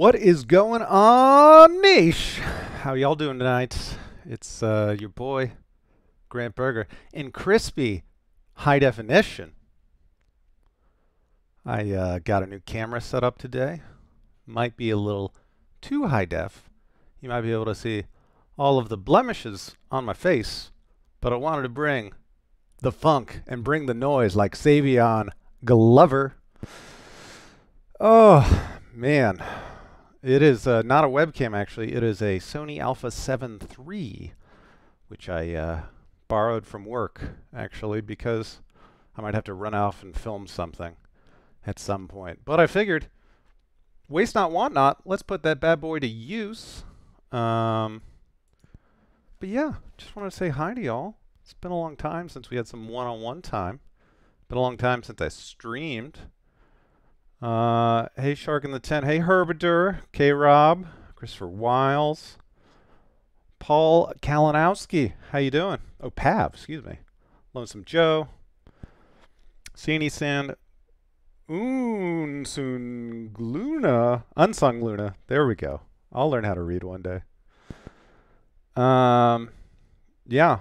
What is going on, niche? How y'all doing tonight? It's uh, your boy, Grant Berger, in crispy high definition. I uh, got a new camera set up today. Might be a little too high def. You might be able to see all of the blemishes on my face, but I wanted to bring the funk and bring the noise like Savion Glover. Oh, man. It is uh, not a webcam, actually. It is a Sony Alpha 7 III, which I uh, borrowed from work, actually, because I might have to run off and film something at some point. But I figured, waste not, want not. Let's put that bad boy to use. Um, but yeah, just want to say hi to y'all. It's been a long time since we had some one-on-one -on -one time. Been a long time since I streamed. Uh, hey Shark in the Tent. Hey Herbidur. K Rob. Christopher Wiles. Paul Kalinowski. How you doing? Oh, Pav. Excuse me. Lonesome Joe. Sani Sand. Unsung Luna. Unsung Luna. There we go. I'll learn how to read one day. Um, yeah.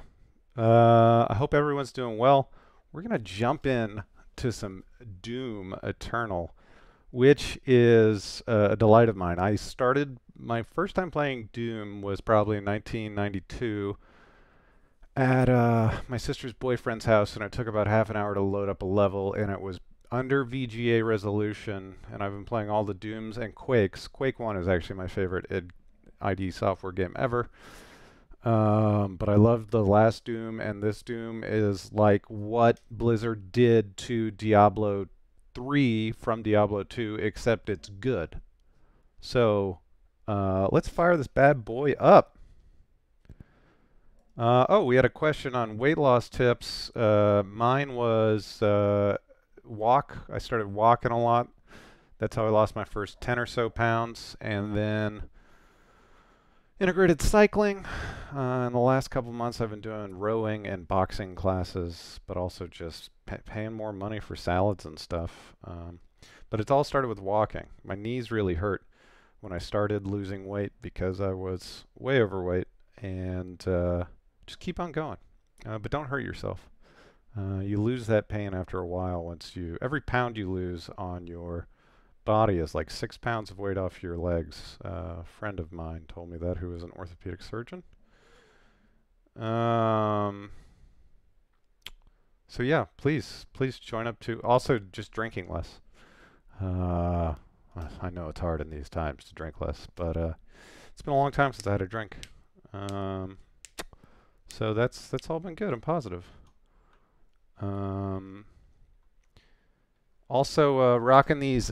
Uh, I hope everyone's doing well. We're going to jump in to some Doom Eternal which is a delight of mine. I started my first time playing Doom was probably in 1992 at uh, my sister's boyfriend's house, and it took about half an hour to load up a level, and it was under VGA resolution, and I've been playing all the Dooms and Quakes. Quake 1 is actually my favorite id, ID software game ever. Um, but I loved the last Doom, and this Doom is like what Blizzard did to Diablo 3 from Diablo 2, except it's good. So uh, let's fire this bad boy up. Uh, oh, we had a question on weight loss tips. Uh, mine was uh, walk. I started walking a lot. That's how I lost my first 10 or so pounds. And then integrated cycling. Uh, in the last couple months, I've been doing rowing and boxing classes, but also just pay paying more money for salads and stuff. Um, but it all started with walking. My knees really hurt when I started losing weight because I was way overweight, and uh, just keep on going. Uh, but don't hurt yourself. Uh, you lose that pain after a while once you, every pound you lose on your body is like six pounds of weight off your legs. Uh, a friend of mine told me that who is an orthopedic surgeon. Um, so yeah, please, please join up to also just drinking less. Uh, I know it's hard in these times to drink less, but uh, it's been a long time since I had a drink. Um, so that's that's all been good and positive. Um, also, uh, rocking these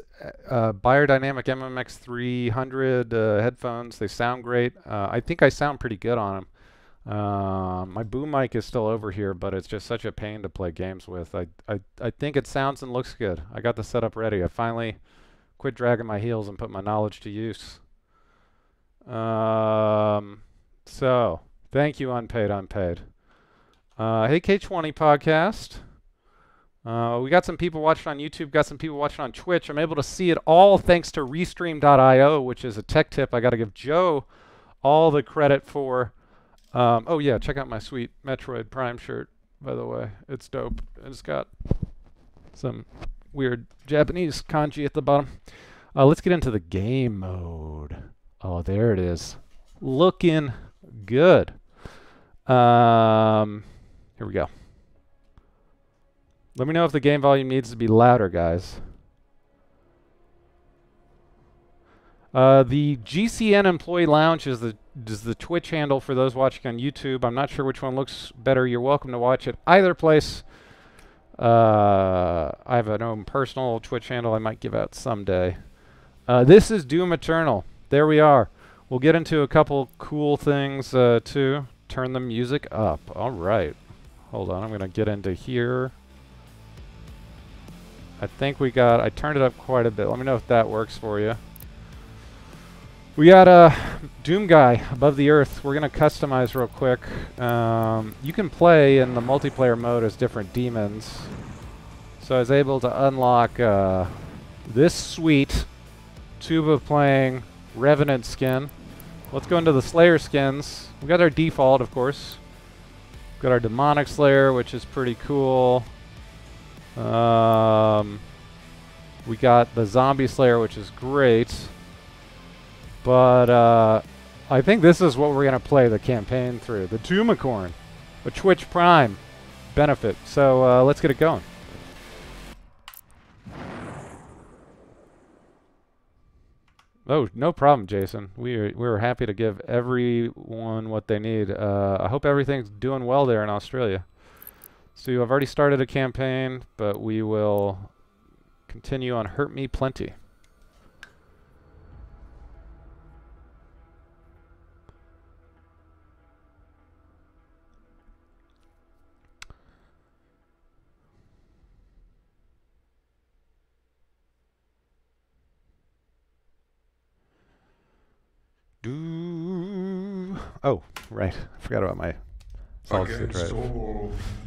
uh, Beyerdynamic MMX 300 uh, headphones. They sound great. Uh, I think I sound pretty good on them. Uh, my boom mic is still over here, but it's just such a pain to play games with. I, I, I think it sounds and looks good. I got the setup ready. I finally quit dragging my heels and put my knowledge to use. Um, so, thank you, Unpaid Unpaid. Uh, hey, K20 Podcast. Uh, we got some people watching on YouTube, got some people watching on Twitch. I'm able to see it all thanks to Restream.io, which is a tech tip. I got to give Joe all the credit for. Um, oh yeah, check out my sweet Metroid Prime shirt. By the way, it's dope. It's got some weird Japanese kanji at the bottom. Uh, let's get into the game mode. Oh, there it is. Looking good. Um, here we go. Let me know if the game volume needs to be louder, guys. Uh, the GCN Employee Lounge is the is the Twitch handle for those watching on YouTube. I'm not sure which one looks better. You're welcome to watch it either place. Uh, I have an own personal Twitch handle I might give out someday. Uh, this is Doom Eternal. There we are. We'll get into a couple cool things uh, too. Turn the music up. All right. Hold on. I'm going to get into here. I think we got, I turned it up quite a bit. Let me know if that works for you. We got a Doom guy above the earth. We're going to customize real quick. Um, you can play in the multiplayer mode as different demons. So I was able to unlock uh, this sweet tube of playing Revenant skin. Let's go into the Slayer skins. We got our default, of course. Got our Demonic Slayer, which is pretty cool. Um, we got the Zombie Slayer, which is great. But uh, I think this is what we're going to play the campaign through. The Doomicorn. A Twitch Prime benefit. So uh, let's get it going. Oh, no problem, Jason. We are, we are happy to give everyone what they need. Uh, I hope everything's doing well there in Australia. So I've already started a campaign, but we will continue on Hurt Me Plenty. Do oh right, I forgot about my solid state Against drive.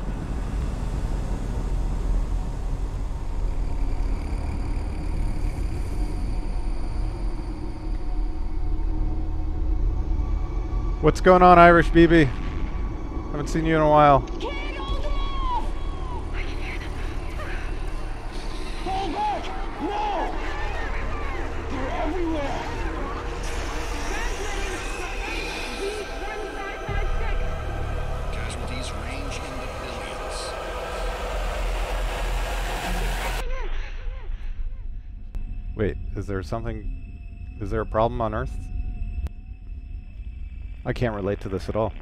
What's going on, Irish BB? Haven't seen you in a while. Wait, is there something? Is there a problem on Earth? I can't relate to this at all.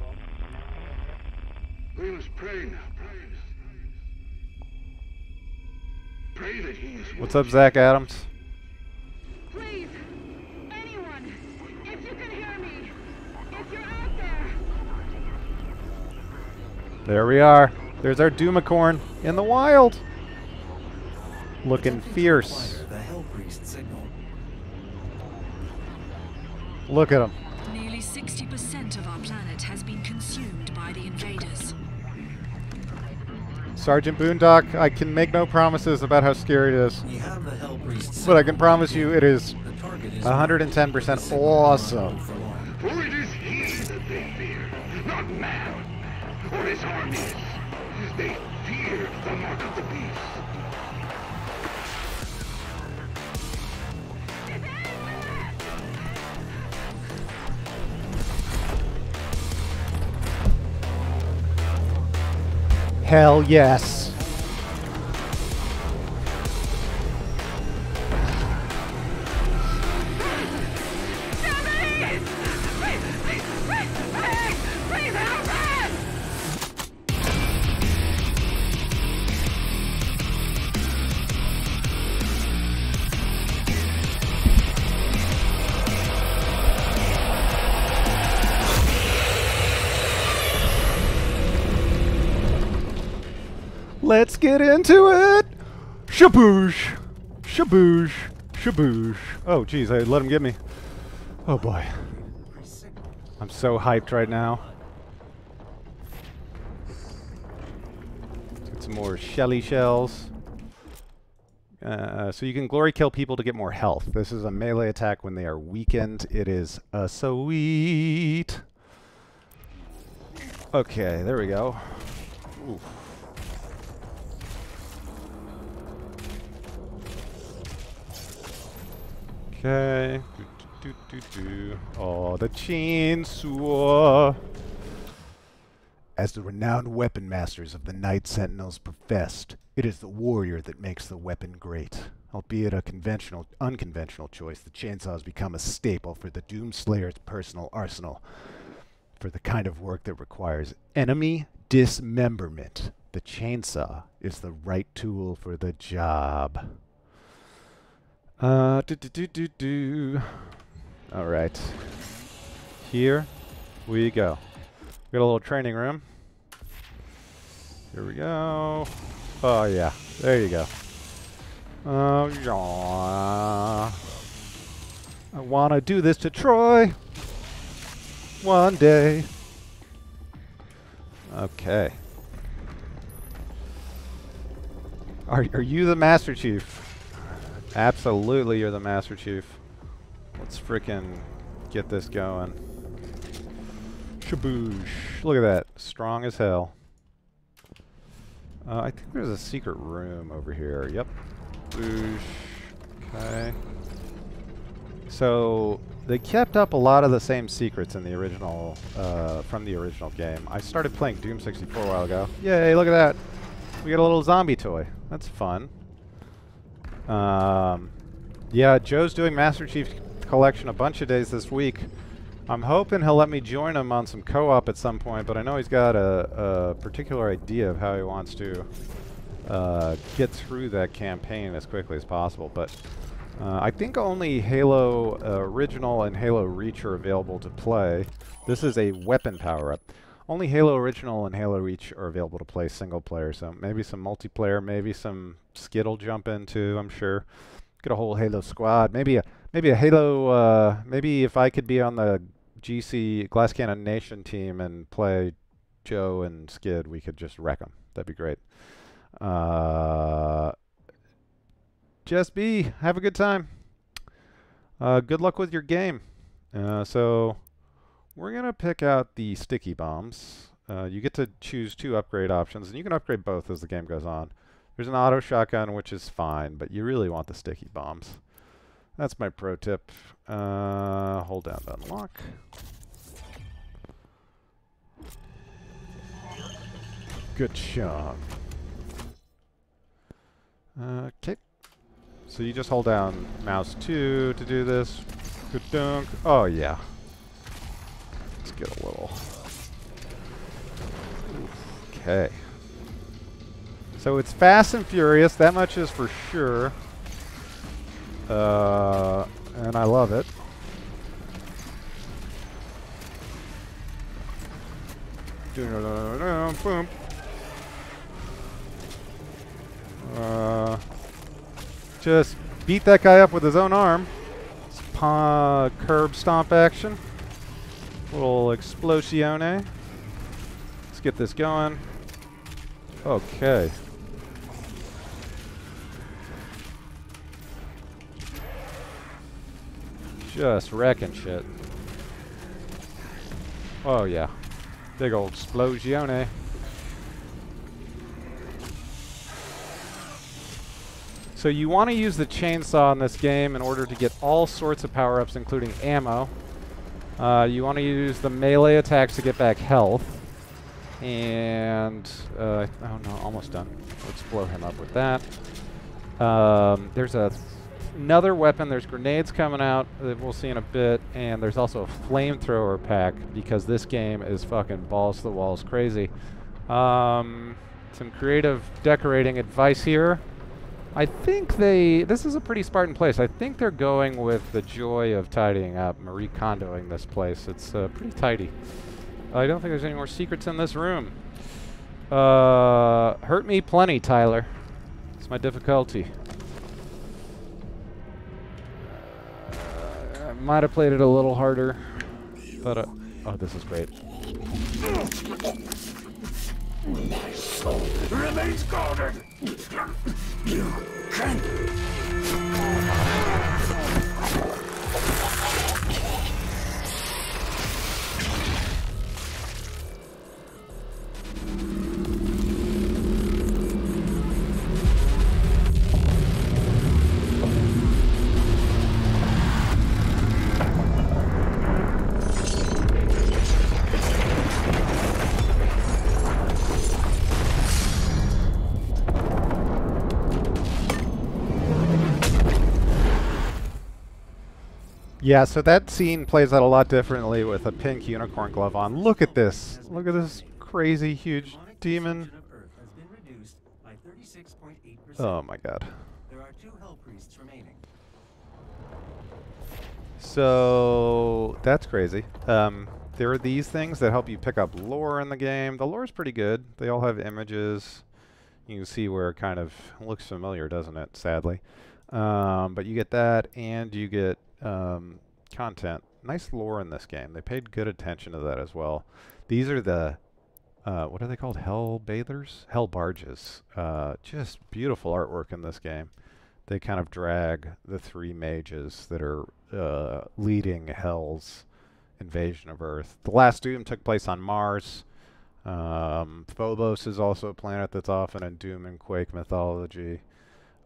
We must pray now, brothers. Pray that he is What's up, Zach Adams? Please, anyone, if you can hear me, if you're out there, There we are. There's our Doomicorn in the wild. Looking fierce. The Hell Priest signal. Look at him. Nearly 60% Sergeant Boondock, I can make no promises about how scary it is. We have the Hell But I can promise you it is The target is 110% awesome. For it is he that they fear, not man, or his armies. They fear the mark of the beast. Hell yes. Get into it. Shaboosh. Shaboosh. Shaboosh. Oh, geez, I let him get me. Oh, boy. I'm so hyped right now. Let's get some more Shelly shells. Uh, so you can glory kill people to get more health. This is a melee attack when they are weakened. It is a sweet. Okay, there we go. Oof. Okay. Do, do, do. Oh, the chainsaw. As the renowned weapon masters of the Night Sentinels professed, it is the warrior that makes the weapon great. Albeit a conventional, unconventional choice, the chainsaw has become a staple for the Doomslayer's personal arsenal. For the kind of work that requires enemy dismemberment, the chainsaw is the right tool for the job. Uh, do do do do do. All right. Here we go. We got a little training room. Here we go. Oh yeah, there you go. Oh, yeah. I want to do this to Troy one day. Okay. Are, are you the Master Chief? Absolutely, you're the Master Chief. Let's frickin' get this going. Shaboosh. Look at that. Strong as hell. Uh, I think there's a secret room over here. Yep. Boosh. Okay. So they kept up a lot of the same secrets in the original, uh, from the original game. I started playing Doom 64 a while ago. Yay! Look at that. We got a little zombie toy. That's fun. Um, yeah, Joe's doing Master Chief Collection a bunch of days this week. I'm hoping he'll let me join him on some co-op at some point, but I know he's got a, a particular idea of how he wants to uh, get through that campaign as quickly as possible. But uh, I think only Halo uh, Original and Halo Reach are available to play. This is a weapon power-up. Only Halo Original and Halo Reach are available to play single player, so maybe some multiplayer, maybe some Skittle jump into, I'm sure. Get a whole Halo squad. Maybe a maybe a Halo uh, maybe if I could be on the GC Glass Cannon Nation team and play Joe and Skid, we could just wreck them. That'd be great. Uh, just be have a good time. Uh, good luck with your game. Uh, so we're gonna pick out the sticky bombs. Uh, you get to choose two upgrade options, and you can upgrade both as the game goes on. There's an auto shotgun, which is fine, but you really want the sticky bombs. That's my pro tip. Uh, hold down to unlock. Good job. Okay. So you just hold down mouse 2 to do this. Good dunk. Oh, yeah. Get a little. Okay. So it's Fast and Furious, that much is for sure. Uh, and I love it. Uh, just beat that guy up with his own arm. Pa curb stomp action. Little explosione. Let's get this going. Okay. Just wrecking shit. Oh yeah. Big old explosione. So you want to use the chainsaw in this game in order to get all sorts of power-ups, including ammo. Uh, you want to use the melee attacks to get back health. And, uh, oh no, almost done. Let's blow him up with that. Um, there's a another weapon. There's grenades coming out that we'll see in a bit. And there's also a flamethrower pack because this game is fucking balls to the walls crazy. Um, some creative decorating advice here. I think they, this is a pretty Spartan place. I think they're going with the joy of tidying up, Marie Kondoing this place. It's uh, pretty tidy. I don't think there's any more secrets in this room. Uh, hurt me plenty, Tyler. It's my difficulty. Uh, I might have played it a little harder, but uh, oh, this is great. My soul remains guarded. You can. Yeah, so that scene plays out a lot differently with a pink unicorn glove on. Look at this. Look at this crazy huge demon. Oh my god. There are two hell priests remaining. So that's crazy. Um, there are these things that help you pick up lore in the game. The lore is pretty good. They all have images. You can see where it kind of looks familiar, doesn't it? Sadly. Um, but you get that, and you get um, content. Nice lore in this game. They paid good attention to that as well. These are the uh, what are they called? Hell bathers? Hell barges. Uh, just beautiful artwork in this game. They kind of drag the three mages that are uh, leading Hell's invasion of Earth. The last Doom took place on Mars. Um, Phobos is also a planet that's often in Doom and Quake mythology.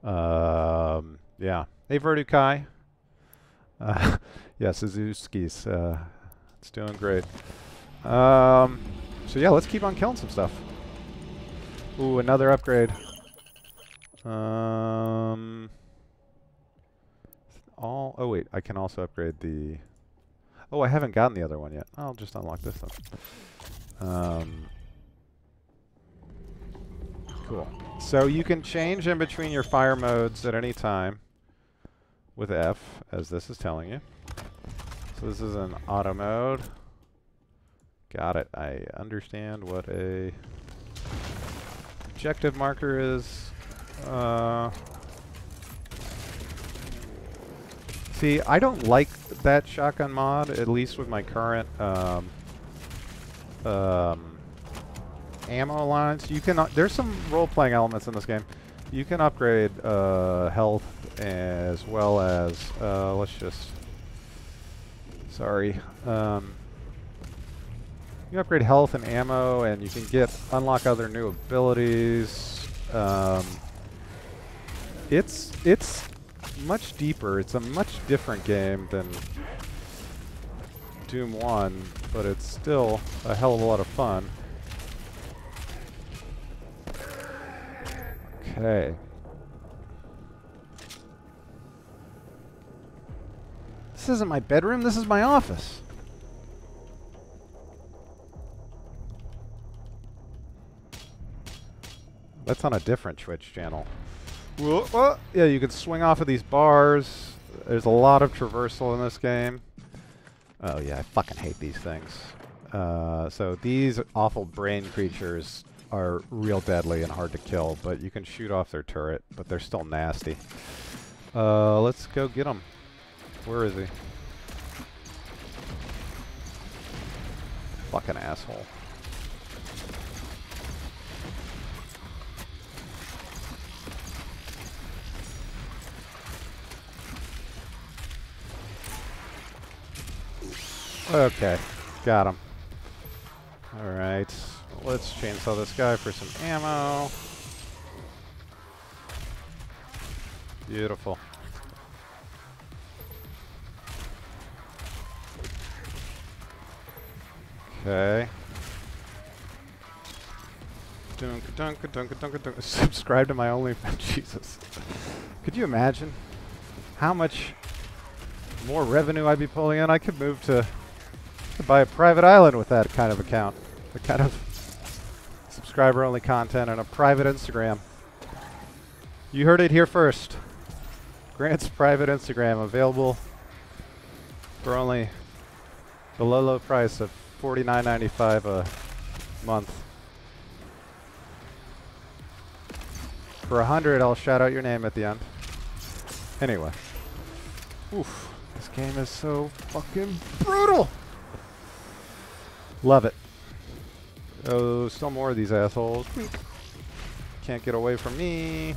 Um, yeah. Hey, Verdukai. Uh, yeah, Suzuki's. Uh, it's doing great. Um, so yeah, let's keep on killing some stuff. Ooh, another upgrade. Um, all. Oh wait, I can also upgrade the. Oh, I haven't gotten the other one yet. I'll just unlock this one. Um, cool. So you can change in between your fire modes at any time with F, as this is telling you. So this is an auto mode. Got it. I understand what a objective marker is. Uh, see, I don't like that shotgun mod, at least with my current um, um, ammo lines. You can. Uh, there's some role-playing elements in this game. You can upgrade uh, health as well as. Uh, let's just. Sorry. Um, you upgrade health and ammo, and you can get unlock other new abilities. Um, it's it's much deeper. It's a much different game than Doom 1, but it's still a hell of a lot of fun. Okay. This isn't my bedroom, this is my office. That's on a different Twitch channel. Whoa, whoa. Yeah, you can swing off of these bars. There's a lot of traversal in this game. Oh yeah, I fucking hate these things. Uh, so these awful brain creatures are real deadly and hard to kill, but you can shoot off their turret, but they're still nasty. Uh, let's go get him. Where is he? Fucking asshole. Okay, got him. Alright, let's chainsaw this guy for some ammo. Beautiful. Okay. Dunk, dunk, dunk, dunk, dunk. Subscribe to my OnlyFans. Jesus. Could you imagine how much more revenue I'd be pulling in? I could move to, to buy a private island with that kind of account. The kind of subscriber-only content and a private Instagram. You heard it here first. Grant's private Instagram available for only the low, low price of $49.95 a month. For a hundred, I'll shout out your name at the end. Anyway. Oof. This game is so fucking brutal! Love it. Oh, still more of these assholes. Can't get away from me.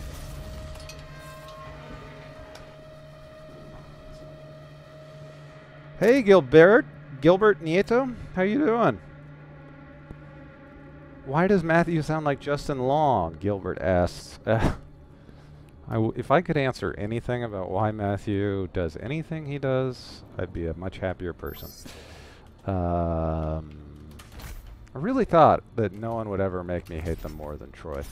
Hey, Gilbert. Gilbert Nieto. How you doing? Why does Matthew sound like Justin Long? Gilbert asks. If I could answer anything about why Matthew does anything he does, I'd be a much happier person. Um, I really thought that no one would ever make me hate them more than Troy.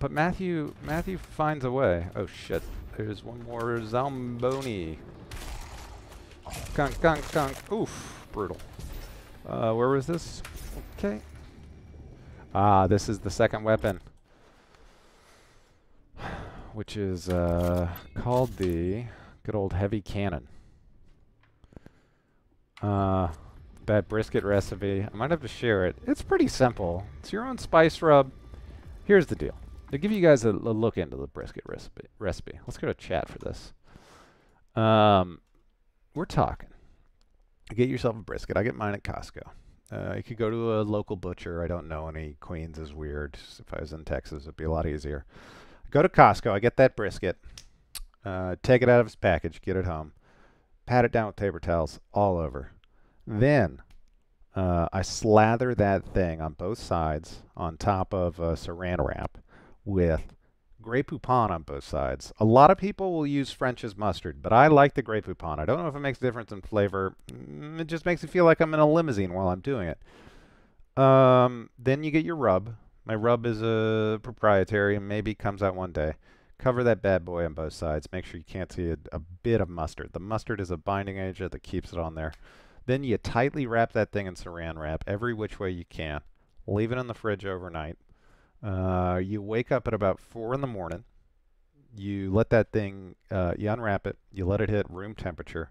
But Matthew, Matthew finds a way. Oh shit! There's one more Zamboni. Gunk, gunk, gunk. Oof, brutal. Uh, where was this? Okay. Ah, this is the second weapon. Which is uh, called the good old heavy cannon. Uh, bad brisket recipe. I might have to share it. It's pretty simple. It's your own spice rub. Here's the deal. to give you guys a, a look into the brisket recipe, recipe, let's go to chat for this. Um, we're talking. Get yourself a brisket. I get mine at Costco. Uh, you could go to a local butcher. I don't know any. Queens is weird. If I was in Texas, it'd be a lot easier. Go to Costco. I get that brisket. Uh, take it out of its package. Get it home. Pat it down with paper towels all over. Then uh, I slather that thing on both sides on top of a saran wrap with Grey Poupon on both sides. A lot of people will use French's mustard, but I like the Grey Poupon. I don't know if it makes a difference in flavor. Mm, It just makes me feel like I'm in a limousine while I'm doing it. Um, then you get your rub. My rub is a proprietary and maybe comes out one day. Cover that bad boy on both sides. Make sure you can't see a, a bit of mustard. The mustard is a binding agent that keeps it on there. Then you tightly wrap that thing in saran wrap every which way you can. Leave it in the fridge overnight. Uh, you wake up at about four in the morning. You let that thing, uh, you unwrap it. You let it hit room temperature.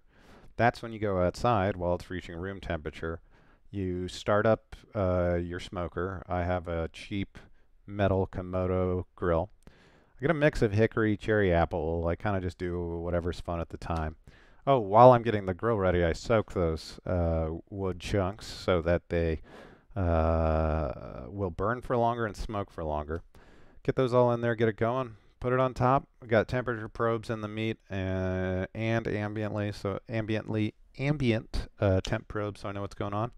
That's when you go outside while it's reaching room temperature. You start up uh, your smoker. I have a cheap metal Kamado grill. I get a mix of hickory, cherry apple. I kind of just do whatever's fun at the time. Oh, while I'm getting the grill ready, I soak those uh, wood chunks so that they uh, will burn for longer and smoke for longer. Get those all in there, get it going, put it on top. We've got temperature probes in the meat uh, and ambiently, so ambiently ambient uh, temp probes, so I know what's going on.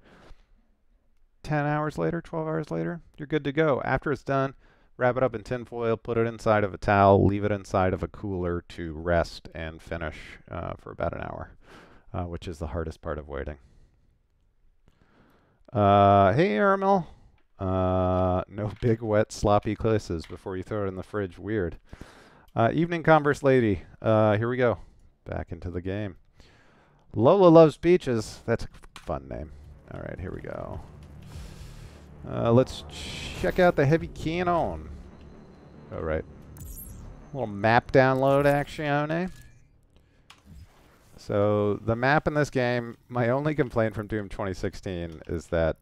10 hours later, 12 hours later, you're good to go. After it's done, wrap it up in tin foil, put it inside of a towel, leave it inside of a cooler to rest and finish uh, for about an hour, uh, which is the hardest part of waiting. Uh, hey, Aramil. Uh, no big, wet, sloppy kisses before you throw it in the fridge. Weird. Uh, evening Converse Lady. Uh, here we go. Back into the game. Lola loves beaches. That's a fun name. All right, here we go. Uh, let's check out the heavy cannon. All right. Little map download action. So the map in this game, my only complaint from Doom 2016 is that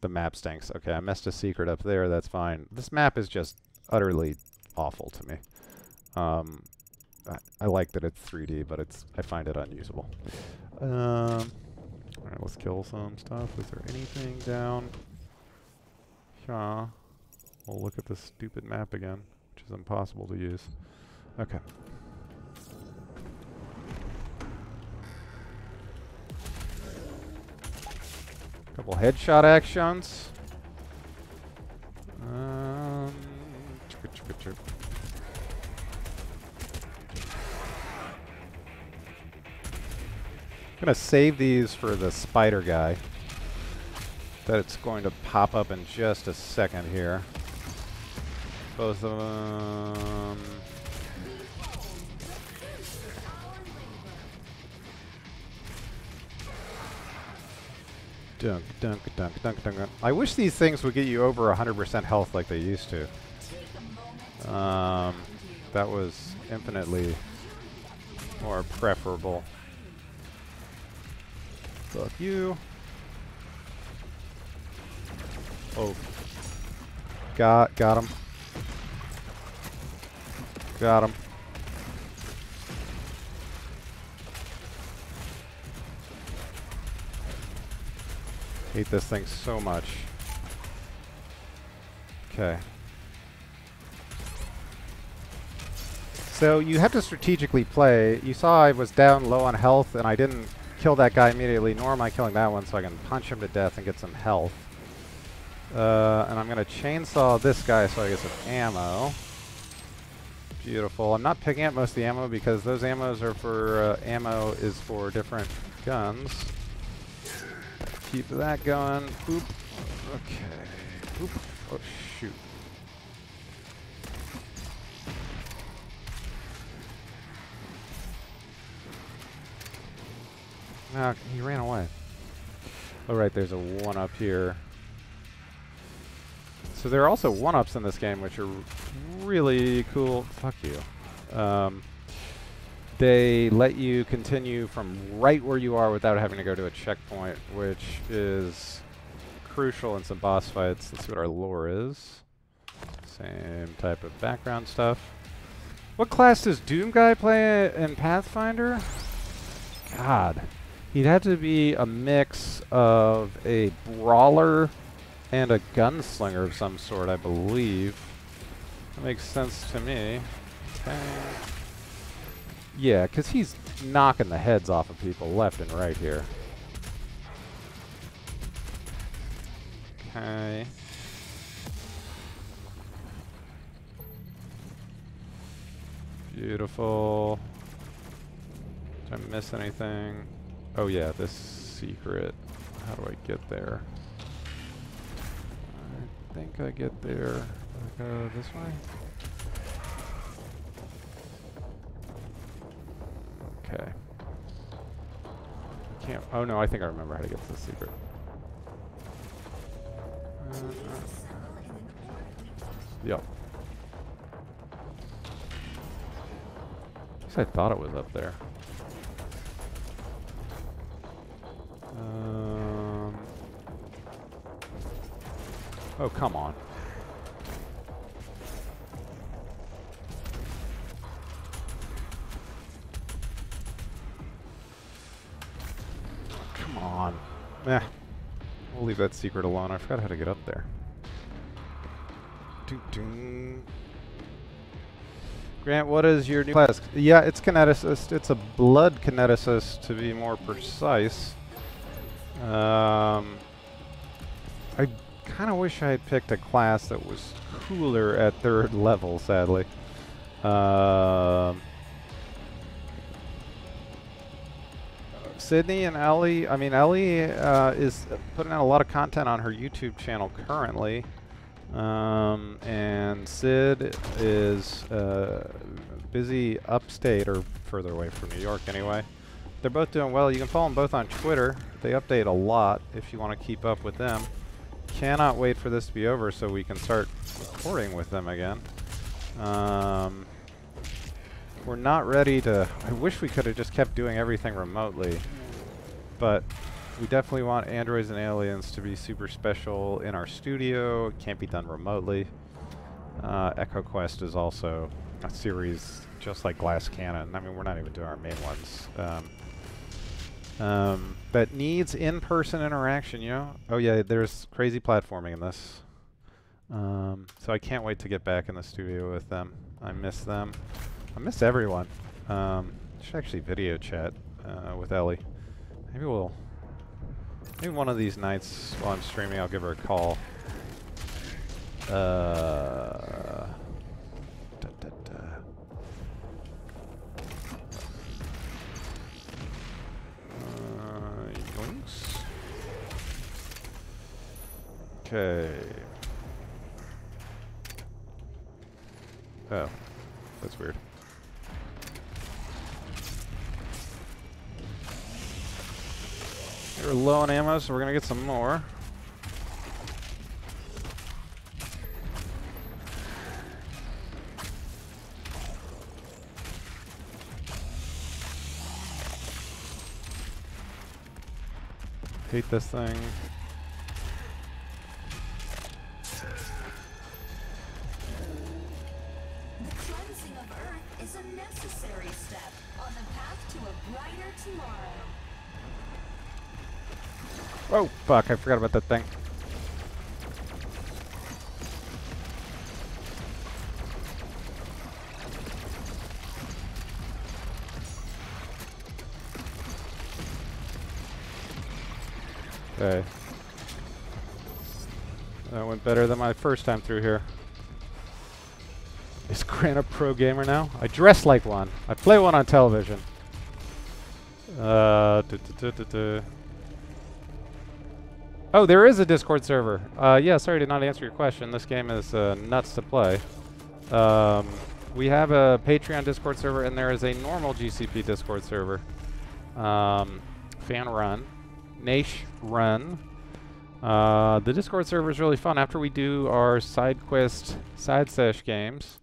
the map stinks. Okay, I messed a secret up there. That's fine. This map is just utterly awful to me. Um, I, I like that it's 3D, but it's I find it unusable. Um, all right, let's kill some stuff. Is there anything down? Yeah. We'll look at this stupid map again, which is impossible to use. Okay. Couple headshot actions. Um, chirp. gonna save these for the spider guy. That it's going to pop up in just a second here. Both of them. Dunk, dunk, dunk, dunk, dunk. dunk. I wish these things would get you over 100% health like they used to. Um, that was infinitely more preferable. Fuck you. Oh. Got, got him. Got him. Hate this thing so much. Okay. So you have to strategically play. You saw I was down low on health and I didn't kill that guy immediately, nor am I killing that one so I can punch him to death and get some health. Uh, and I'm going to chainsaw this guy so I get some ammo. Beautiful. I'm not picking up most of the ammo because those ammos are for, uh, ammo is for different guns. Keep that going. Boop. Okay. Boop. Oh, shoot. Ah, he ran away. All right, there's a one up here. So there are also one-ups in this game, which are really cool. Fuck you. Um, they let you continue from right where you are without having to go to a checkpoint, which is crucial in some boss fights. Let's see what our lore is. Same type of background stuff. What class does Doom Guy play in Pathfinder? God. He'd have to be a mix of a brawler and a gunslinger of some sort, I believe. That makes sense to me. Okay. Yeah, because he's knocking the heads off of people left and right here. Okay. Beautiful. Did I miss anything? Oh yeah, this secret. How do I get there? I think I get there. I go this way? Okay. Can't. Oh no, I think I remember how to get to the secret. Uh, uh, yep. At least I thought it was up there. Um. Oh, come on. Come on. Eh. We'll leave that secret alone. I forgot how to get up there. Doo -doo. Grant, what is your new class? Yeah, it's kineticist. It's a blood kineticist, to be more precise. Um, I kind of wish I had picked a class that was cooler at third level, sadly. Um, Sydney and Ellie, I mean, Ellie uh, is putting out a lot of content on her YouTube channel currently. Um, and Sid is uh, busy upstate or further away from New York anyway. They're both doing well. You can follow them both on Twitter. They update a lot if you want to keep up with them. Cannot wait for this to be over so we can start recording with them again. Um, we're not ready to... I wish we could have just kept doing everything remotely. But we definitely want Androids and Aliens to be super special in our studio. It can't be done remotely. Uh, Echo Quest is also a series just like Glass Cannon. I mean, we're not even doing our main ones. Um, um, but needs in-person interaction, you know? Oh yeah, there's crazy platforming in this. Um, so I can't wait to get back in the studio with them. I miss them. I miss everyone. Um, should actually video chat uh, with Ellie. Maybe we'll... Maybe one of these nights while I'm streaming I'll give her a call. Uh... Da, da, da. Uh, yoinks. Okay. Oh, that's weird. We're low on ammo, so we're gonna get some more. Hate this thing. Oh, fuck, I forgot about that thing. Okay. That went better than my first time through here. Is Grant a pro gamer now? I dress like one. I play one on television. Uh, duh, duh, duh. Oh, there is a Discord server. Uh, yeah, sorry to not answer your question. This game is uh, nuts to play. Um, we have a Patreon Discord server, and there is a normal GCP Discord server. Um, fan run. Nash run. Uh, the Discord server is really fun. After we do our side quest, side sesh games,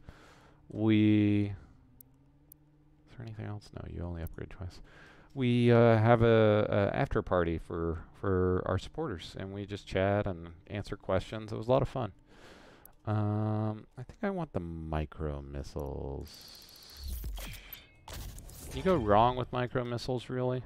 we... Is there anything else? No, you only upgrade twice we uh, have a, a, after party for for our supporters, and we just chat and answer questions. It was a lot of fun. Um, I think I want the micro missiles. Can you go wrong with micro missiles, really?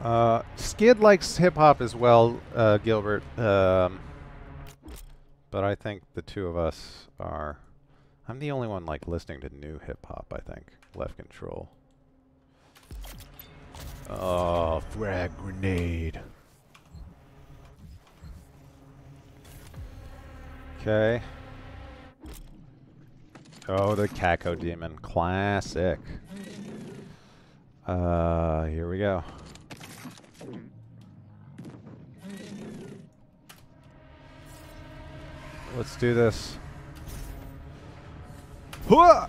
Uh, Skid likes hip hop as well, uh, Gilbert. Um, but I think the two of us are. I'm the only one like listening to new hip hop. I think left control. Oh, frag grenade. Okay. Oh, the Cacodemon. Classic. Uh, here we go. Let's do this. Hua!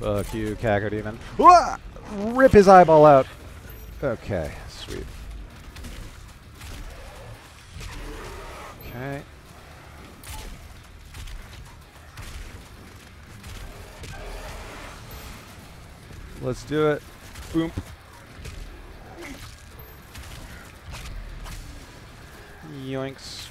Fuck you, Cacodemon. Hua! Rip his eyeball out. Okay, sweet. Okay. Let's do it. Boom. Yoinks.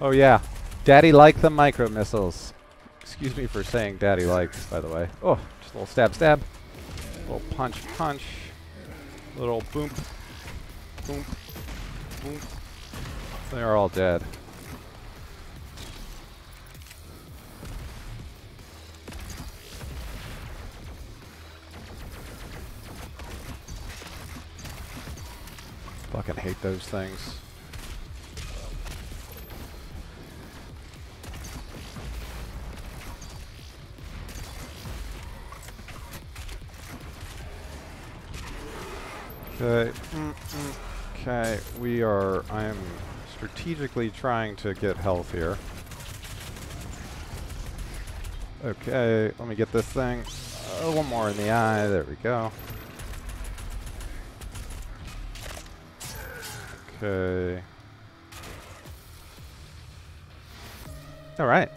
Oh yeah. Daddy liked the micro missiles. Excuse me for saying daddy likes, by the way. Oh, just a little stab stab. little punch punch. Little boom. Boom. Boom. They're all dead. Fucking hate those things. Okay. Okay, we are. I am strategically trying to get health here. Okay, let me get this thing. Uh, one more in the eye. There we go. Okay. All right.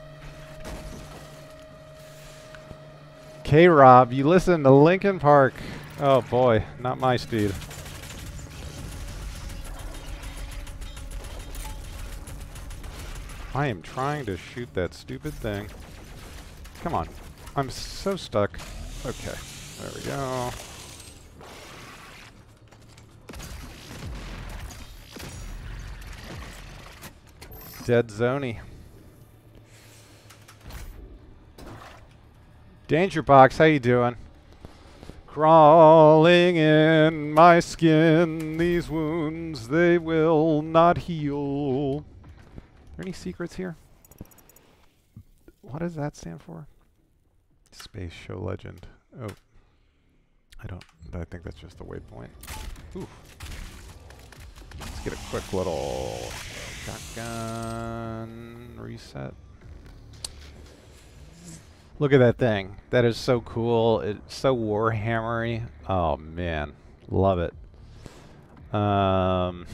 K Rob, you listen to Linkin Park. Oh boy, not my speed. I am trying to shoot that stupid thing. Come on. I'm so stuck. Okay. There we go. Dead Zony. Danger Box, how you doing? Crawling in my skin, these wounds they will not heal. Are there any secrets here? What does that stand for? Space Show Legend. Oh. I don't, I think that's just the waypoint. Let's get a quick little shotgun reset. Look at that thing. That is so cool. It's so Warhammery. Oh man, love it. Um,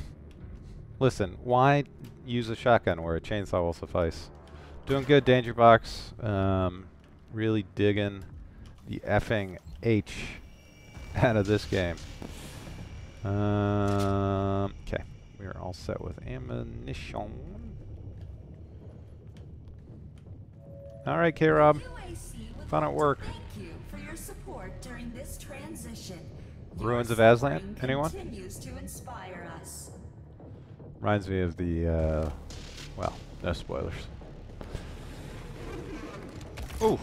listen, why use a shotgun where a chainsaw will suffice? Doing good, Danger Box. Um, really digging the effing H out of this game. Um, okay, we are all set with ammunition. All right, K-Rob. Fun at work. Thank you for your support during this transition. Ruins of Aslan? Anyone? To inspire us. Reminds me of the, uh, well, no spoilers. Ooh.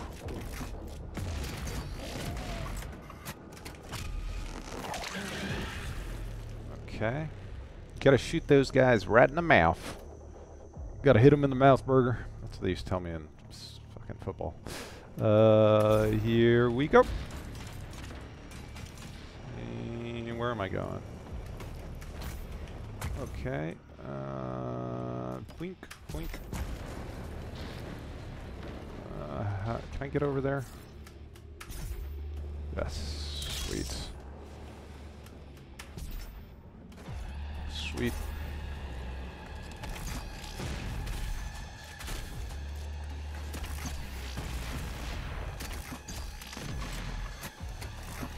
Okay. Gotta shoot those guys right in the mouth. Gotta hit them in the mouth, Burger. That's what they used to tell me in fucking football. Uh, here we go. And where am I going? Okay. Uh, blink, blink. Uh, how, can I get over there? Yes, sweet. Sweet.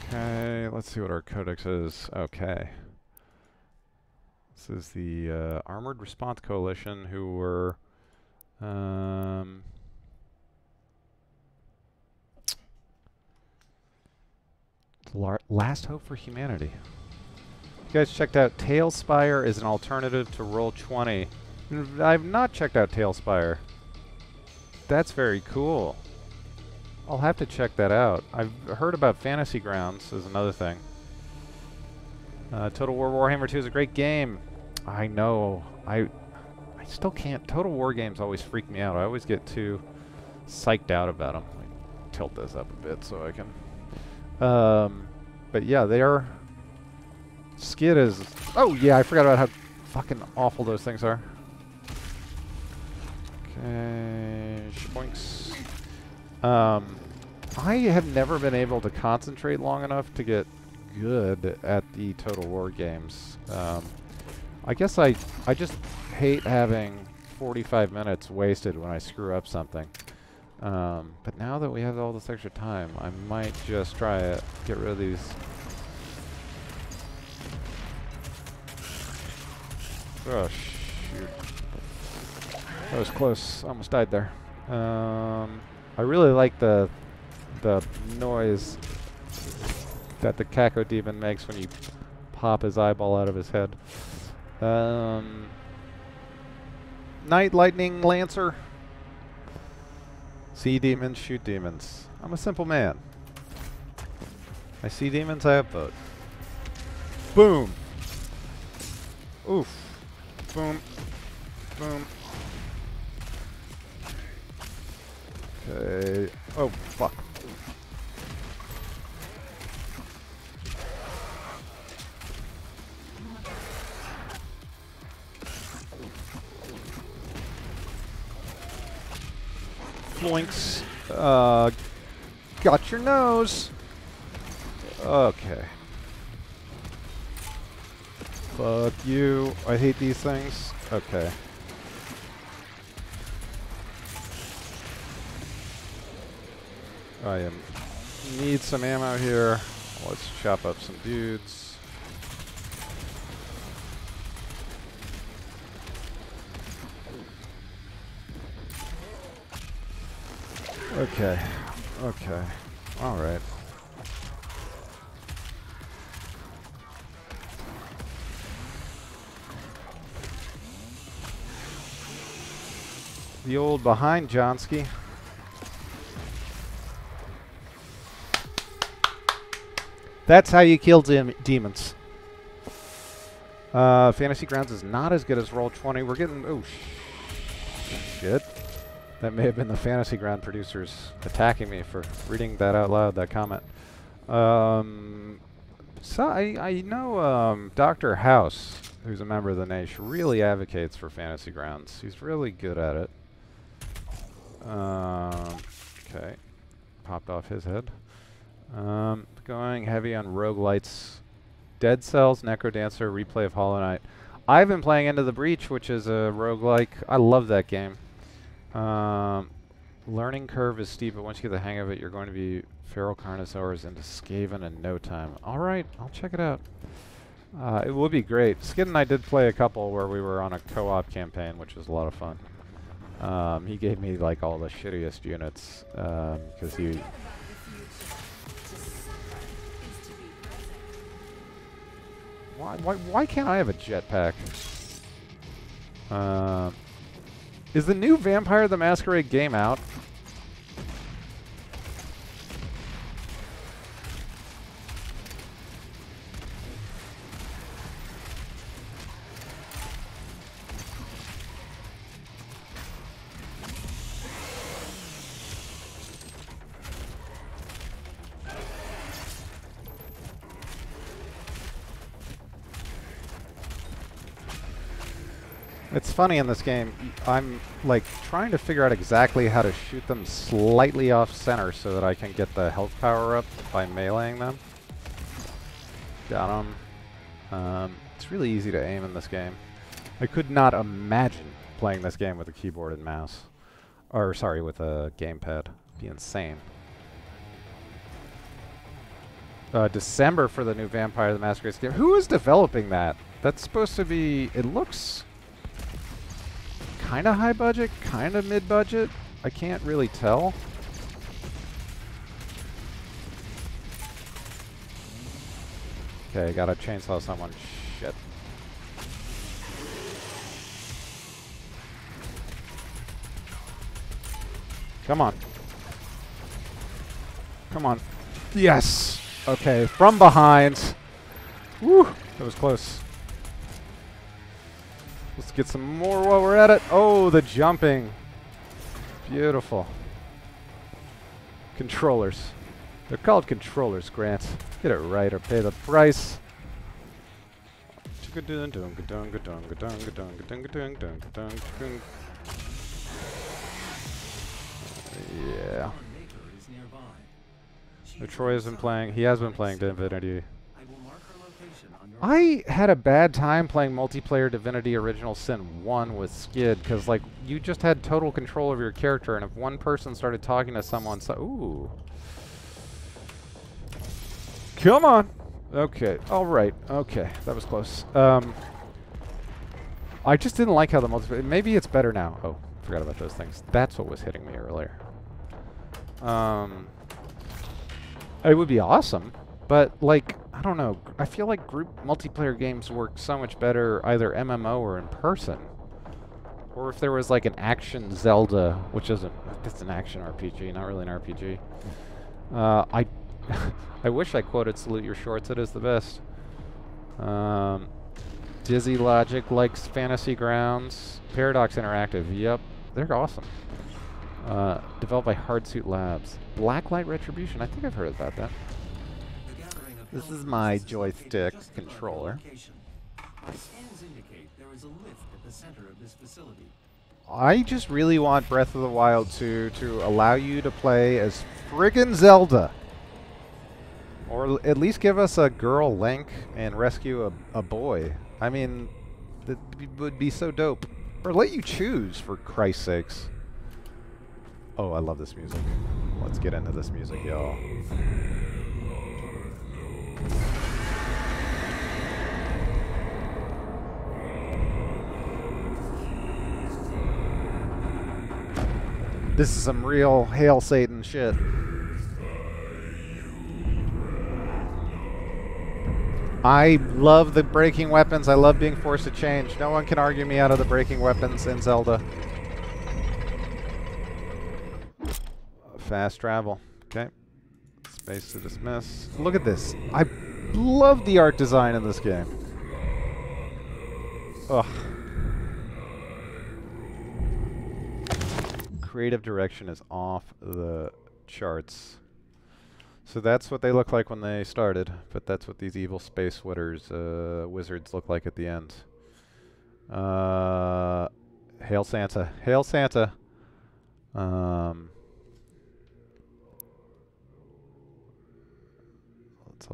Okay, let's see what our codex is. Okay. This is the uh, Armored Response Coalition who were um, last hope for humanity. You guys checked out TaleSpire is an alternative to Roll20. I've not checked out TaleSpire. That's very cool. I'll have to check that out. I've heard about Fantasy Grounds is another thing. Uh, Total War Warhammer 2 is a great game. I know. I I still can't. Total War games always freak me out. I always get too psyched out about them. Let me tilt this up a bit so I can. Um, but yeah, they are. Skid is. Oh yeah, I forgot about how fucking awful those things are. Okay, boinks. Um, I have never been able to concentrate long enough to get good at the Total War games. Um, I guess I I just hate having 45 minutes wasted when I screw up something. Um, but now that we have all this extra time, I might just try it. Get rid of these. Oh shoot! That was close. Almost died there. Um, I really like the the noise that the Cacodemon makes when you pop his eyeball out of his head. Um, Night Lightning Lancer. See demons, shoot demons. I'm a simple man. I see demons, I upvote. Boom. Oof. Boom. Boom. Okay. Oh, fuck. Blinks. Uh, got your nose. Okay. Fuck you. I hate these things. Okay. I am need some ammo here. Let's chop up some dudes. Okay. Okay. All right. The old behind Johnsky. That's how you kill dem demons. Uh, Fantasy Grounds is not as good as Roll20. We're getting... Oh, sh shit. That may have been the Fantasy Ground producers attacking me for reading that out loud, that comment. Um, so I, I know um, Dr. House, who's a member of the Nation, really advocates for Fantasy Grounds. He's really good at it. Um, okay. Popped off his head. Um, going heavy on roguelites. Dead Cells, Necrodancer, Replay of Hollow Knight. I've been playing Into the Breach, which is a roguelike. I love that game. Um, learning curve is steep, but once you get the hang of it, you're going to be feral carnosaurs into Skaven in no time. Alright, I'll check it out. Uh, it would be great. Skid and I did play a couple where we were on a co-op campaign, which was a lot of fun. Um, he gave me like all the shittiest units because he Why, why, why can't I have a jetpack? Uh, is the new Vampire the Masquerade game out? It's funny in this game, I'm like trying to figure out exactly how to shoot them slightly off center so that I can get the health power up by meleeing them. Got him. Um, It's really easy to aim in this game. I could not imagine playing this game with a keyboard and mouse. Or, sorry, with a gamepad. Be insane. Uh, December for the new Vampire the Masquerade game. Who is developing that? That's supposed to be... It looks kind of high budget, kind of mid budget. I can't really tell. Okay, gotta chainsaw someone. Shit. Come on. Come on. Yes! Okay, from behind. Woo! That was close. Let's get some more while we're at it. Oh, the jumping. Beautiful. Controllers. They're called controllers, Grant. Get it right or pay the price. Yeah. Khan Maker is nearby. She Troy has been playing. He has been playing Divinity. I will mark her location on your I had a bad time playing multiplayer Divinity Original Sin 1 with Skid because, like, you just had total control of your character, and if one person started talking to someone, so ooh, come on, okay, all right, okay, that was close. Um, I just didn't like how the multiplayer. Maybe it's better now. Oh, forgot about those things. That's what was hitting me earlier. Um, it would be awesome, but like I don't know. I feel like group multiplayer games work so much better either MMO or in person. Or if there was like an action Zelda, which isn't it's an action RPG, not really an RPG. Uh, I I wish I quoted Salute Your Shorts. It is the best. Um, Dizzy Logic likes Fantasy Grounds. Paradox Interactive. Yep, they're awesome. Uh, developed by Hardsuit Labs. Blacklight Retribution. I think I've heard about that. This is my joystick controller. I just really want Breath of the Wild 2 to allow you to play as friggin' Zelda. Or at least give us a girl Link and rescue a, a boy. I mean, that would be so dope. Or let you choose, for Christ's sakes. Oh, I love this music. Let's get into this music, y'all. This is some real Hail Satan shit. I love the breaking weapons. I love being forced to change. No one can argue me out of the breaking weapons in Zelda. Fast travel. Okay. Space to dismiss. Look at this. I love the art design in this game. Ugh. creative direction is off the charts. So that's what they look like when they started, but that's what these evil space uh, wizards look like at the end. Uh, Hail Santa. Hail Santa. Um,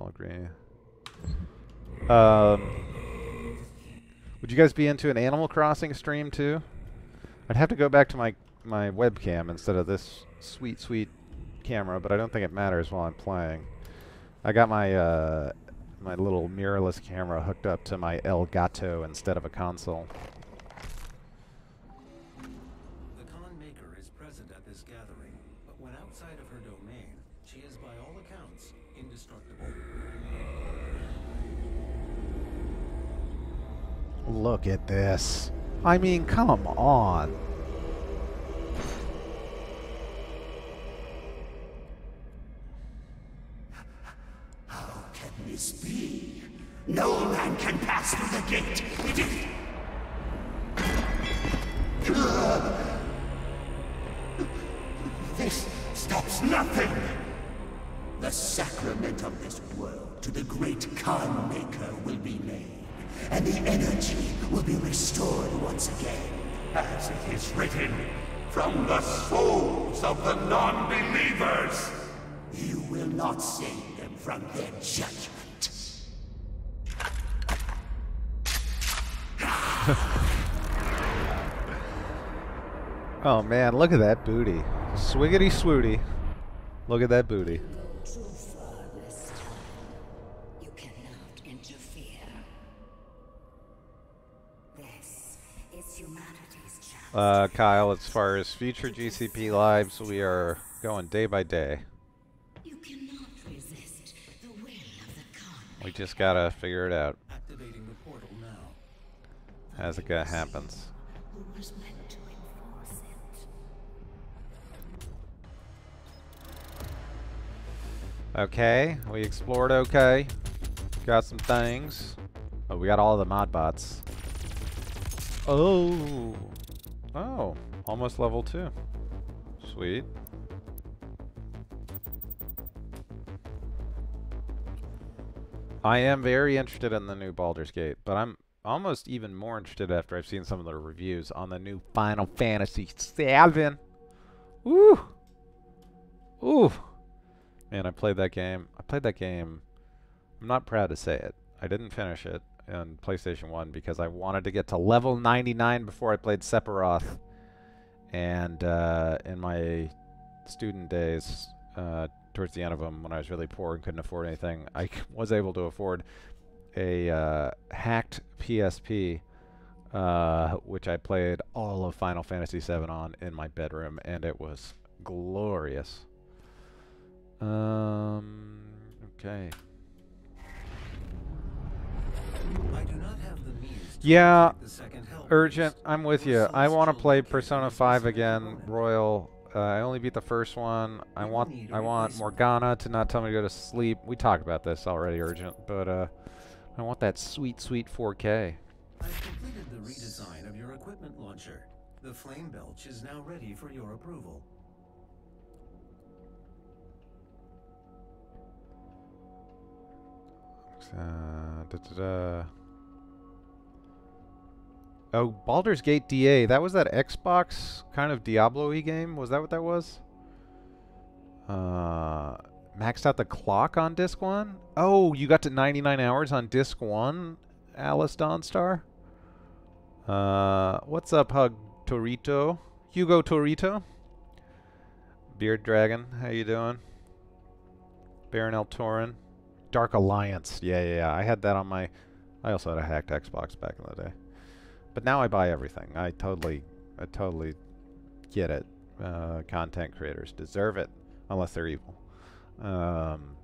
agree. Um, would you guys be into an Animal Crossing stream too? I'd have to go back to my my webcam instead of this sweet sweet camera, but I don't think it matters while I'm playing. I got my uh, my little mirrorless camera hooked up to my Elgato instead of a console. Look at this. I mean, come on. How can this be? No man can pass through the gate. It is... This stops nothing. The sacrament of this world to the great Khan Maker will be made, and the energy will be restored once again. As it is written, from the souls of the non-believers. You will not save them from their judgment. oh man, look at that booty. Swiggity swooty. Look at that booty. Uh, Kyle, as far as future GCP lives, we are going day by day. You cannot resist the will of the Khan. We just gotta figure it out Activating the portal now. as it go- happens. Who was meant to enforce? Okay, we explored okay. Got some things. Oh, we got all the mod bots. Oh. Oh, almost level 2. Sweet. I am very interested in the new Baldur's Gate, but I'm almost even more interested after I've seen some of the reviews on the new Final Fantasy VII. Woo! Ooh. Man, I played that game. I played that game. I'm not proud to say it. I didn't finish it on PlayStation 1 because I wanted to get to level 99 before I played Sephiroth. And uh, in my student days, uh, towards the end of them, when I was really poor and couldn't afford anything, I was able to afford a uh, hacked PSP, uh, which I played all of Final Fantasy VII on in my bedroom, and it was glorious. Um. Okay. I do not have the means to Yeah, activate the second help Urgent. I'm with you. I want to play Persona 5 again. Royal. Uh, I only beat the first one. I want I want. Morgana to not tell me to go to sleep. We talked about this already, Urgent, but uh, I want that sweet, sweet 4K. I've completed the redesign of your equipment launcher. The flame belch is now ready for your approval. Uh, da, da, da. Oh, Baldur's Gate DA. That was that Xbox kind of Diablo-y game. Was that what that was? Uh, maxed out the clock on disc one. Oh, you got to 99 hours on disc one, Alice Dawnstar. Uh, what's up, Hug Torito? Hugo Torito. Beard Dragon, how you doing? Baron El Torin. Dark Alliance. Yeah, yeah, yeah. I had that on my. I also had a hacked Xbox back in the day. But now I buy everything. I totally, I totally get it. Uh, content creators deserve it, unless they're evil. Um,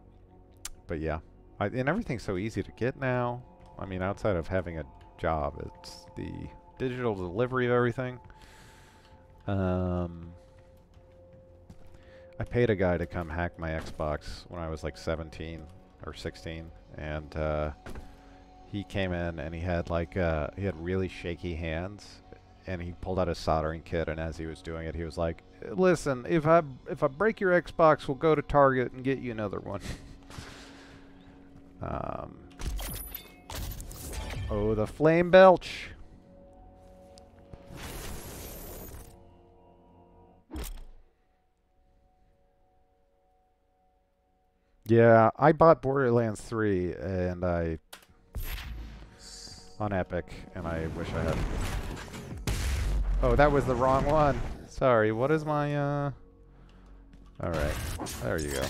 but yeah, I, and everything's so easy to get now. I mean, outside of having a job, it's the digital delivery of everything. Um, I paid a guy to come hack my Xbox when I was like 17 or 16, and uh, he came in and he had like uh, he had really shaky hands, and he pulled out a soldering kit, and as he was doing it, he was like, "Listen, if I if I break your Xbox, we'll go to Target and get you another one." um, oh, the flame belch. Yeah, I bought Borderlands 3 and I on Epic and I wish I had Oh, that was the wrong one. Sorry, what is my uh All right. There you go.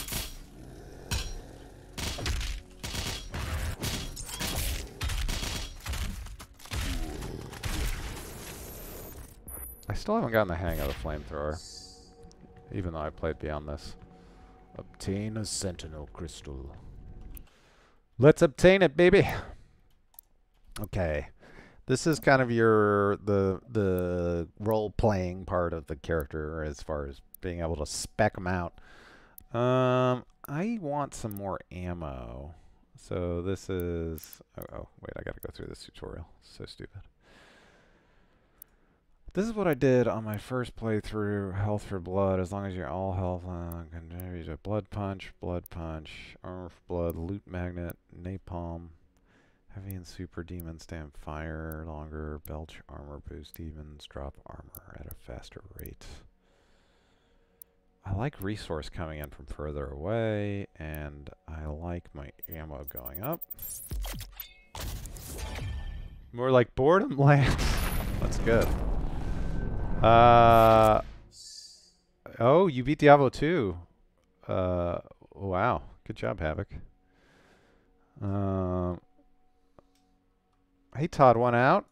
I still haven't gotten the hang of the flamethrower. Even though I played beyond this. Obtain a sentinel crystal. Let's obtain it, baby. Okay. This is kind of your the the role playing part of the character as far as being able to spec them out. Um I want some more ammo. So this is oh, oh wait, I got to go through this tutorial. So stupid. This is what I did on my first playthrough, Health for Blood. As long as you're all health, uh, continue to Blood Punch, Blood Punch, Armor for Blood, Loot Magnet, Napalm, Heavy and Super Demon, Stamp fire longer, Belch Armor boost demons, drop armor at a faster rate. I like resource coming in from further away, and I like my ammo going up. More like boredom lands. That's good. Uh. Oh, you beat Diablo 2. Uh. Wow. Good job, Havoc. Um. hey, Todd. One out.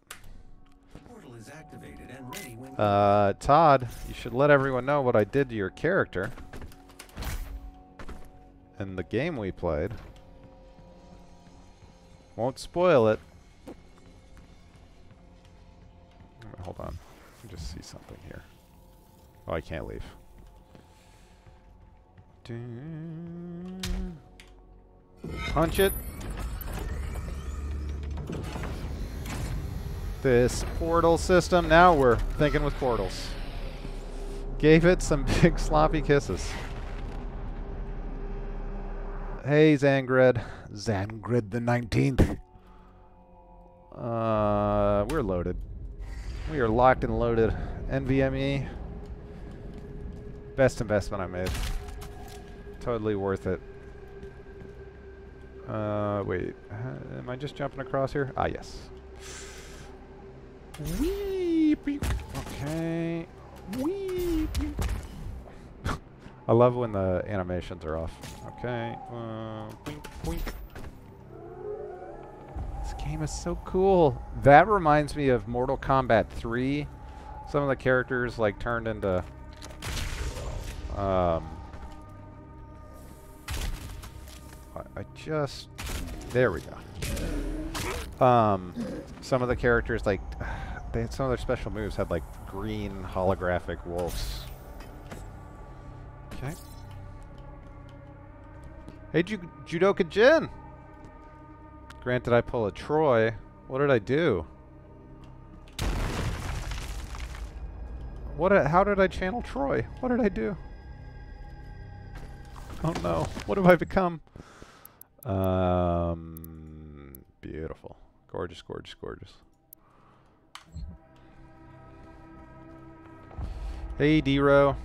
Portal is activated and ready when Uh, Todd, you should let everyone know what I did to your character in the game we played. Won't spoil it. Hold on. Let just see something here. Oh, I can't leave. Punch it. This portal system. Now we're thinking with portals. Gave it some big sloppy kisses. Hey, Zangred. Zangred the 19th. Uh, we're loaded. We are locked and loaded. NVMe. Best investment I made. Totally worth it. Uh, wait. Uh, am I just jumping across here? Ah, yes. Wee. Okay. Wee. I love when the animations are off. Okay. Uh, boink, boink. Game is so cool. That reminds me of Mortal Kombat 3. Some of the characters like turned into um I, I just there we go. Um some of the characters like they had some of their special moves had like green holographic wolves. Okay. Hey, Ju Judoka Jin! Granted, I pull a Troy. What did I do? What? how did I channel Troy? What did I do? Oh no! What have I become? Um, beautiful, gorgeous, gorgeous, gorgeous. Hey, D-Row.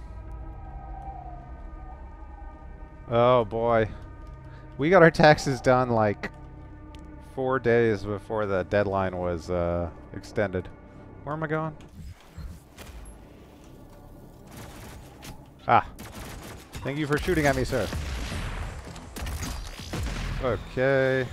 Oh boy. We got our taxes done like four days before the deadline was uh, extended. Where am I going? Ah. Thank you for shooting at me, sir. Okay.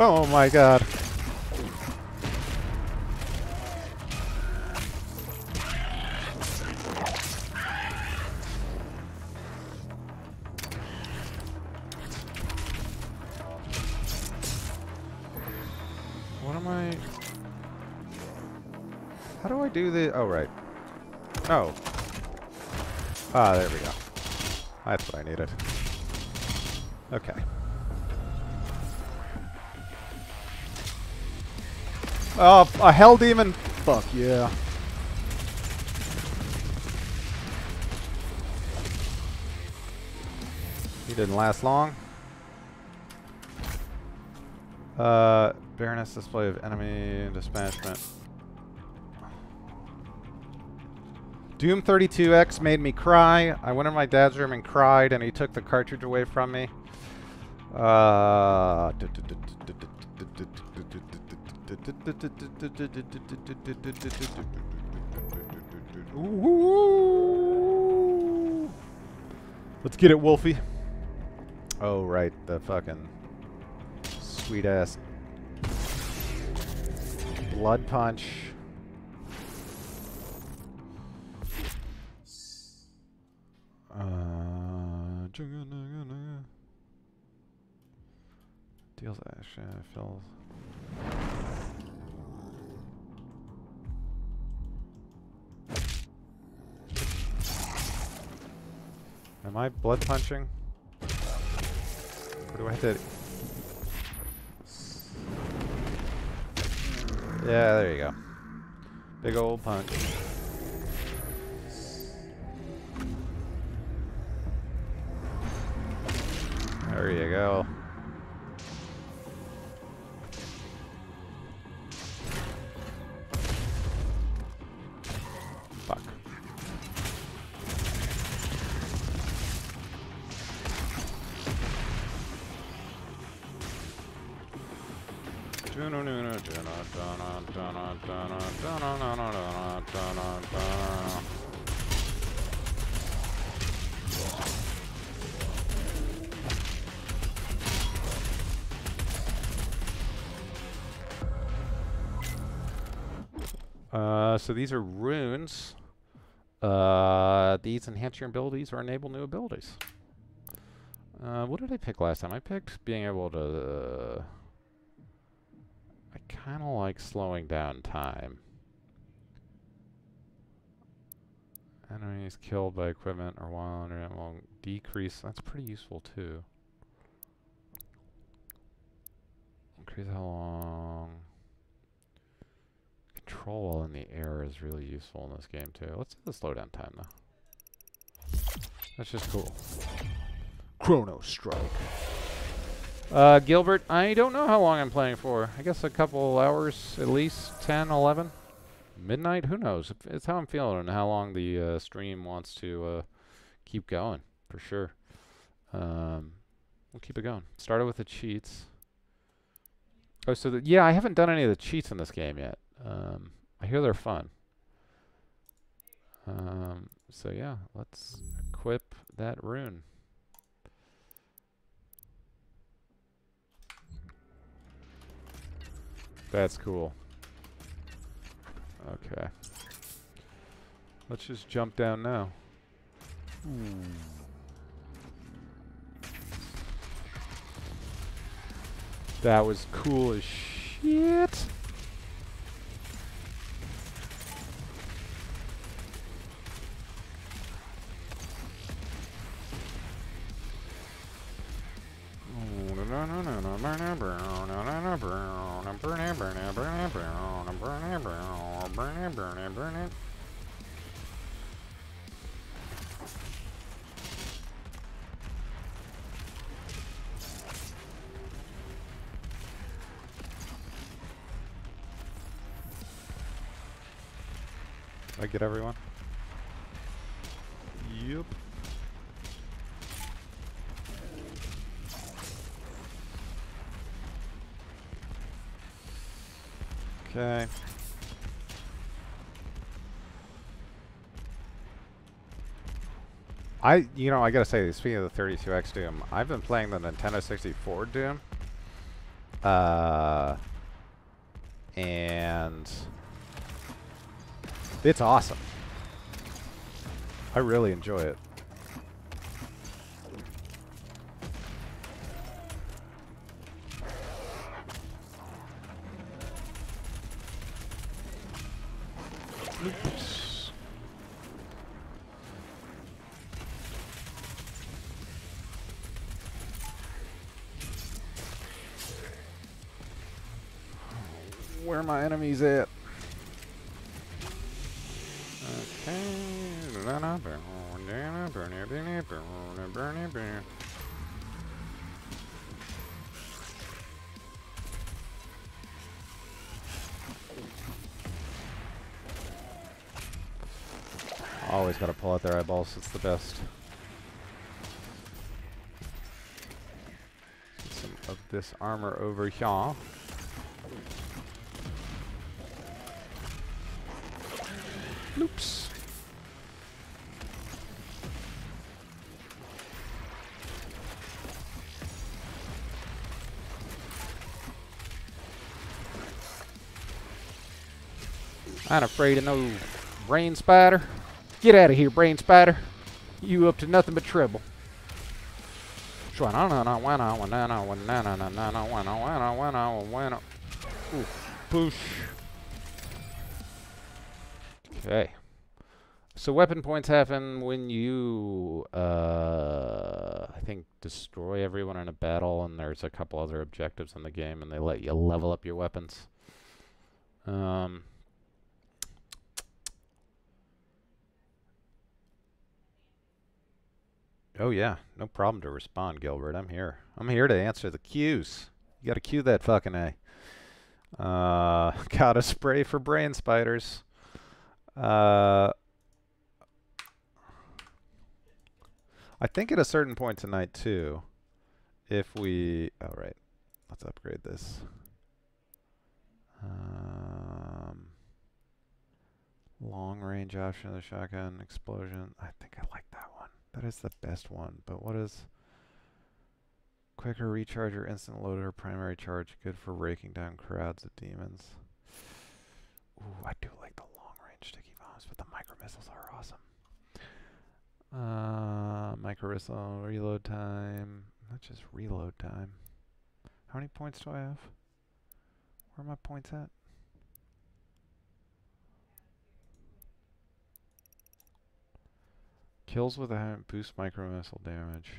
Oh my god. What am I... How do I do the... Oh, right. Oh. Ah, there we go. That's what I needed. Okay. Oh, a hell demon! Fuck yeah. He didn't last long. Uh, Baroness display of enemy dispatchment. Doom 32X made me cry. I went in my dad's room and cried, and he took the cartridge away from me. Uh, Ooh. Let's get it, Wolfie. Oh, right, the fucking sweet ass blood punch. Uh, deals action fills. Am I blood punching? Or do I have to... Yeah, there you go. Big old punch. There you go. These are runes. Uh, these enhance your abilities or enable new abilities. Uh, what did I pick last time? I picked being able to... I kind of like slowing down time. Enemies killed by equipment or while under it will decrease. That's pretty useful too. Increase how long. Control while in the air is really useful in this game too. Let's do the slowdown time though. That's just cool. Chrono Strike. Uh, Gilbert, I don't know how long I'm playing for. I guess a couple hours at least, 10, 11, midnight. Who knows? It's- how I'm feeling and how long the uh, stream wants to uh, keep going, for sure. Um, we'll keep it going. Started with the cheats. Oh, so the, yeah, I haven't done any of the cheats in this game yet. Um, I hear they're fun. Um, so yeah, let's equip that rune. That's cool. Okay. Let's just jump down now. That was cool as shit. I get everyone? Yep. Okay. I, you know, I gotta say, speaking of the 32X Doom, I've been playing the Nintendo 64 Doom. Uh, and it's awesome. I really enjoy it. It's the best. Get some of this armor over here. Oops. I ain't afraid of no brain spider. Get out of here, brain spider. You up to nothing but trouble. Okay. So weapon points happen when you, uh, I think, destroy everyone in a battle, and there's a couple other objectives in the game, and they let you level up your weapons. Um, oh yeah, no problem to respond, Gilbert. I'm here. I'm here to answer the cues. You gotta cue that fucking A. Uh, gotta spray for brain spiders. Uh, I think at a certain point tonight too, if we, oh right, let's upgrade this. Um, long range option of the shotgun explosion. I think I like that one. That is the best one. But what is quicker recharge or instant loader primary charge? Good for raking down crowds of demons. Ooh, I do like the long range sticky bombs, but the micro missiles are awesome. Uh, micro missile reload time. Not just reload time. How many points do I have? Where are my points at? Kills with a boost micro missile damage.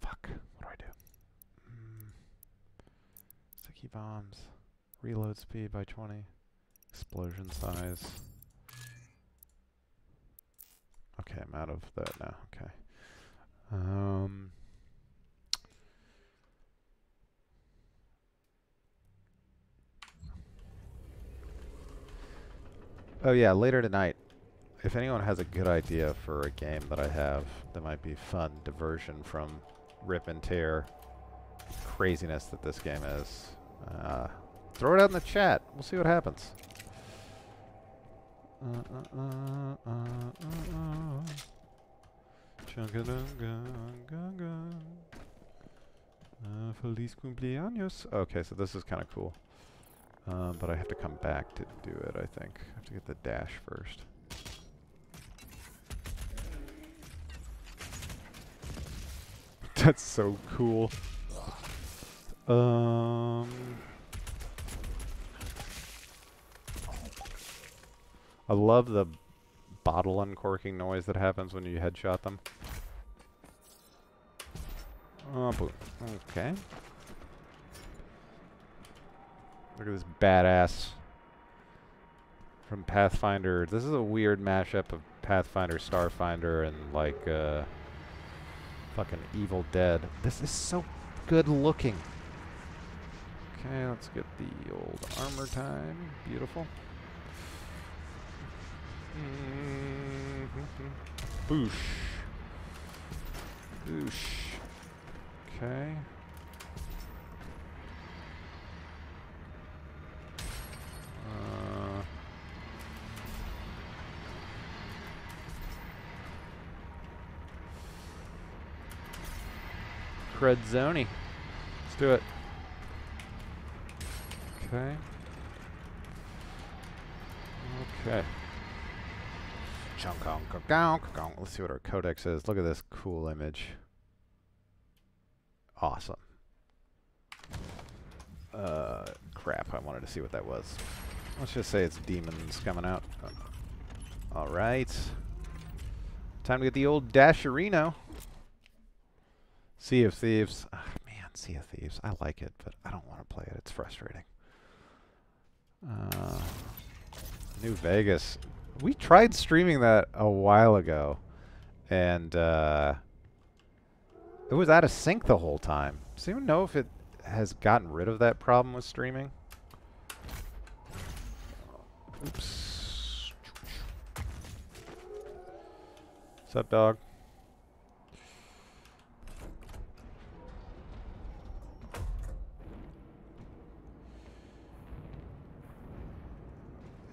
Fuck. What do I do? Mm. Sticky bombs. Reload speed by 20. Explosion size. Okay, I'm out of that now. Okay. Um. Oh yeah, later tonight, if anyone has a good idea for a game that I have that might be fun diversion from rip and tear craziness that this game is, uh, throw it out in the chat. We'll see what happens. Feliz cumpleaños. Okay, so this is kind of cool. Um, but I have to come back to do it, I think. I have to get the dash first. That's so cool. Um, I love the bottle uncorking noise that happens when you headshot them. Oh, boom. Okay. Look at this badass from Pathfinder. This is a weird mashup of Pathfinder, Starfinder, and like uh, fucking Evil Dead. This is so good looking. Okay, let's get the old armor time. Beautiful. Mm-hmm. Boosh. Boosh. Okay. Credzoni. Let's do it. Okay. Okay. Let's see what our codex is. Look at this cool image. Awesome. Uh, crap. I wanted to see what that was. Let's just say it's demons coming out. All right. Time to get the old Dasherino. Sea of Thieves. Ah, man, Sea of Thieves. I like it, but I don't want to play it. It's frustrating. Uh, New Vegas. We tried streaming that a while ago, and uh, it was out of sync the whole time. Does anyone know if it has gotten rid of that problem with streaming? Oops. What's up, dog?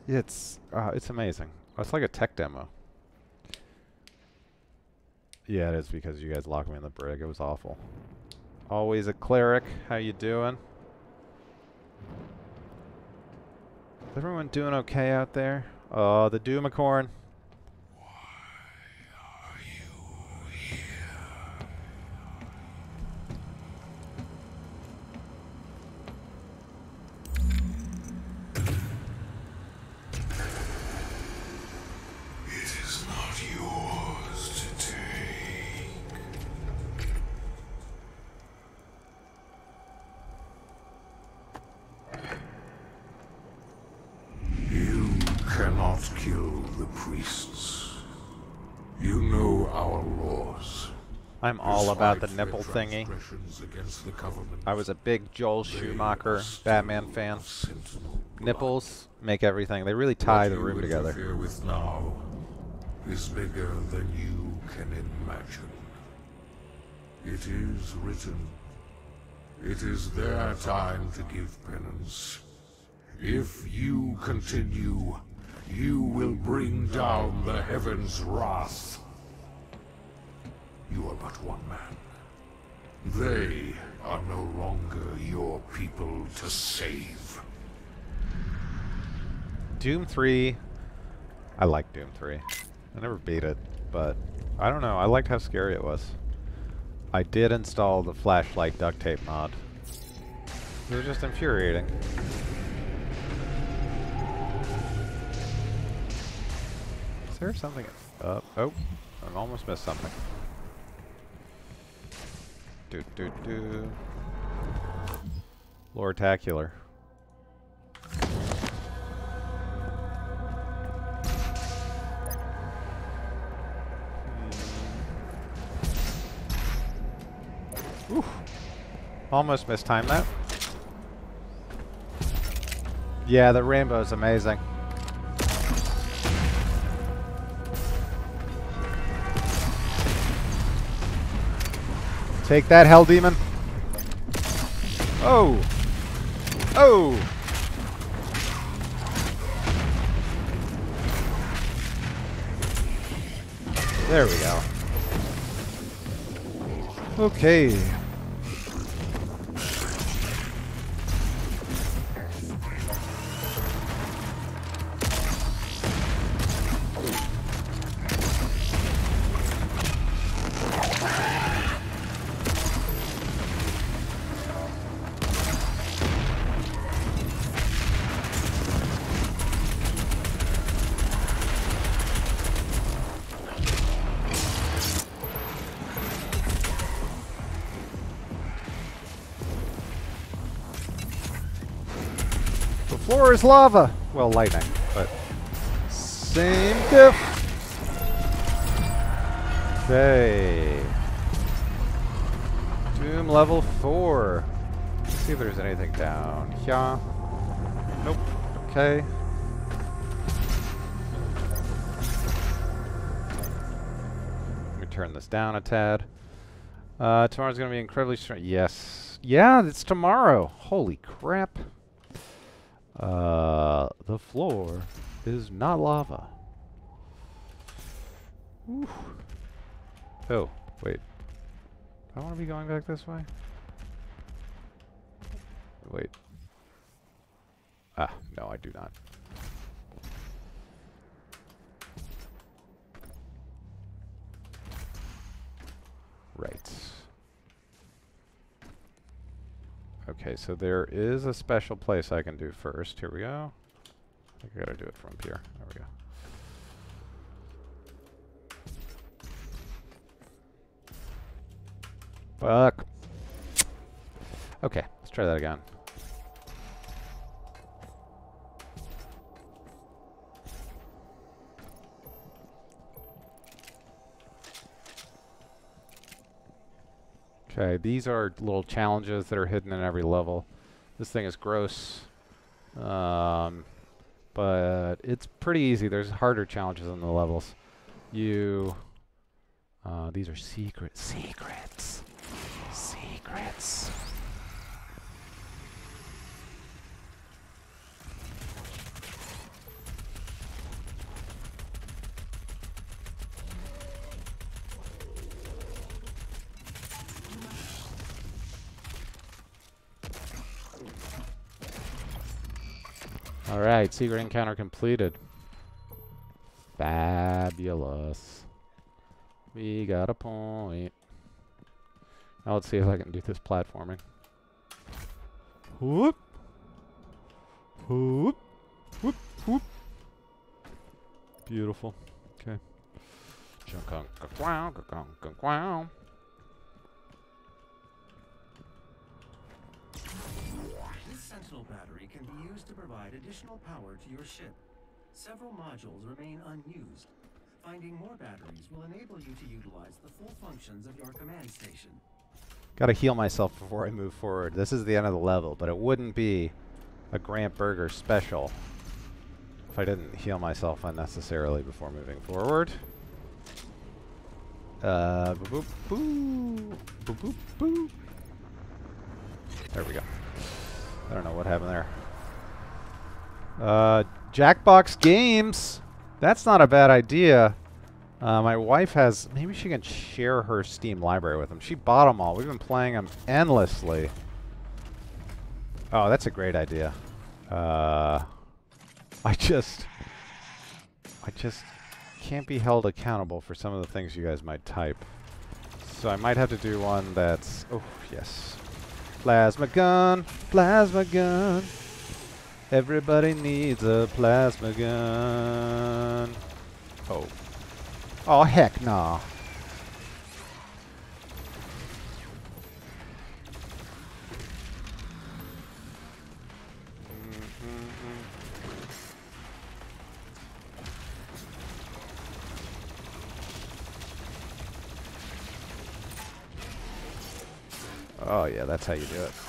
It's uh, it's amazing. It's like a tech demo. Yeah, it is because you guys locked me in the brig. It was awful. Always a cleric. How you doing? Is everyone doing okay out there? Oh, the Doomicorn. About the nipple thingy. the I was a big Joel Schumacher Batman fan. of sentinel blood. Nipples make everything. They really tie the room together. with now is bigger than you can imagine. It is written, It is their time to give penance. If you continue, you will bring down the heavens' wrath. You are but one man. They are no longer your people to save. Doom 3. I like Doom 3. I never beat it, but I don't know. I liked how scary it was. I did install the flashlight duct tape mod. It was just infuriating. Is there something up? Oh, I almost missed something. Do do do. Lortacular. Oof. Almost mistimed that. Yeah, the rainbow is amazing. Take that, Hell Demon. Oh! Oh! There we go. Okay. The floor is lava. Well, lightning, but same diff. Okay. Doom level four. Let's see if there's anything down here. Nope. Okay. Let me turn this down a tad. Uh, tomorrow's gonna be incredibly strong. Yes. Yeah, it's tomorrow. Holy crap. Uh, the floor is not lava. Oh, wait. I want to be going back this way? Wait. Ah, no, I do not. Right. Okay, so there is a special place I can do first. Here we go. I think I gotta do it from here. There we go. Fuck. Okay, let's try that again. Okay, these are little challenges that are hidden in every level. This thing is gross. Um, but it's pretty easy. There's harder challenges in the levels. You... Uh, these are secret secrets. Secrets. Alright, secret encounter completed. Fabulous. We got a point. Now let's see if I can do this platforming. Whoop. Whoop. Whoop. Whoop. Beautiful. Okay. Provide additional power to your ship. Several modules remain unused. Finding more batteries will enable you to utilize the full functions of your command station. Gotta heal myself before I move forward. This is the end of the level, but it wouldn't be a Grant Burger special if I didn't heal myself unnecessarily before moving forward. Uh, boop boop boo, boop boop boo. There we go. I don't know what happened there. Uh, Jackbox Games. That's not a bad idea. Uh, my wife has. Maybe she can share her Steam library with them. She bought them all. We've been playing them endlessly. Oh, that's a great idea. Uh, I just. I just can't be held accountable for some of the things you guys might type. So I might have to do one that's. Oh, yes. Plasma gun, plasma gun. Everybody needs a plasma gun. Oh. Oh, heck nah. Oh yeah, that's how you do it.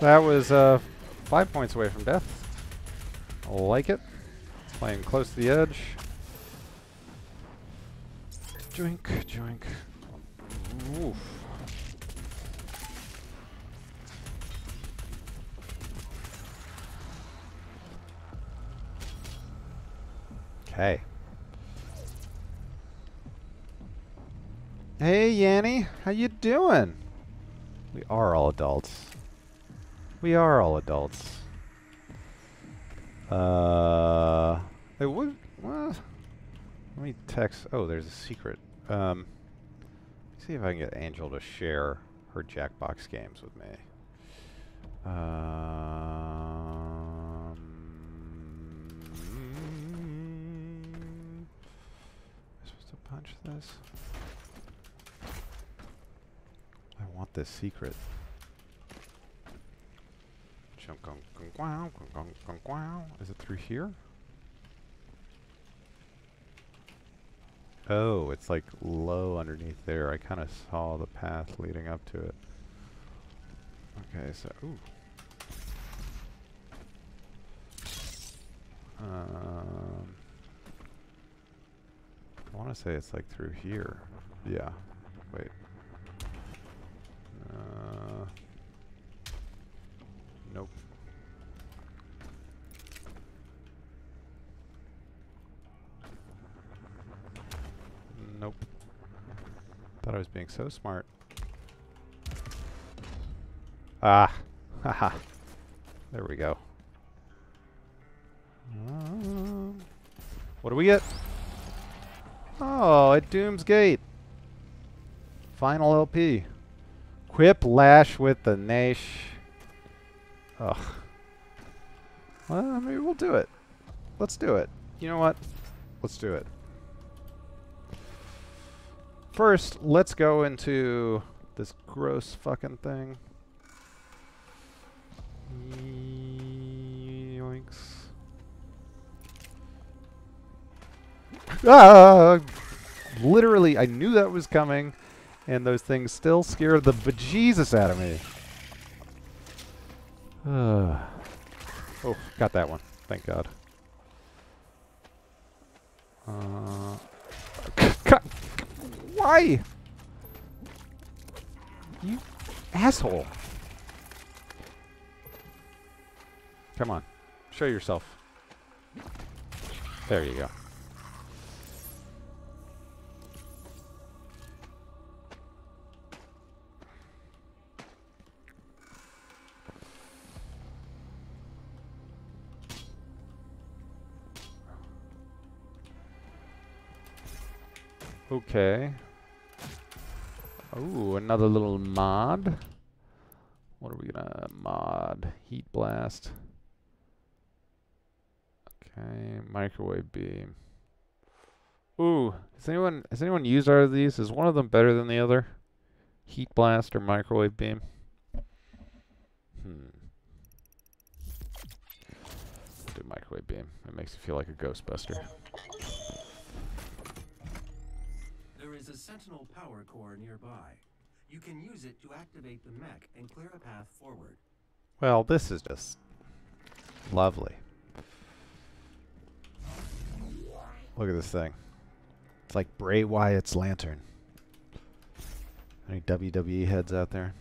That was uh, five points away from death. I like it. Playing close to the edge. Joink, joink. Oof. Okay. Hey Yanni, how you doing? We are all adults. We are all adults. Uh, hey, what? what? Let me text. Oh, there's a secret. Um, see if I can get Angel to share her Jackbox games with me. Um, I supposed to punch this? I want this secret. Chunk, gong, gong, wow, gong, gong, wow. Is it through here? Oh, it's like low underneath there. I kind of saw the path leading up to it. Okay, so ooh. Um, I want to say it's like through here. Yeah. Wait. Uh, nope. Nope. Thought I was being so smart. Ah. Haha. there we go. Um, what do we get? Oh, at Doom's Gate. Final LP. Quiplash with the Nash. Ugh. Well, maybe we'll do it. Let's do it. You know what? Let's do it. First, let's go into this gross fucking thing. Yoinks. Ah! Literally, I knew that was coming, and those things still scare the bejesus out of me. Uh. Oh, got that one. Thank God. Uh, why? You asshole. Come on. Show yourself. There you go. Okay. Oh, another little mod. What are we gonna mod? Heat blast. Okay, microwave beam. Ooh, has anyone has anyone used either of these? Is one of them better than the other? Heat blast or microwave beam? Hmm. Do microwave beam. It makes you feel like a Ghostbuster. Sentinel power core nearby. You can use it to activate the mech and clear a path forward. Well, this is just lovely. Look at this thing. It's like Bray Wyatt's lantern. Any WWE heads out there?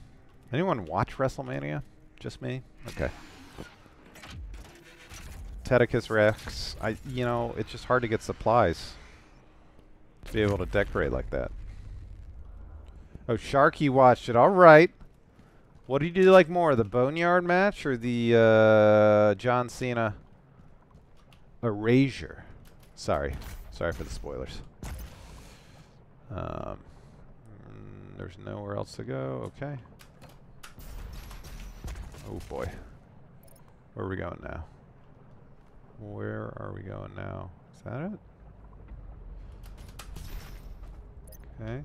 Anyone watch WrestleMania? Just me? Okay. Tedicus Rex. I, you know, it's just hard to get supplies to be able to decorate like that. Oh, Sharky watched it. All right. What did you do like more, the Boneyard match or the uh, John Cena Erasure? Sorry. Sorry for the spoilers. Um, mm, there's nowhere else to go. Okay. Oh boy. Where are we going now? Where are we going now? Is that it? Okay.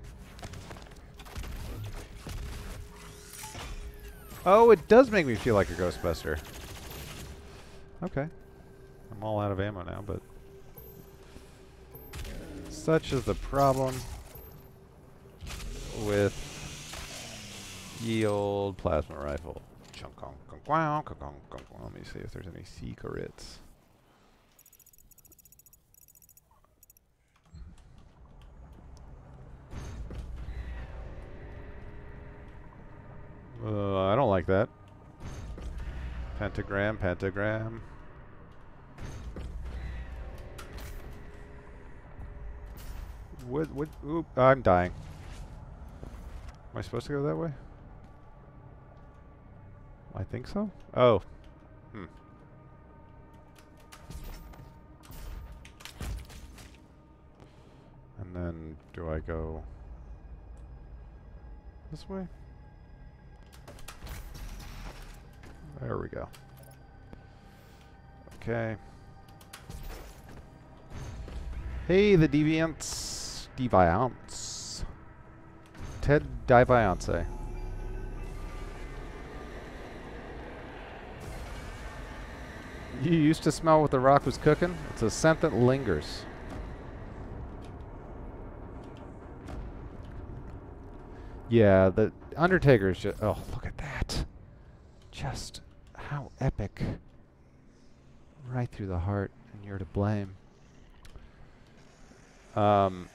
Oh, it does make me feel like a Ghostbuster. Okay. I'm all out of ammo now, but... Such is the problem with ye old plasma rifle. Let me see if there's any secrets. Uh, I don't like that. Pentagram, pentagram. What, what, oop, I'm dying. Am I supposed to go that way? I think so. Oh. Hmm. And then, do I go this way? Go. Okay. Hey, the Deviants. Deviants. Ted Deviance. You used to smell what the rock was cooking? It's a scent that lingers. Yeah, the Undertaker's just... Oh, look at that. Just how epic. Right through the heart, and you're to blame. Um,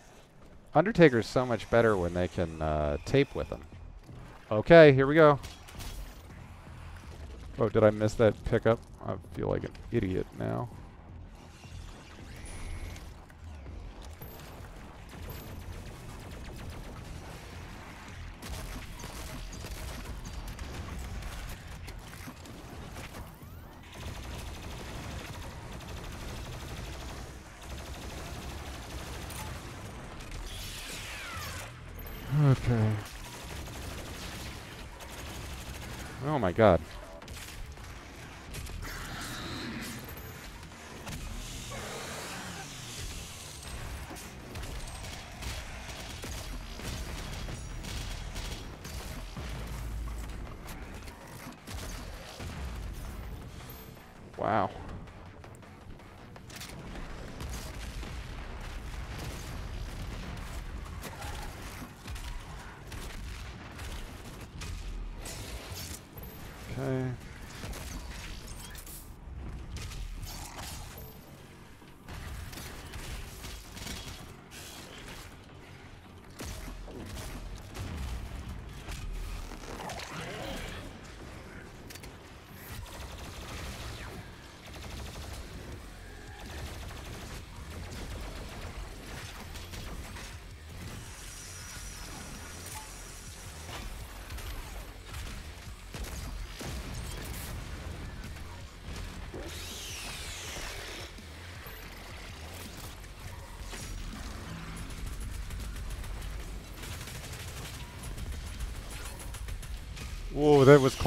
Undertaker's so much better when they can uh, tape with him. Okay, here we go. Oh, did I miss that pickup? I feel like an idiot now. God.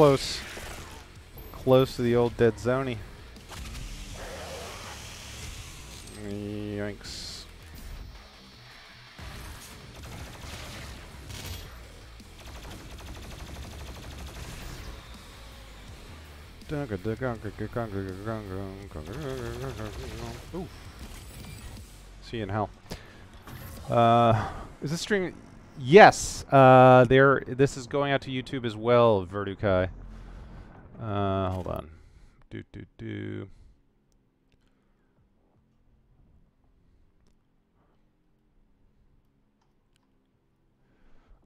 Close. Close to the old dead zony. Yikes. Oof. See you in hell. Uh, is this stream? Yes. Uh, there. This is going out to YouTube as well, Verdukai. Uh, hold on. Do do do.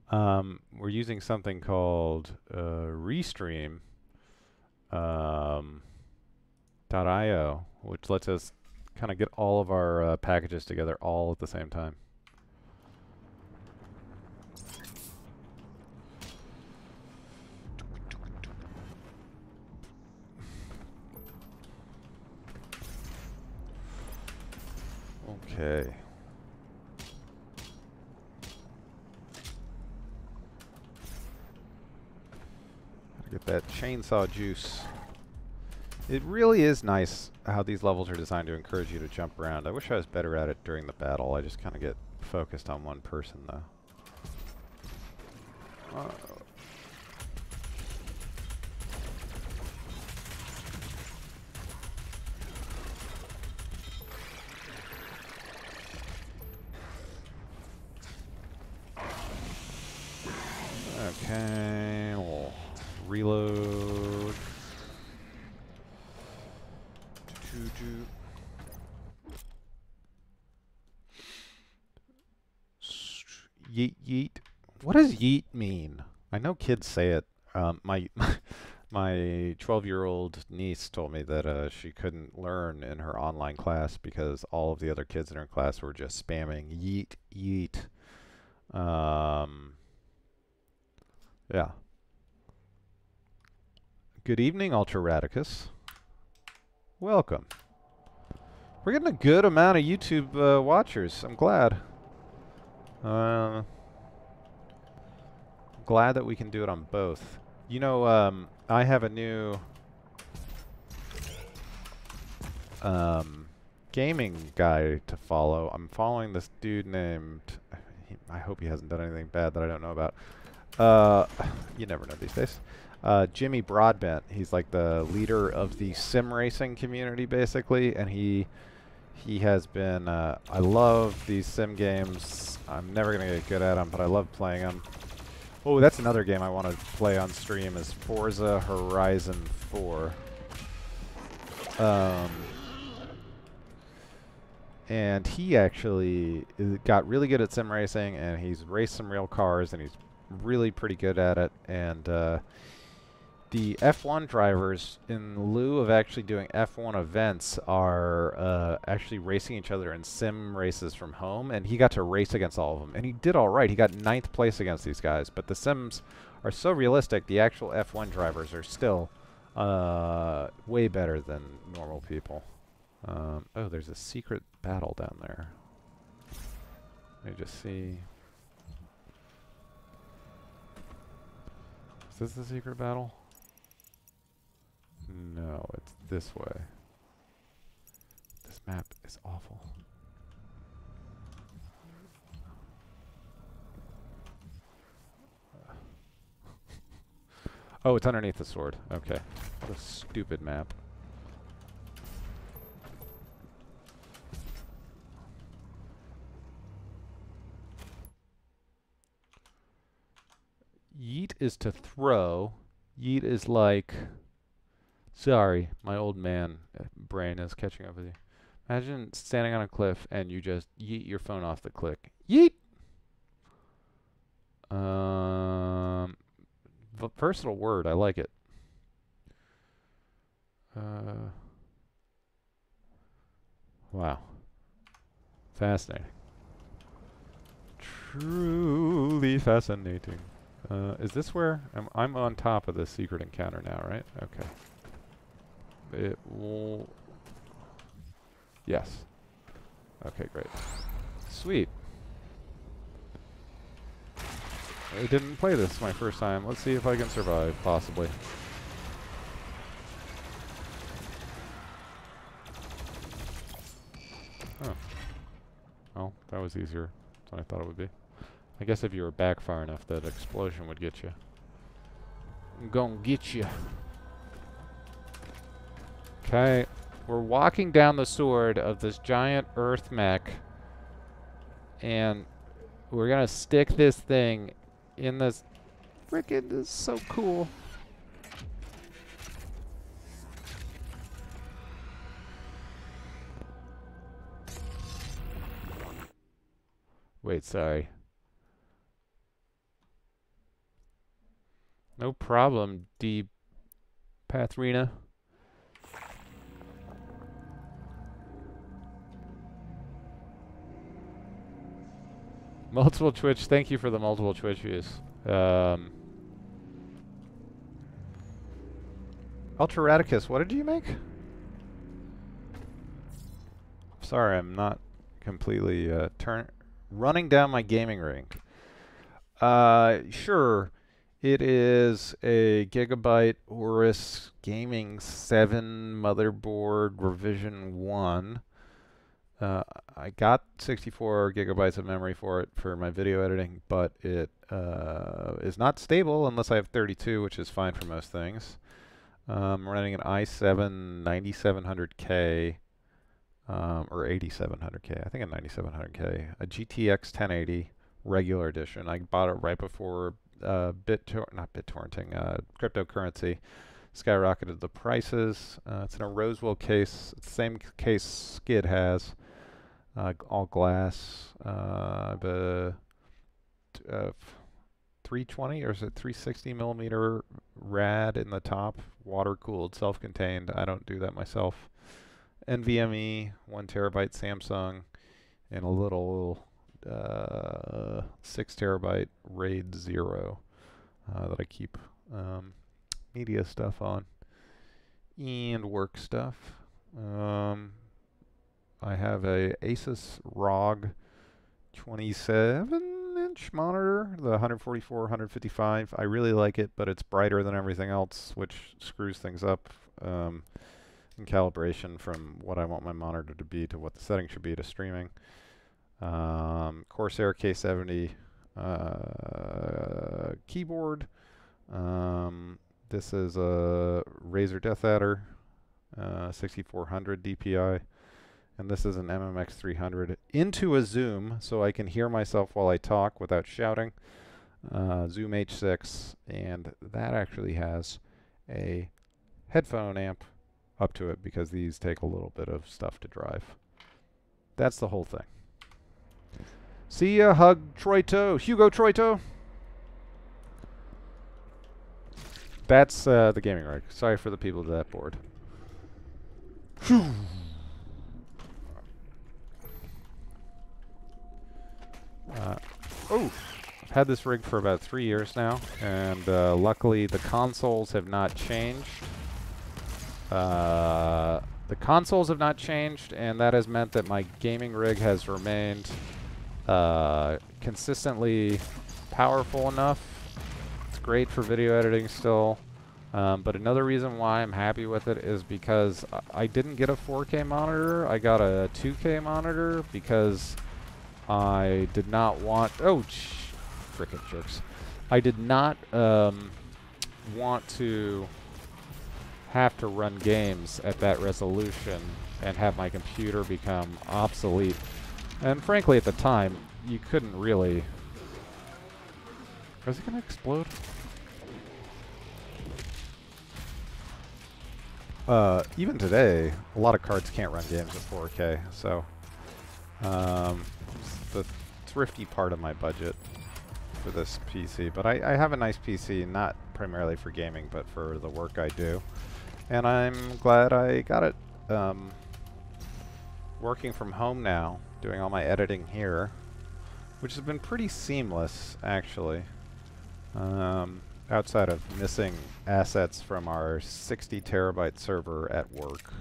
um, we're using something called uh, Restream um, .io, which lets us kind of get all of our uh, packages together all at the same time. Okay. Gotta get that chainsaw juice. It really is nice how these levels are designed to encourage you to jump around. I wish I was better at it during the battle. I just kind of get focused on one person, though. Uh, Okay, we'll reload. Choo-choo. S- Yeet yeet. What does yeet know kids say it. Um, my my 12-year-old niece told me that uh, she couldn't learn in her online class because all of the other kids in her class were just spamming yeet yeet. Um, yeah. Good evening, Ultra Radicus. Welcome. We're getting a good amount of YouTube uh, watchers. I'm glad. Uh, glad that we can do it on both. You know, um, I have a new um, gaming guy to follow. I'm following this dude named... I hope he hasn't done anything bad that I don't know about. Uh, you never know these days. Uh, Jimmy Broadbent. He's like the leader of the sim racing community, basically, and he he has been. Uh, I love these sim games. I'm never gonna get good at them, but I love playing them. Oh, that's another game I want to play on stream. Is Forza Horizon 4. Um, and he actually got really good at sim racing, and he's raced some real cars, and he's really pretty good at it. And uh, the F1 drivers, in lieu of actually doing F1 events, are uh, actually racing each other in sim races from home. And he got to race against all of them, and he did all right. He got ninth place against these guys, but the sims are so realistic. The actual F1 drivers are still uh, way better than normal people. Um, oh, there's a secret battle down there. Let me just see. Is this the secret battle? No, it's this way. This map is awful. oh, it's underneath the sword. Okay. What a stupid map. Yeet is to throw. Yeet is like. Sorry, my old man uh, brain is catching up with you. Imagine standing on a cliff and you just yeet your phone off the cliff. Yeet! Um, versatile word. I like it. Uh, wow. Fascinating. Truly fascinating. Uh, is this where I'm? I'm on top of the secret encounter now, right? Okay. It will. Yes. Okay, great. Sweet. I didn't play this my first time. Let's see if I can survive, possibly. Oh. Well, that was easier than I thought it would be. I guess if you were back far enough, that explosion would get you. I'm gonna get you. Okay, we're walking down the sword of this giant earth mech, and we're gonna stick this thing in this. Frickin', this is so cool. Wait, sorry. No problem, D. Pathrina. Multiple Twitch. Thank you for the multiple Twitch views. Um, Ultra Radicus, what did you make? Sorry, I'm not completely uh, turn running down my gaming ring. Uh, sure, it is a Gigabyte Aorus Gaming 7 motherboard revision 1. Uh, I got 64 gigabytes of memory for it for my video editing, but it uh, is not stable unless I have 32, which is fine for most things. Um, running an i7 9700K um, or 8700K. I think a 9700K. A GTX 1080 regular edition. I bought it right before uh, not BitTorrenting, uh, cryptocurrency skyrocketed the prices. Uh, it's in a Rosewill case. Same case Skid has. Uh, all glass. Uh, the uh, 320 or is it 360 millimeter rad in the top, water cooled, self contained. I don't do that myself. NVMe, one terabyte Samsung, and a little uh, six terabyte RAID zero uh, that I keep um, media stuff on and work stuff. Um, I have a Asus ROG 27 inch monitor, the 144, 155. I really like it, but it's brighter than everything else, which screws things up um, in calibration from what I want my monitor to be to what the setting should be to streaming. Um, Corsair K70 uh, keyboard. Um, this is a Razer Death Adder uh, 6400 DPI and this is an MMX 300 into a Zoom so I can hear myself while I talk without shouting. Uh, Zoom H6 and that actually has a headphone amp up to it because these take a little bit of stuff to drive. That's the whole thing. See ya, hug Troito, Hugo Troito. That's uh, the gaming rig. Sorry for the people to that board. Uh, oh, I've had this rig for about three years now, and uh, luckily the consoles have not changed. Uh, the consoles have not changed, and that has meant that my gaming rig has remained uh, consistently powerful enough. It's great for video editing still. Um, but another reason why I'm happy with it is because I, I didn't get a 4K monitor. I got a 2K monitor because I did not want... Oh, frickin' jerks. I did not um, want to have to run games at that resolution and have my computer become obsolete. And frankly, at the time, you couldn't really... Is it going to explode? Uh, even today, a lot of cards can't run games at 4K, so... Um, the thrifty part of my budget for this PC. But I, I have a nice PC, not primarily for gaming, but for the work I do. And I'm glad I got it. Um, working from home now, doing all my editing here, which has been pretty seamless, actually. Um, outside of missing assets from our 60 terabyte server at work.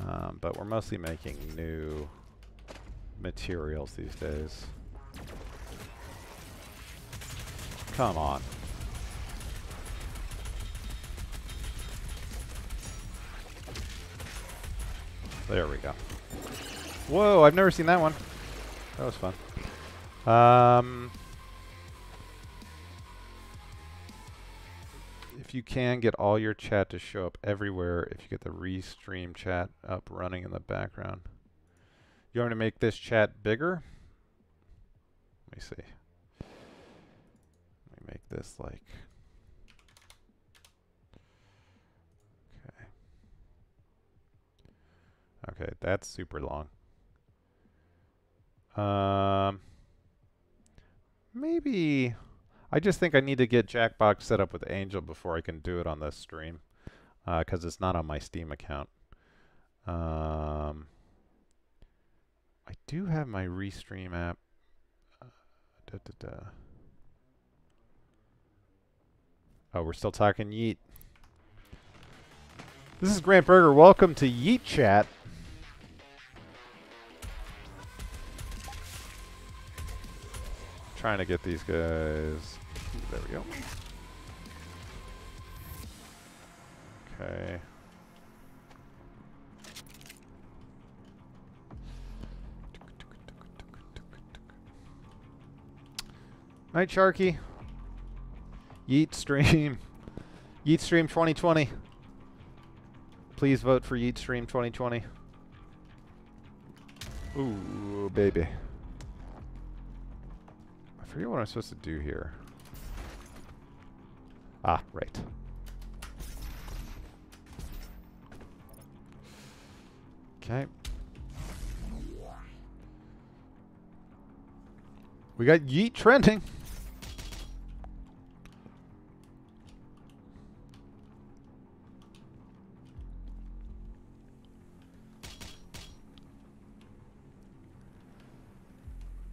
Um, but we're mostly making new materials these days. Come on. There we go. Whoa, I've never seen that one. That was fun. Um, if you can get all your chat to show up everywhere, if you get the restream chat up running in the background. You want me to make this chat bigger? Let me see. Let me make this like... Okay. Okay, that's super long. Um, maybe... I just think I need to get Jackbox set up with Angel before I can do it on this stream, because it's not on my Steam account. Um, do have my Restream app. Uh, da, da, da. Oh, we're still talking Yeet. This is Grant Berger. Welcome to Yeet Chat. Trying to get these guys. There we go. Okay. Night Sharky. Yeet Stream. Yeet Stream 2020. Please vote for Yeet Stream 2020. Ooh, baby. I forget what I'm supposed to do here. Ah, right. Okay. We got Yeet trending.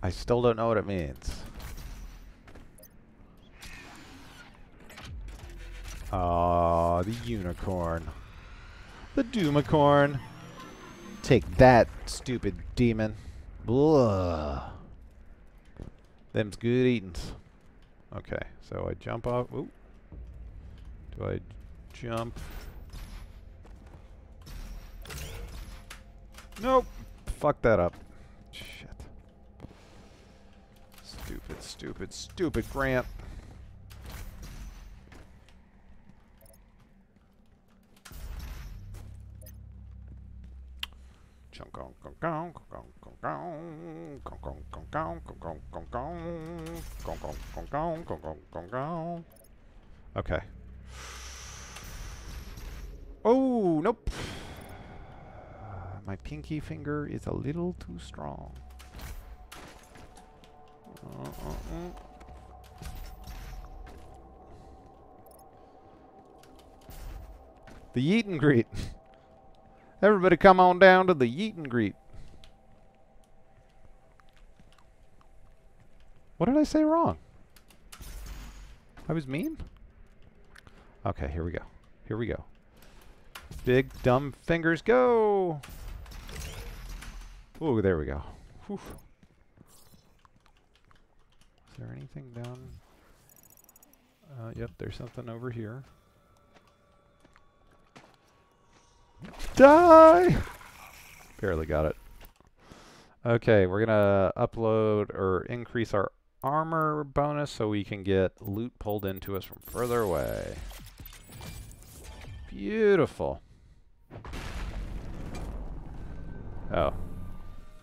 I still don't know what it means. Aw, the unicorn. The Doomicorn. Take that, stupid demon. Blah. Them's good eatings. Okay, so I jump off. Ooh. Do I jump? Nope. Fuck that up. Shit. Stupid, stupid, stupid Grant. Okay. Oh, nope. My pinky finger is a little too strong. The Yeet and Greet. Everybody come on down to the Yeet and Greet. What did I say wrong? I was mean? Okay, here we go. Here we go. Big dumb fingers go! Ooh, there we go. Whew. Is there anything down? Uh, yep, there's something over here. Die! Barely got it. Okay, we're gonna upload or increase our armor bonus so we can get loot pulled into us from further away. Beautiful. Oh.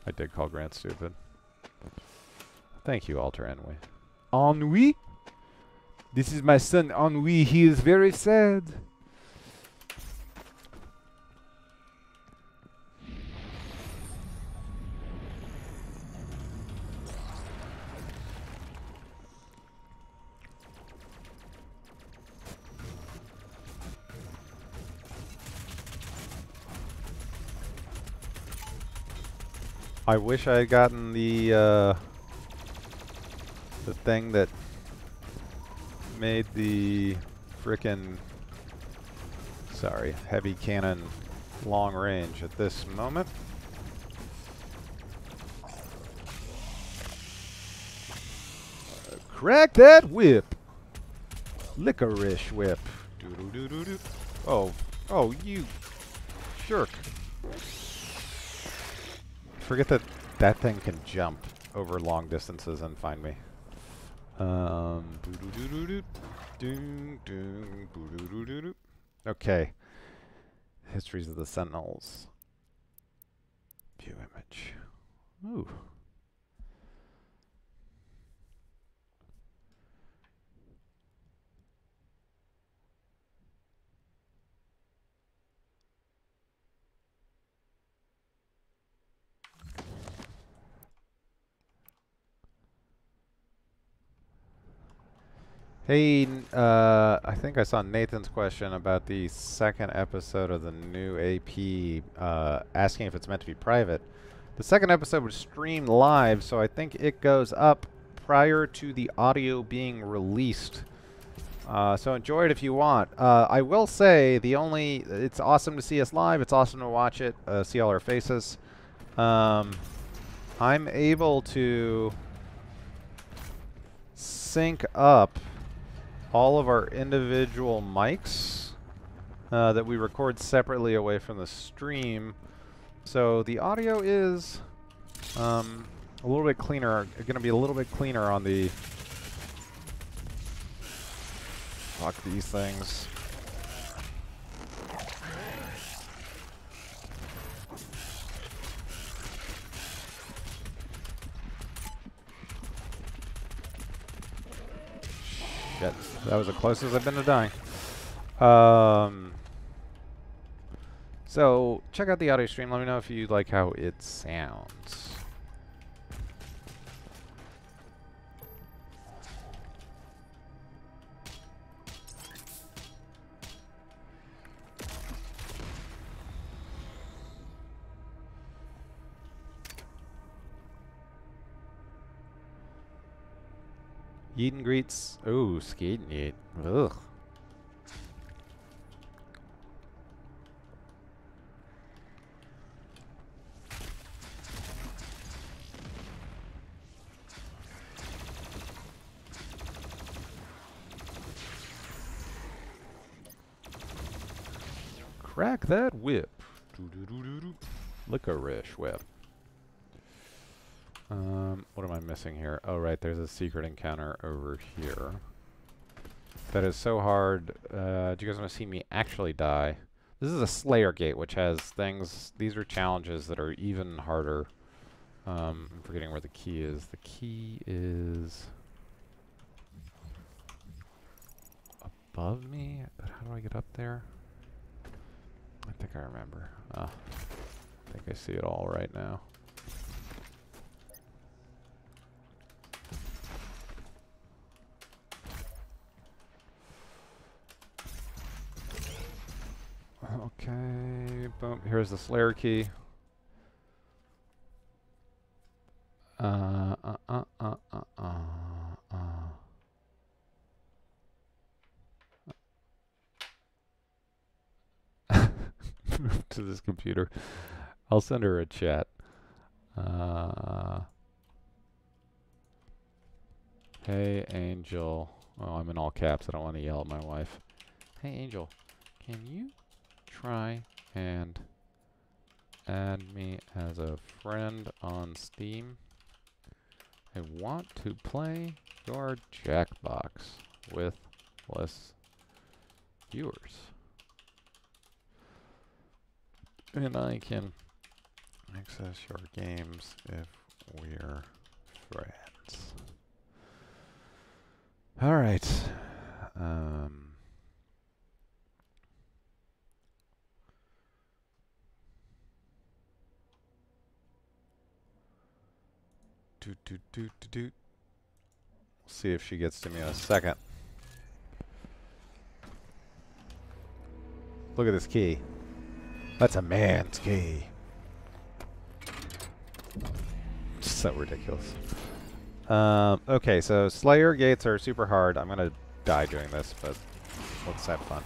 I did call Grant stupid. Thank you, Alter Ennui. Ennui? This is my son Ennui. He is very sad. I wish I had gotten the uh, the thing that made the frickin' sorry heavy cannon long range at this moment. Uh, crack that whip, licorice whip. Doo. Oh, oh, you jerk. Forget that that thing can jump over long distances and find me. Um. Okay. Histories of the Sentinels. View image. Ooh. Hey, uh, I think I saw Nathan's question about the second episode of the new AP, uh, asking if it's meant to be private. The second episode was streamed live, so I think it goes up prior to the audio being released. Uh, so enjoy it if you want. Uh, I will say the only it's awesome to see us live. It's awesome to watch it, uh, see all our faces. Um, I'm able to sync up all of our individual mics uh, that we record separately away from the stream. So the audio is um, a little bit cleaner, going to be a little bit cleaner on the. Fuck these things. Shit, that was the closest I've been to dying. Um, so check out the audio stream. Let me know if you like how it sounds. And greets. Ooh, skating eat. Ugh. Crack that whip. Licorice whip. Um, what am I missing here? Oh, right, there's a secret encounter over here. That is so hard. Uh, do you guys want to see me actually die? This is a Slayer Gate, which has things... These are challenges that are even harder. Um, I'm forgetting where the key is. The key is... Above me? But how do I get up there? I think I remember. Ah, I think I see it all right now. Okay, boom. Here's the Slayer key. Uh, uh, uh, uh, uh, uh, uh. To this computer. I'll send her a chat. Uh, hey, Angel. Oh, I'm in all caps. I don't want to yell at my wife. Hey, Angel. Can you try and add me as a friend on Steam? I want to play your Jackbox with less viewers. And I can access your games if we're friends. All right. Um, Doot, doot, doot, doot. We'll see if she gets to me in a second. Look at this key. That's a man's key. So ridiculous. Um, okay, so Slayer gates are super hard. I'm gonna die doing this, but let's have fun.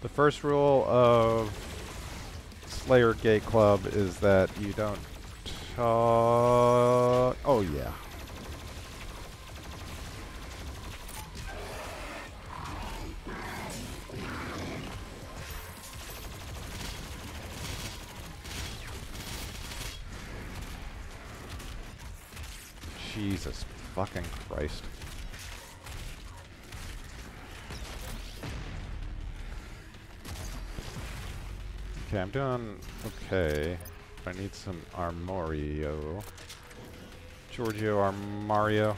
The first rule of Slayer Gate Club is that you don't talk. Oh, yeah. Jesus fucking Christ. Okay, I'm doing okay. I need some Armorio. Giorgio Armario.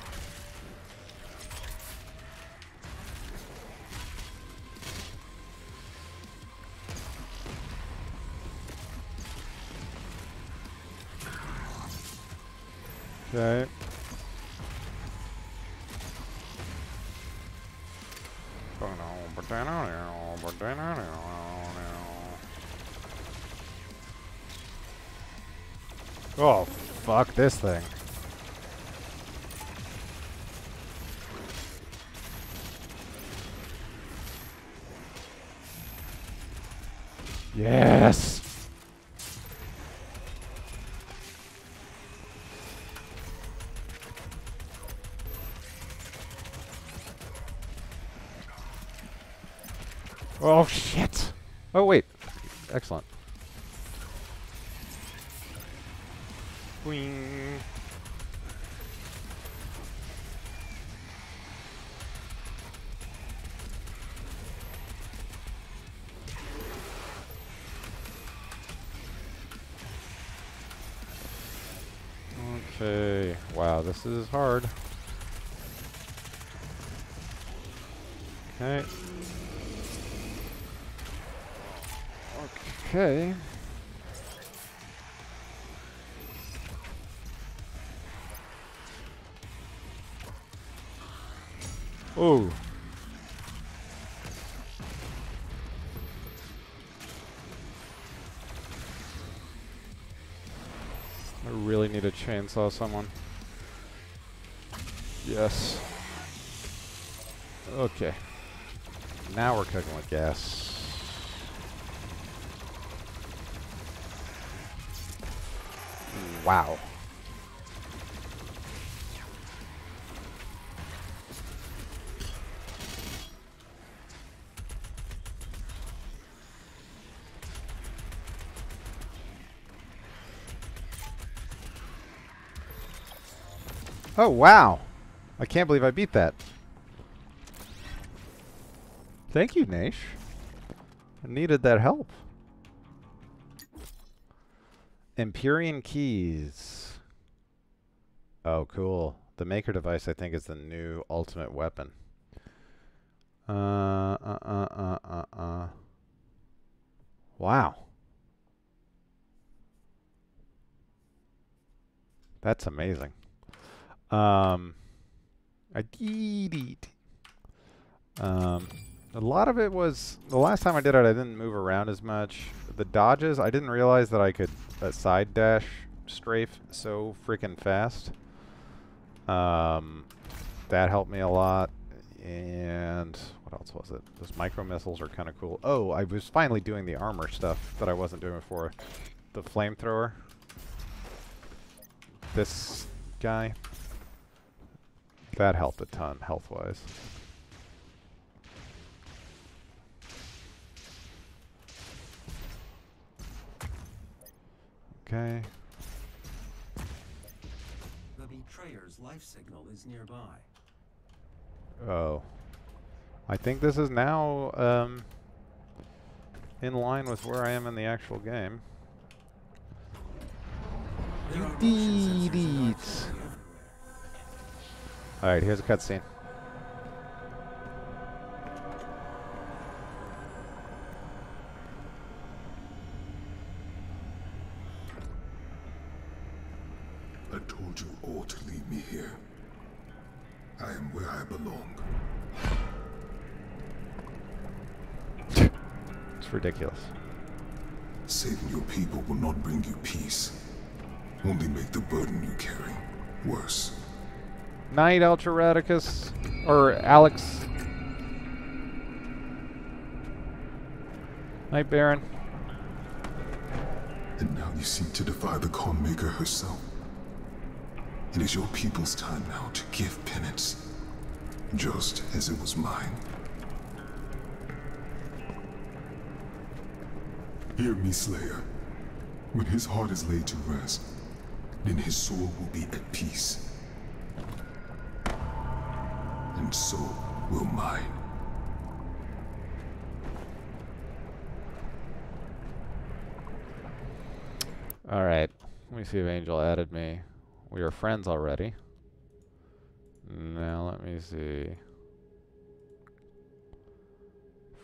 Okay. This thing. Chainsaw someone. Yes. Okay. Now we're cooking with gas. Wow. Oh, wow. I can't believe I beat that. Thank you, Nash. I needed that help. Empyrean keys. Oh, cool. The maker device, I think, is the new ultimate weapon. Uh, uh, uh, uh, uh, uh. Wow. That's amazing. Um, I did. Um, a lot of it was the last time I did it. I didn't move around as much. The dodges, I didn't realize that I could uh, side dash strafe so freaking fast. Um, that helped me a lot. And what else was it? Those micro missiles are kind of cool. Oh, I was finally doing the armor stuff that I wasn't doing before. The flamethrower. This guy. That helped a ton, health-wise. Okay. The betrayer's life signal is nearby. Oh. I think this is now um, in line with where I am in the actual game. There Alright, here's a cutscene. Night, Ultra Radicus. Or Alex. Night, Baron. And now you seek to defy the Khan Maker herself. It is your people's time now to give penance, just as it was mine. Hear me, Slayer. When his heart is laid to rest, then his soul will be at peace. And so will mine. Alright. Let me see if Angel added me. We are friends already. Now let me see.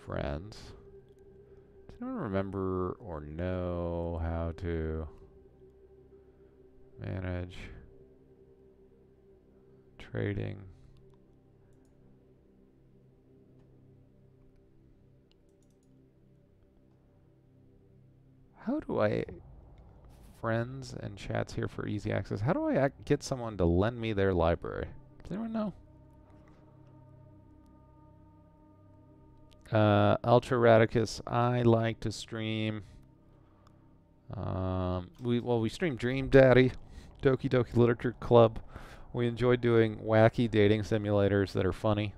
Friends. Does anyone remember or know how to manage? Trading. How do I friends and chats here for easy access? How do I get someone to lend me their library? Does anyone know? Uh, Ultra Radicus, I like to stream. Um, we well, we stream Dream Daddy, Doki Doki Literature Club. We enjoy doing wacky dating simulators that are funny,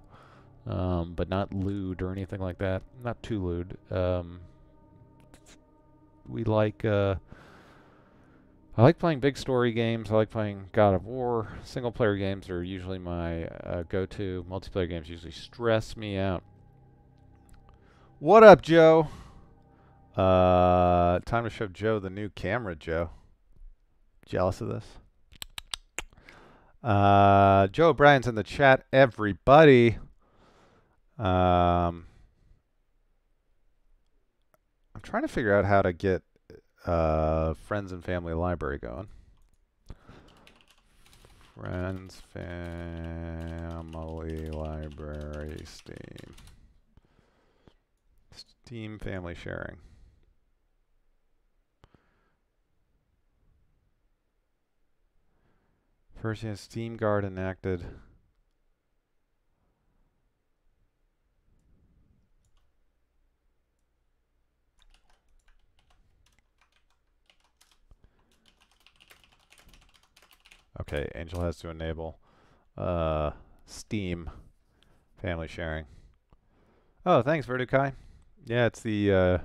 um, but not lewd or anything like that. Not too lewd. Um, we like. Uh, I like playing big story games. I like playing God of War. Single player games are usually my uh, go-to. Multiplayer games usually stress me out. What up, Joe? Uh, time to show Joe the new camera, Joe. Jealous of this? Uh, Joe O'Brien's in the chat, everybody. Um, I'm trying to figure out how to get uh, Friends and Family Library going. Friends, Family Library, Steam. Steam Family Sharing. First, have Steam Guard enacted. Okay, Angel has to enable uh, Steam family sharing. Oh, thanks, Verdukai. Yeah, it's the uh,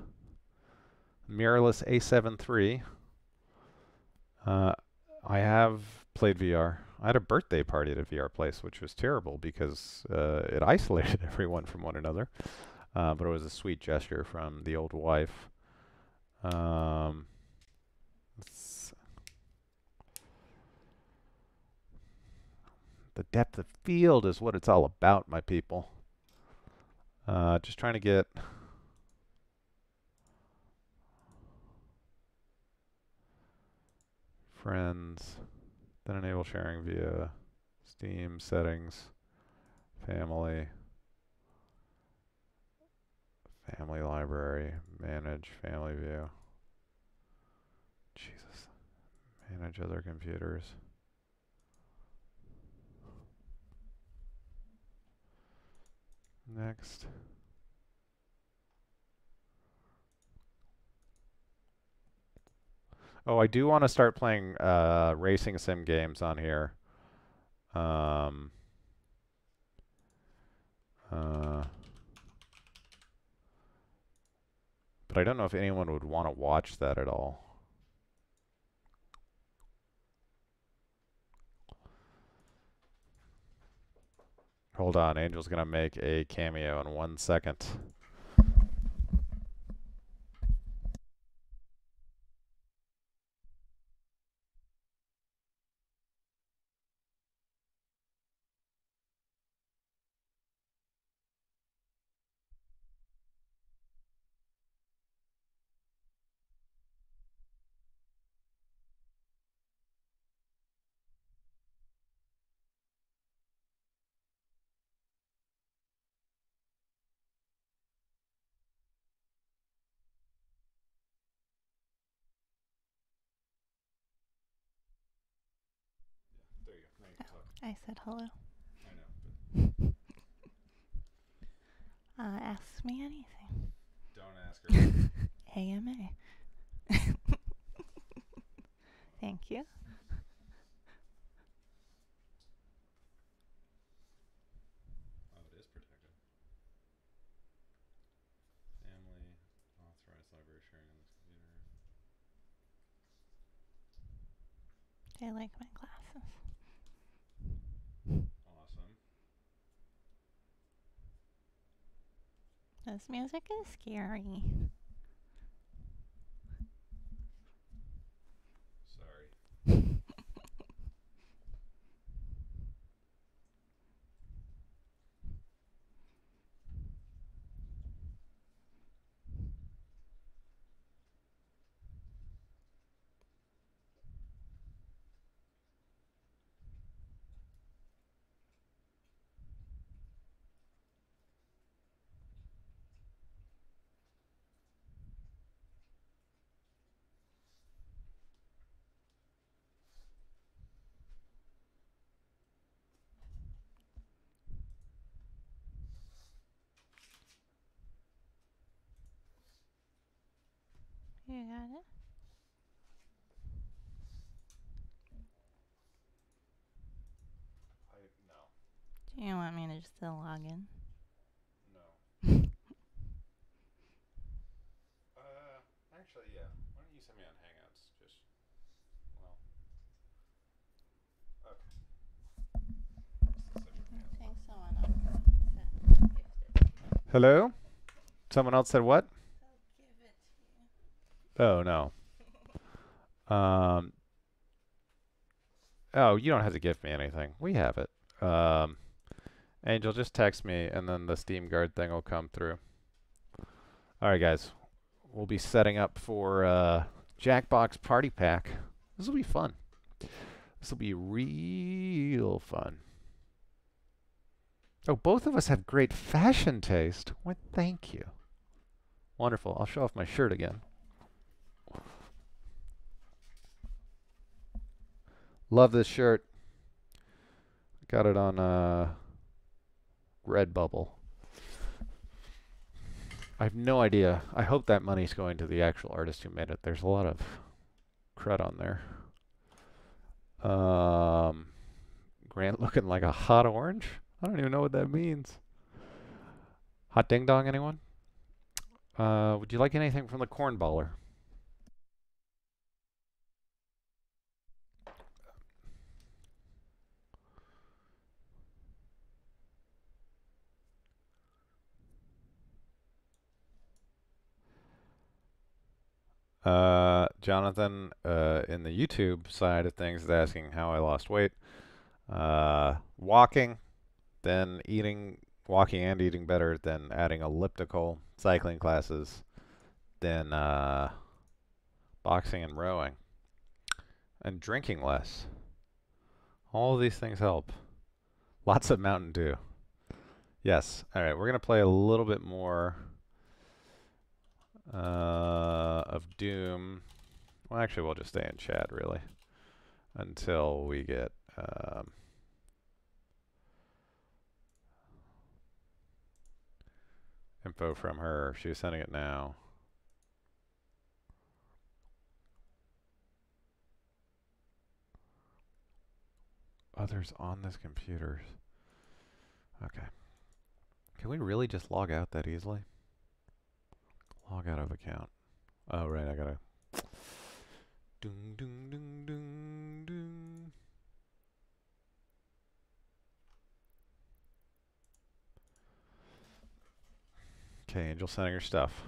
mirrorless A7 III. Uh, I have played VR. I had a birthday party at a VR place, which was terrible because uh, it isolated everyone from one another. Uh, but it was a sweet gesture from the old wife. Um, the depth of field is what it's all about, my people. Uh, just trying to get friends, then enable sharing via Steam settings, family, family library, manage family view. Jesus. Manage other computers. Next. Oh, I do want to start playing uh, racing sim games on here. Um, uh, but I don't know if anyone would want to watch that at all. Hold on, Angel's gonna make a cameo in one second. I said hello. I know. uh, ask me anything. Don't ask her. AMA. Thank you. Oh, it is protected. Family authorized library sharing on this computer. I like my glasses. Awesome. This music is scary. Sorry. You got it? I no. Do you want me to just still log in? No. uh, actually, yeah. Why don't you send me on Hangouts? Just, well. Okay. I someone else said gifted. Hello? Someone else said what? They'll give it to you. Oh, no. Um. Oh, you don't have to give me anything. We have it. Um, Angel, just text me, and then the Steam Guard thing will come through. All right, guys. We'll be setting up for uh, Jackbox Party Pack. This will be fun. This will be real fun. Oh, both of us have great fashion taste. Well, thank you. Wonderful. I'll show off my shirt again. Love this shirt. Got it on uh, Redbubble. I have no idea. I hope that money's going to the actual artist who made it. There's a lot of crud on there. Um, Grant looking like a hot orange. I don't even know what that means. Hot ding dong, anyone? Uh, would you like anything from the cornballer? Uh, Jonathan, uh, in the YouTube side of things, is asking how I lost weight. Uh, walking, then eating, walking and eating better, then adding elliptical, cycling classes, then uh, boxing and rowing, and drinking less. All these things help. Lots of Mountain Dew. Yes. All right, we're going to play a little bit more uh, of Doom. Well, actually, we'll just stay in chat, really, until we get... Um, info from her. She was sending it now. Others on this computer. Okay. Can we really just log out that easily? Log out of account. Oh, right, I gotta... Doom, doom, doom, doom, doom. Okay, Angel sending her stuff.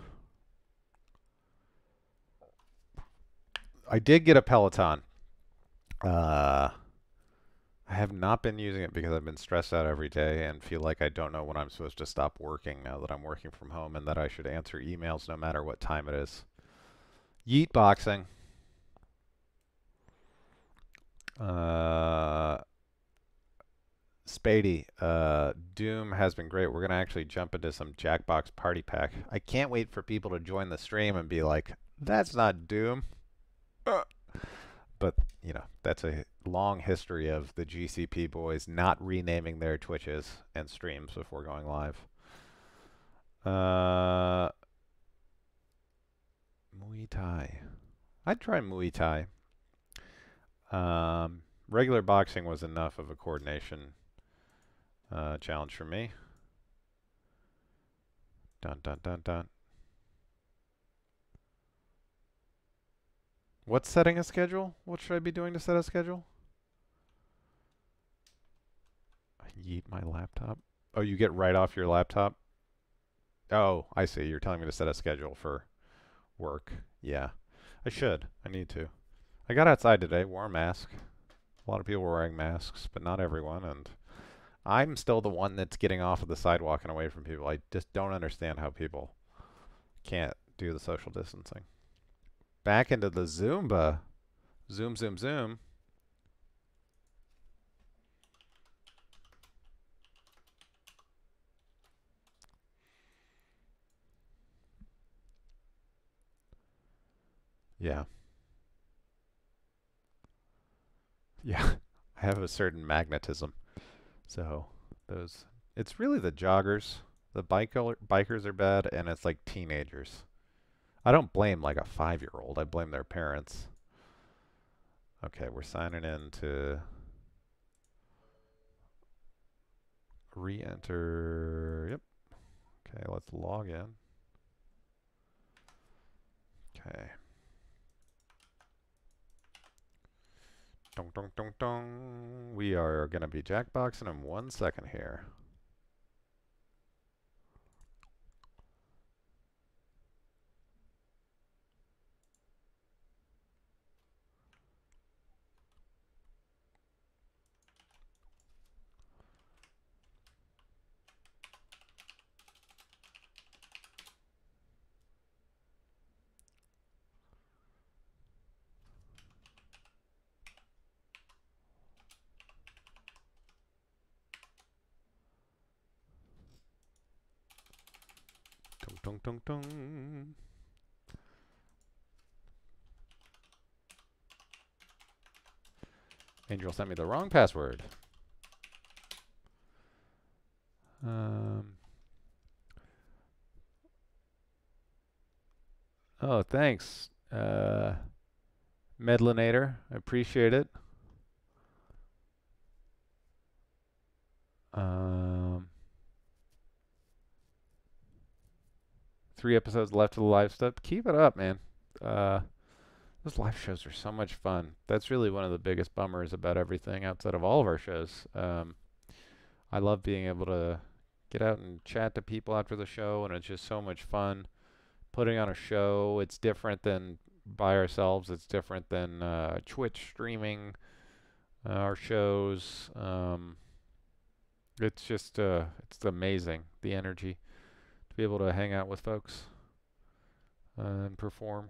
I did get a Peloton. Uh, I have not been using it because I've been stressed out every day and feel like I don't know when I'm supposed to stop working now that I'm working from home and that I should answer emails no matter what time it is. Yeet boxing. Uh, Spady, uh, Doom has been great. We're going to actually jump into some Jackbox Party Pack. I can't wait for people to join the stream and be like, that's not Doom. Uh. But, you know, that's a long history of the GCP boys not renaming their Twitches and streams before going live. Uh, Muay Thai. I'd try Muay Thai. Um, regular boxing was enough of a coordination uh, challenge for me. Dun dun dun dun. What's setting a schedule? What should I be doing to set a schedule? I yeet my laptop. Oh, you get right off your laptop? Oh, I see. You're telling me to set a schedule for work. Yeah. I should. I need to. I got outside today, wore a mask. A lot of people were wearing masks, but not everyone, and I'm still the one that's getting off of the sidewalk and away from people. I just don't understand how people can't do the social distancing. Back into the Zumba. Zoom, zoom, zoom. Yeah. Yeah. I have a certain magnetism. So those, it's really the joggers. The biker, bikers are bad, and it's like teenagers. I don't blame like a five-year-old. I blame their parents. Okay, we're signing in to re-enter. Yep. Okay, let's log in. Okay. Dong dong dong dong. We are gonna be jackboxing in one second here. Dong dong dong. Angel sent me the wrong password. Um. Oh, thanks, uh, Medlinator. I appreciate it. Um. Three episodes left of the live stuff. Keep it up, man. Uh, those live shows are so much fun. That's really one of the biggest bummers about everything outside of all of our shows. Um, I love being able to get out and chat to people after the show, and it's just so much fun. Putting on a show, it's different than by ourselves. It's different than uh, Twitch streaming uh, our shows. Um, it's just uh, it's amazing the energy to be able to hang out with folks uh, and perform.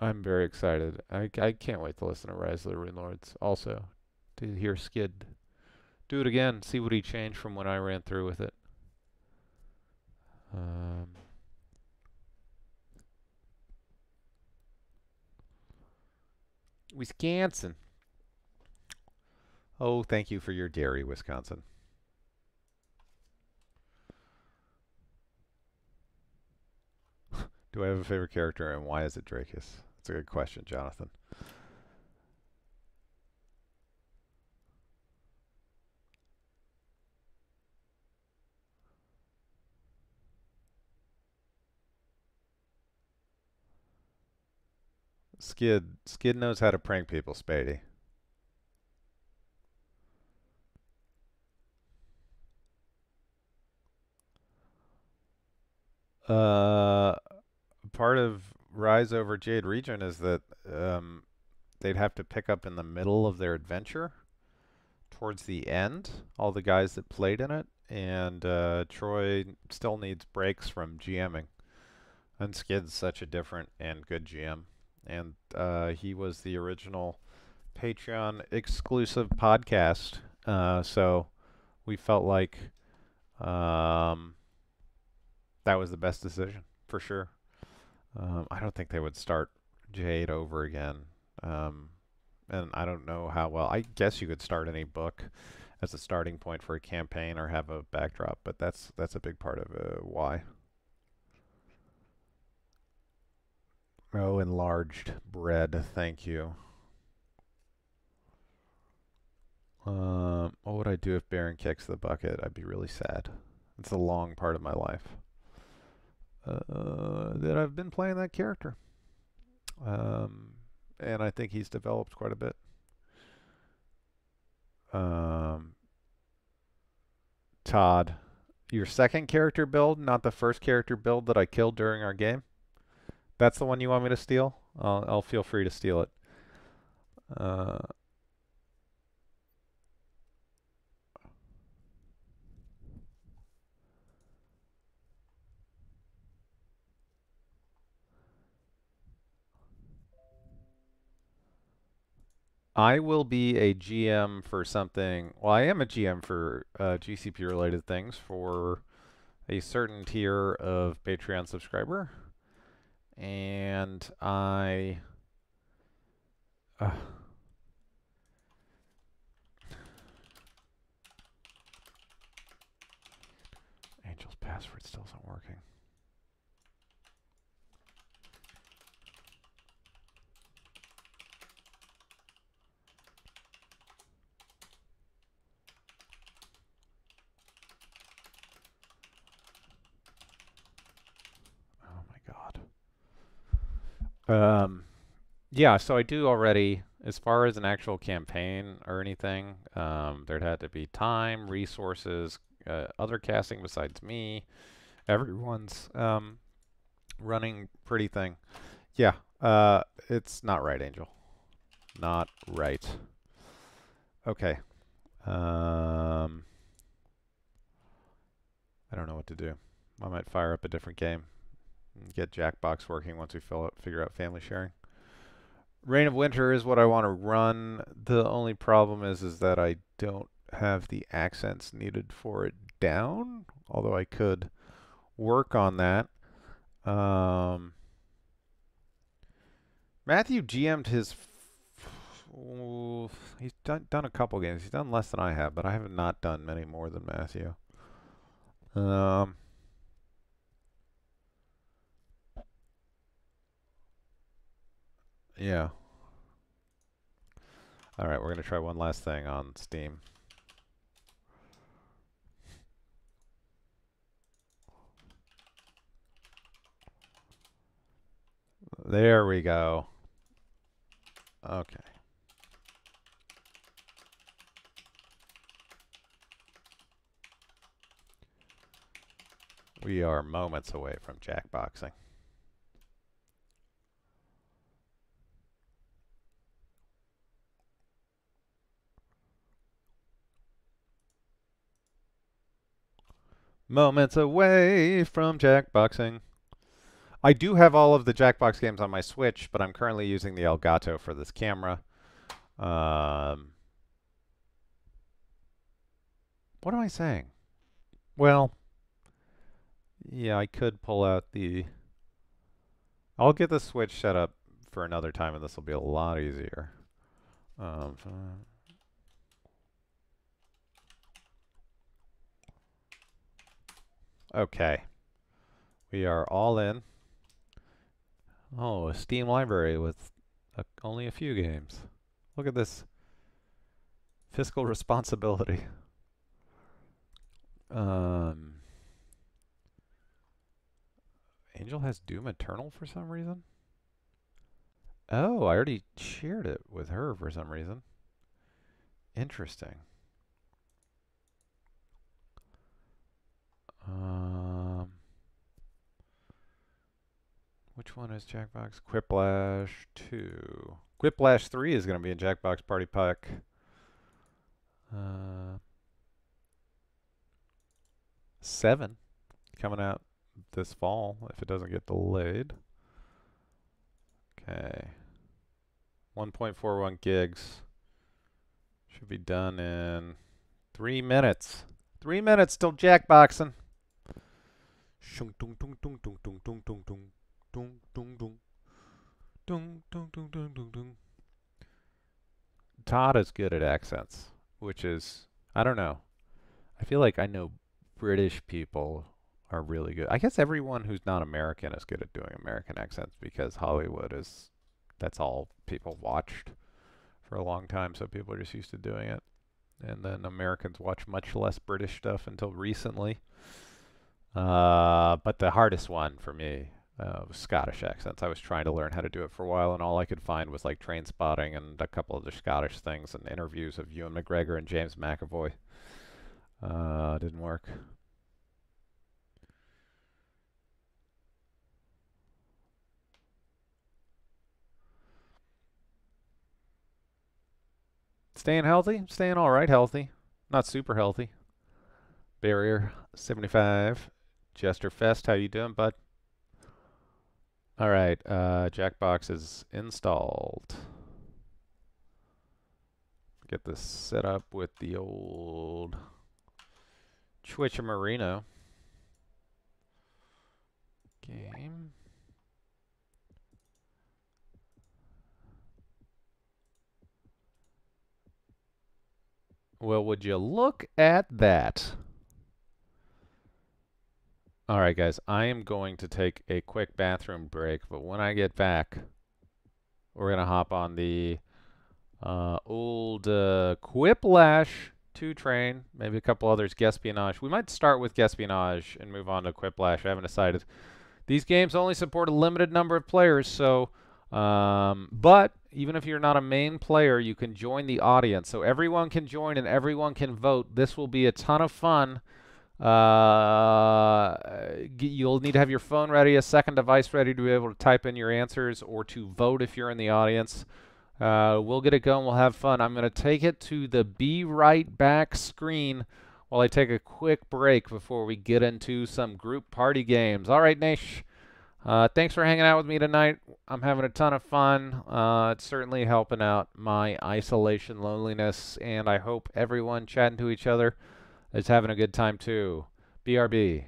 I'm very excited. I, I can't wait to listen to Rise of the Runelords. Also, to hear Skid do it again, see what he changed from when I ran through with it. Um, Wisconsin. Oh, thank you for your dairy, Wisconsin. Do I have a favorite character and why is it Drakus? That's a good question, Jonathan. Skid Skid knows how to prank people, Spady. Uh, part of Rise over Jade Regent is that um, they'd have to pick up in the middle of their adventure, towards the end, all the guys that played in it, and uh, Troy still needs breaks from GMing. And Skid's such a different and good GM and uh, he was the original Patreon exclusive podcast. Uh, so we felt like um, that was the best decision for sure. Um, I don't think they would start Jade over again. Um, and I don't know how well. I guess you could start any book as a starting point for a campaign or have a backdrop, but that's that's a big part of uh, why. Oh, enlarged bread. Thank you. Um, what would I do if Baron kicks the bucket? I'd be really sad. It's a long part of my life uh, that I've been playing that character. Um, and I think he's developed quite a bit. Um, Todd, your second character build, not the first character build that I killed during our game. That's the one you want me to steal? I'll, I'll feel free to steal it. Uh, I will be a GM for something. Well, I am a GM for uh, GCP related things for a certain tier of Patreon subscriber, and I. Uh, Angel's password still isn't working. Oh my god. Um, yeah, so I do already, as far as an actual campaign or anything, um, there'd had to be time, resources, uh, other casting besides me. Everyone's um, running pretty thing. Yeah, uh, it's not right, Angel. Not right. Okay. Um, I don't know what to do. I might fire up a different game get Jackbox working once we fill out, figure out family sharing. Reign of Winter is what I want to run. The only problem is is that I don't have the accents needed for it down, although I could work on that. Um, Matthew GM'd his. He's done done a couple games. He's done less than I have, but I have not done many more than Matthew. Um. Yeah. All right, we're going to try one last thing on Steam. There we go. Okay. We are moments away from jackboxing. Moments away from jackboxing. I do have all of the Jackbox games on my Switch, but I'm currently using the Elgato for this camera. Um, what am I saying? Well, yeah, I could pull out the... I'll get the Switch set up for another time, and this will be a lot easier. Um, okay. We are all in. Oh, a Steam library with a, only a few games. Look at this fiscal responsibility. Um, Angel has Doom Eternal for some reason. Oh, I already shared it with her for some reason. Interesting. Which one is Jackbox? Quiplash 2. Quiplash 3 is going to be in Jackbox Party Pack. Uh, 7 coming out this fall if it doesn't get delayed. Okay. 1.41 gigs. Should be done in 3 minutes. 3 minutes till jackboxing. Todd is good at accents, which is, I don't know. I feel like I know British people are really good. I guess everyone who's not American is good at doing American accents because Hollywood is, that's all people watched for a long time, so people are just used to doing it. And then Americans watch much less British stuff until recently. Uh, but the hardest one for me uh, Scottish accents. I was trying to learn how to do it for a while, and all I could find was like Trainspotting and a couple other Scottish things and interviews of Ewan McGregor and James McAvoy. Uh, didn't work. Staying healthy? Staying all right healthy. Not super healthy. Barrier 75. Jester Fest, how you doing, bud? All right, uh, Jackbox is installed. Get this set up with the old Twitch Marino. game. Well, would you look at that? All right, guys, I am going to take a quick bathroom break, but when I get back, we're going to hop on the uh, old uh, Quiplash 2 train, maybe a couple others, Guespionage. We might start with Guespionage and move on to Quiplash. I haven't decided. These games only support a limited number of players, so, um, but even if you're not a main player, you can join the audience. So everyone can join and everyone can vote. This will be a ton of fun. Uh, you'll need to have your phone ready, a second device ready to be able to type in your answers or to vote if you're in the audience. Uh, we'll get it going. We'll have fun. I'm going to take it to the Be Right Back screen while I take a quick break before we get into some group party games. All right, Nash. Uh, thanks for hanging out with me tonight. I'm having a ton of fun. Uh, it's certainly helping out my isolation loneliness, and I hope everyone chatting to each other is having a good time too. BRB.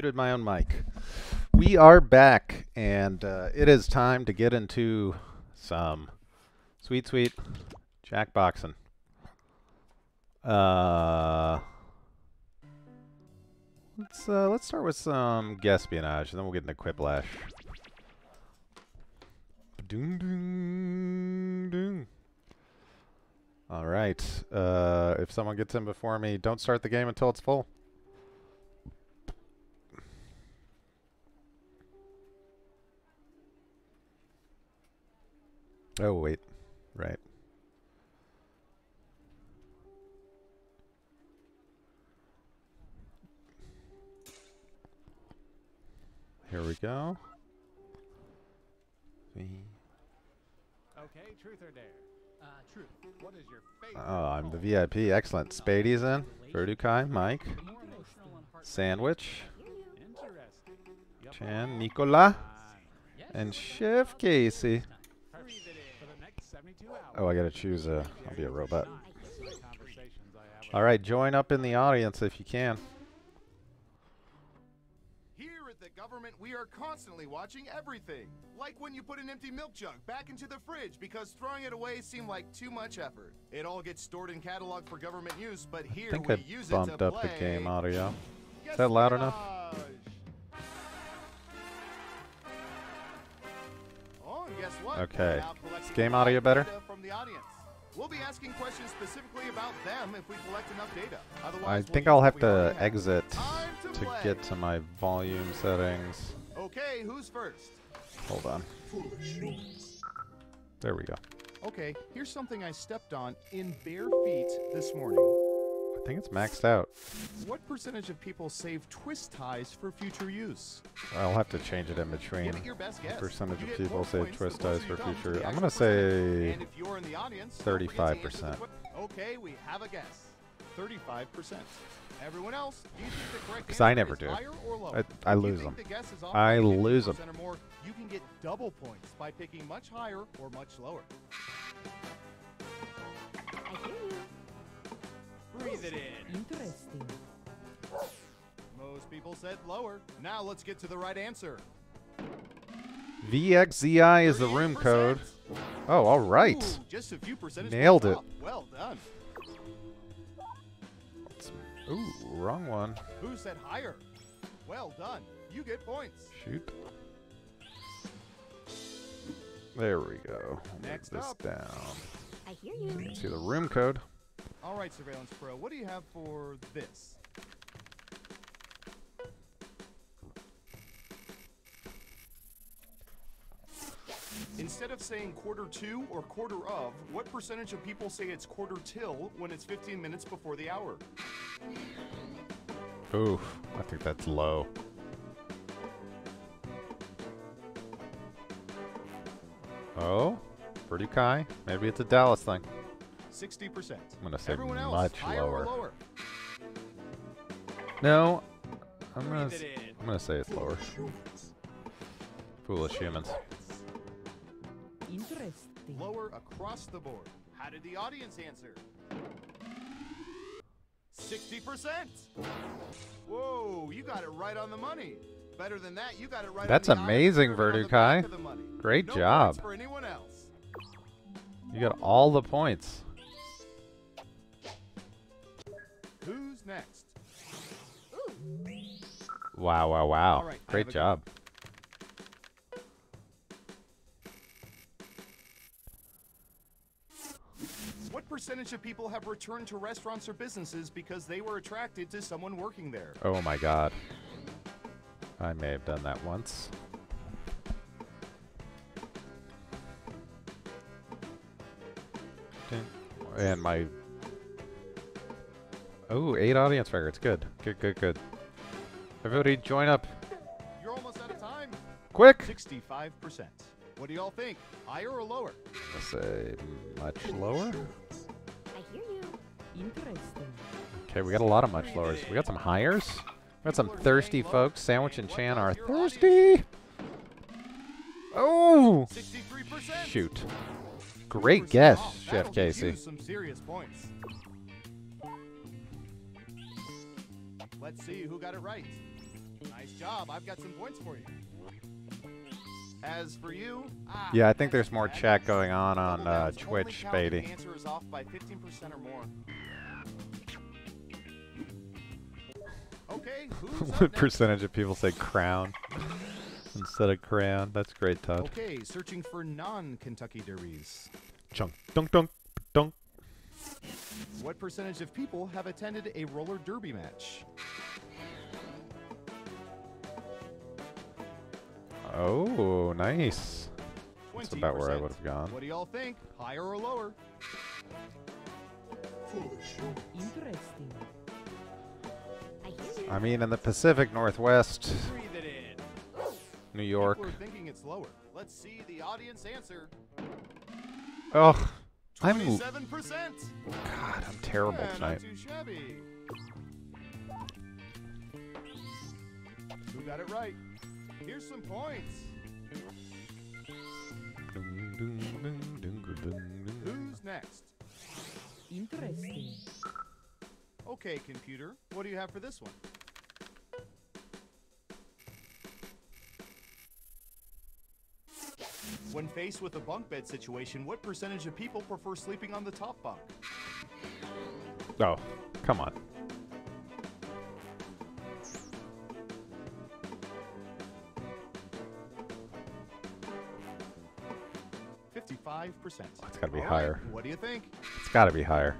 Muted my own mic. We are back, and uh, it is time to get into some sweet, sweet jackboxing. Uh, let's uh, let's start with some espionage, and then we'll get into quiplash. Doom, doom. All right. Uh, if someone gets in before me, don't start the game until it's full. Oh, wait. Right. Here we go. V- Okay, truth or dare? Uh, truth. What is your favorite? Oh, I'm the VIP. Excellent. Spady's in. Verdukai, Mike, Sandwich, Interesting. Chan, Nicola, and Chef Casey. Breathe it in for the next 72 hours. Oh, I gotta choose a. I'll be a robot. The conversations I have with All right, join up in the audience if you can. Here at the government, we are constantly watching everything. Like when you put an empty milk jug back into the fridge because throwing it away seemed like too much effort. It all gets stored in catalog for government use, but here I think we I use bumped it to up the game audio. Is that loud enough? Okay. Is game audio better? From the audience. We'll be asking questions specifically about them if we collect enough data. I Otherwise, we'll think I'll have to have. exit to to get to my volume settings. Okay, who's first? Hold on. There we go. Okay, here's something I stepped on in bare feet this morning. I think it's maxed out. What percentage of people save twist ties for future use? I'll have to change it in between. Give it your best guess. percentage You of people more say points the twist ties for future- I'm gonna say And if you're in the audience, don't forget to answer the 35%. Okay, we have a guess. 35%. Everyone else, do you think the correct 'Cause I never is do. higher or lower? I- I you lose think 'em. the I lose them. more, you can get double points by picking much higher or much lower. Breathe it in. Interesting. Most people said lower. Now let's get to the right answer. VXZI is the room code. Oh, all right. Ooh, just a few percentage Nailed it. off. Well done. Ooh, wrong one. Who said higher? Well done. You get points. Shoot. There we go. Move Next this up. down. I hear You you. can see the room code. All right, Surveillance Pro, what do you have for this? Instead of saying quarter to or quarter of, what percentage of people say it's quarter till when it's 15 minutes before the hour? Oof, I think that's low. Oh, pretty high. Maybe it's a Dallas thing. 60%. I'm gonna say Everyone much higher or lower. lower? No, I'm gonna. Breathe s- it in. I'm gonna say it's lower. Foolish humans. Interesting. Lower across the board. How did the audience answer? 60%. Whoa, you got it right on the money. Better than that, you got it right That's on amazing, iron curve and on the back Verdukai. of the money. Great no job. For anyone else. You got all the points. Who's next? Wow, wow, wow. All right, Great job. What percentage of people have returned to restaurants or businesses because they were attracted to someone working there? Oh my god. I may have done that once. And my. Oh, eight audience records. Good. Good, good, good. Everybody join up. You're almost out of time. Quick! 65%. What do y'all think? Higher or lower? Let's say much lower. I hear you. Interesting. Okay, we got a lot of much lowers. We got some hires. We got some thirsty folks. Sandwich and Chan are thirsty. Oh! 63%. Shoot. Great guess. Chef That'll give Casey. Let's see who got it right. Nice job. I've got some points for you. As for you, ah, Yeah, I think there's more chat going on on uh, Twitch, Beatty. Answer is off by 15% or more. Okay, who's what percentage of people say crown instead of crown? That's great, Todd. Okay, searching for non-Kentucky derbies. Chunk, dunk, dunk, dunk. What percentage of people have attended a roller derby match? Oh, nice. That's about where I would have gone. What do y'all think? Higher or lower? Interesting. I hear you. I mean, in the Pacific Northwest, Breathe it in. New York. We're thinking it's lower. Let's see the audience answer. Oh, I'm Twenty-seven percent. God, I'm terrible yeah, tonight. Not too shabby. Who got it right? Here's some points. Who's next? Interesting. Okay, computer. What do you have for this one? When faced with a bunk bed situation, what percentage of people prefer sleeping on the top bunk? Oh, come on. Fifty-five percent. It's gotta be higher. What do you think? It's got to be higher.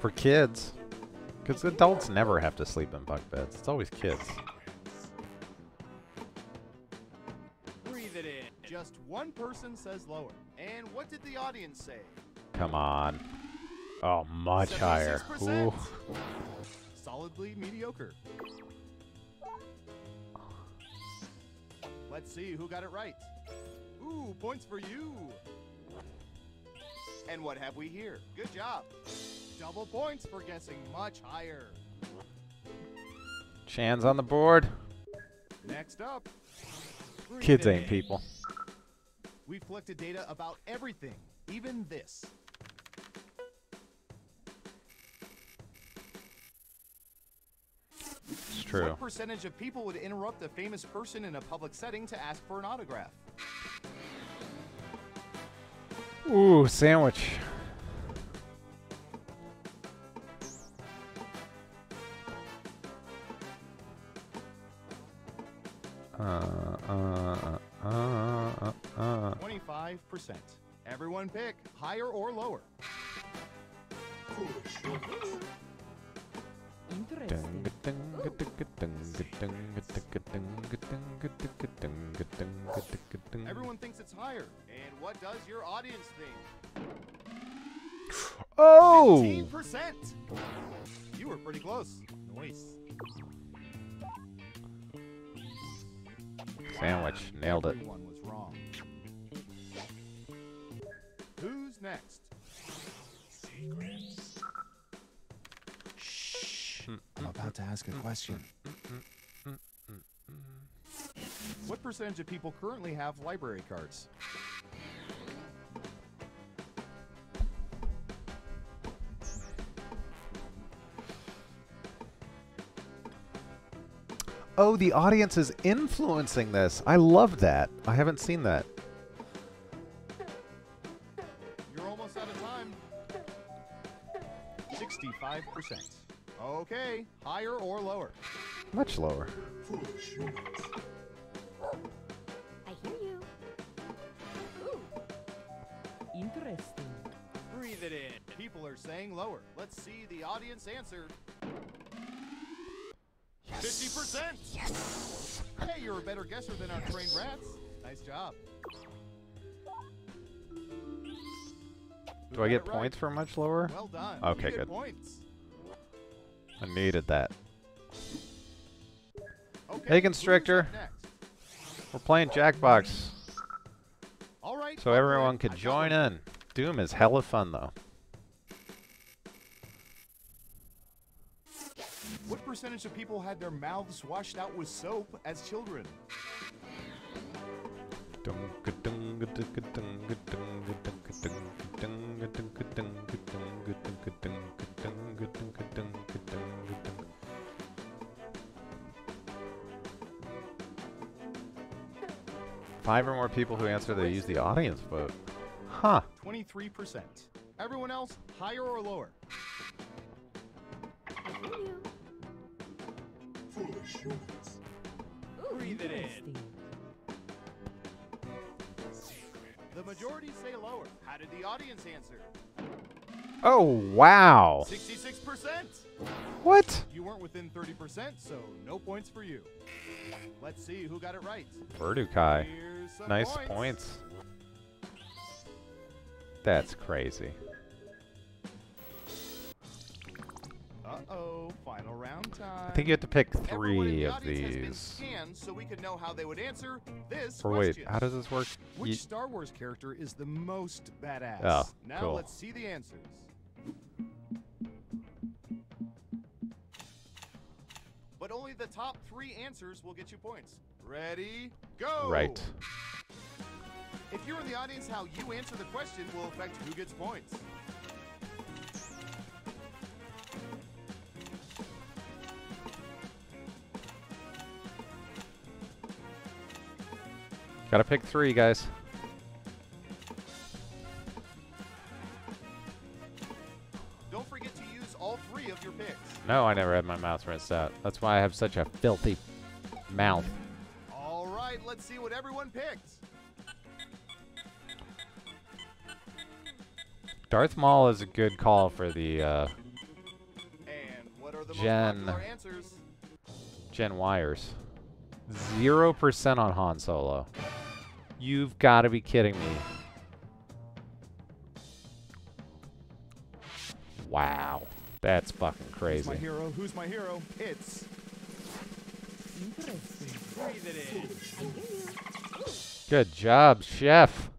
For kids. Because adults never have to sleep in bunk beds. It's always kids. One person says lower. And what did the audience say? Come on. Oh, much higher. 76%. Ooh. Solidly mediocre. Let's see who got it right. Ooh, points for you. And what have we here? Good job. Double points for guessing much higher. Chan's on the board. Next up. Kids ain't people. We've collected data about everything, even this. It's true. What percentage of people would interrupt a famous person in a public setting to ask for an autograph? Ooh, sandwich. Uh, uh. 25%. Everyone pick higher or lower. Interesting. Everyone thinks it's higher. And what does your audience think? Oh! 15%. You were pretty close. Nice. Sandwich. Nailed it. Everyone was wrong. Who's next? Shh. I'm about to ask a question. What percentage of people currently have library cards? Oh, the audience is influencing this. I love that. I haven't seen that. Okay, higher or lower? Much lower. I hear you. Ooh, Interesting. Breathe it in. People are saying lower. Let's see the audience answer. 50%. Yes. Hey, you're a better guesser than our trained rats. Nice job. Do I get it right? points for much lower? Well done. Okay, You get good. Points. I needed that. Okay, Hey, Constrictor. We're playing Jackbox, All right. so everyone could join in. Doom is hella fun, though. What percentage of people had their mouths washed out with soap as children? Five or more people who answer, they use the audience vote. Huh. 23%. Everyone else, higher or lower? Foolish humans. Breathe it in. The majority say lower. How did the audience answer? Oh, wow. 66%. What? You weren't within 30%, so no points for you. Let's see who got it right. Verdukai. Nice points. points. That's crazy. Uh-oh, final round time. I think you have to pick three of audience has been these. so we could know how they would answer this Or wait, question. how does this work? Which Ye- Star Wars character is the most badass? Oh, now cool. let's see the answers. But only the top three answers will get you points. Ready? Go! Right. If you're in the audience, how you answer the question will affect who gets points. Gotta pick three, guys. No, I never had my mouth rinsed out. That's why I have such a filthy mouth. All right, let's see what everyone picked. Darth Maul is a good call for the uh, And what are the Jen. most popular answers? Gen Wires. Zero percent on Han Solo. You've got to be kidding me. Wow, that's fucking Who's crazy. my hero? Who's my hero? It's Breathe it in. Good job, chef.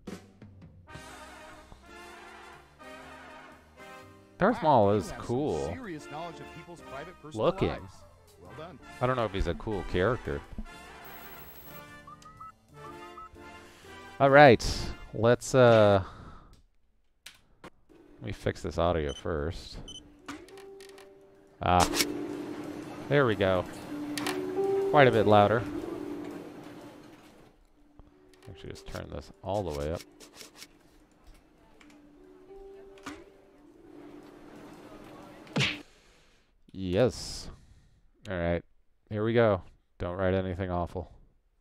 Darth Maul is cool. Serious knowledge of people's private personal Looking. Well done. I don't know if he's a cool character. All right, let's uh let me fix this audio first. Ah. There we go. Quite a bit louder. Actually just turn this all the way up. Yes. All right. Here we go. Don't write anything awful.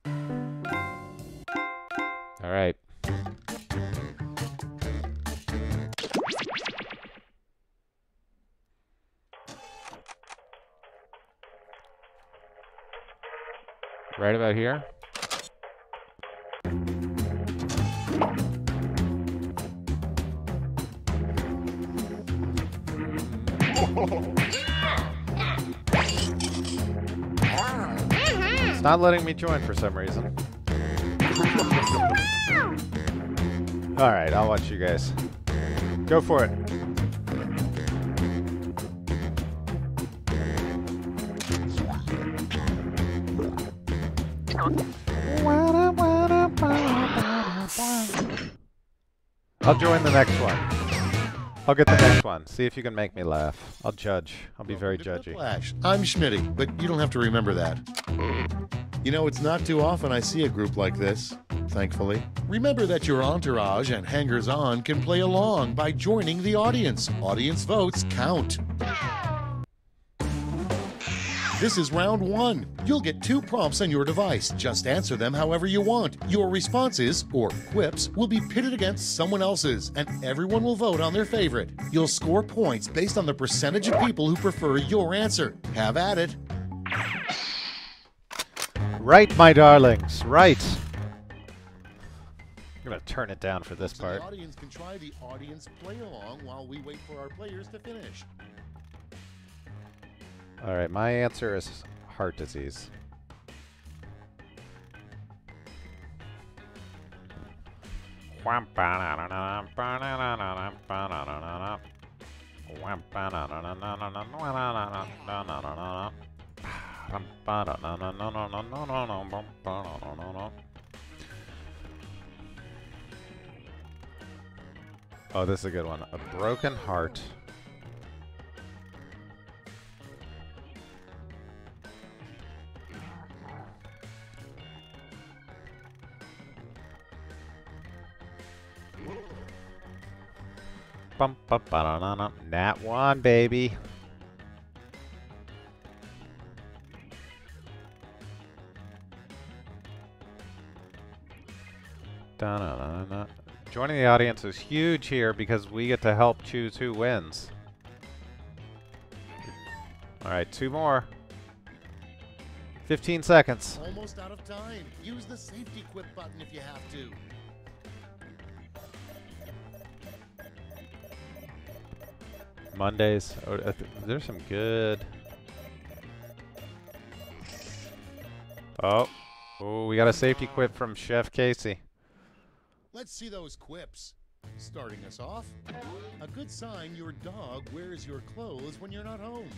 All right. Right about here. It's not letting me join for some reason. All right, I'll watch you guys. Go for it. I'll join the next one. I'll get the next one. See if you can make me laugh. I'll judge. I'll be very judgy. Flash. I'm Schmitty, but you don't have to remember that. You know, it's not too often I see a group like this, thankfully. Remember that your entourage and hangers on can play along by joining the audience. Audience votes count. This is round one. You'll get two prompts on your device. Just answer them however you want. Your responses, or quips, will be pitted against someone else's, and everyone will vote on their favorite. You'll score points based on the percentage of people who prefer your answer. Have at it. Right, my darlings. Right. I'm gonna turn it down for this So part. the audience can try the audience play along while we wait for our players to finish. All right, my answer is heart disease. Oh, this is a good one. A broken heart. Bum, ba, ba, da, da. Nat 1, baby. Da, da, da, da. Joining the audience is huge here because we get to help choose who wins. Alright, two more. 15 seconds. Almost out of time. Use the safety quip button if you have to. Mondays. Oh, th- there's some good. Oh. Oh, we got a safety quip from Chef Casey. Let's see those quips. Starting us off, a good sign your dog wears your clothes when you're not home.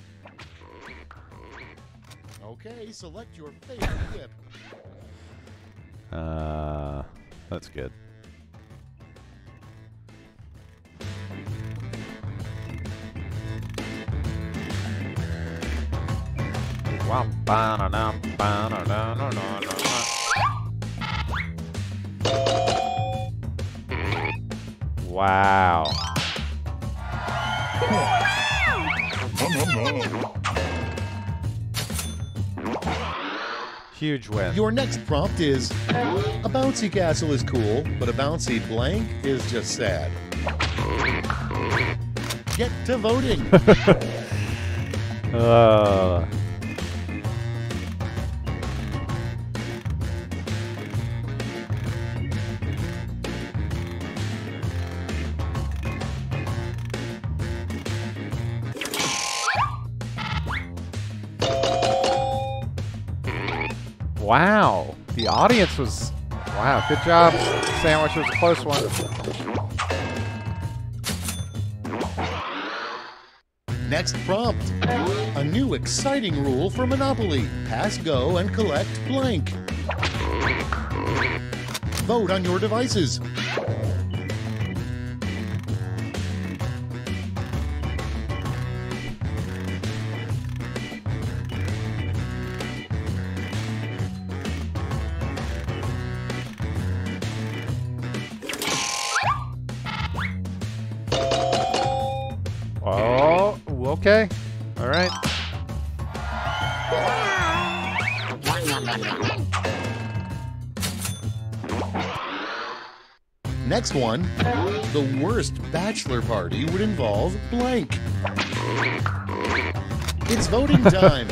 Okay, select your favorite quip. Uh, that's good. Wow. Huge win. Your next prompt is A bouncy castle is cool, but a bouncy blank is just sad. Get to voting. Uh, wow. The audience was. Wow. Good job, Sandwich. Was a close one. Next prompt. A new exciting rule for Monopoly. Pass go and collect blank. Vote on your devices. Okay. All right. Next one. The worst bachelor party would involve blank. It's voting time.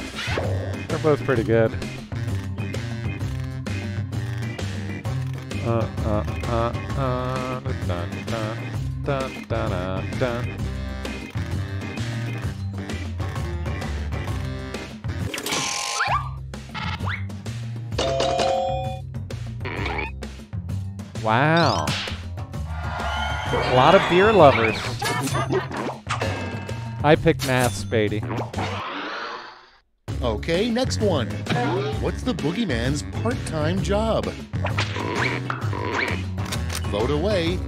They're both pretty good. Uh, uh, uh, uh, dun, dun, dun, dun, dun, lot of beer lovers. I picked math, Spady. Okay, next one. What's the boogeyman's part-time job? Vote away.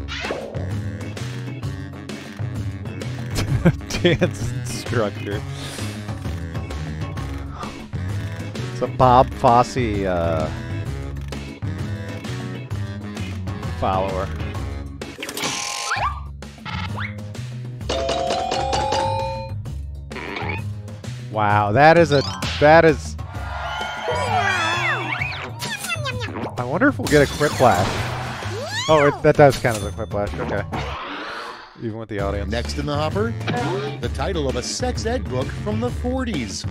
Dance instructor. It's a Bob Fosse uh, follower. Wow, that is a that is. I wonder if we'll get a quiplash. Oh, it, that does count as a quiplash. Okay. Even with the audience. Next in the hopper, the title of a sex ed book from the 40s.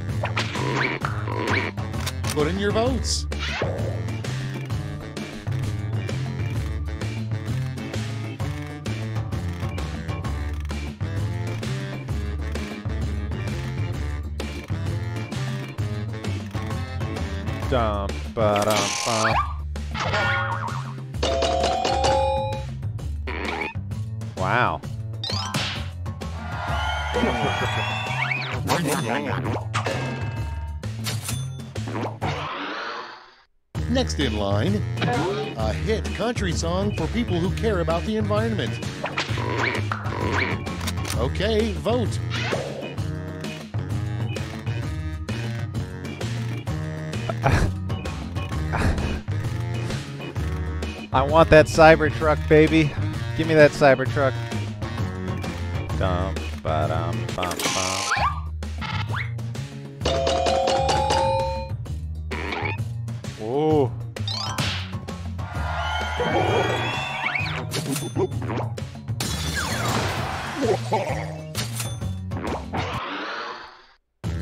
Put in your votes. Dum ba dum. Wow. Next in line, a hit country song for people who care about the environment. Okay, vote. I want that Cybertruck, baby. Give me that Cybertruck. Dum.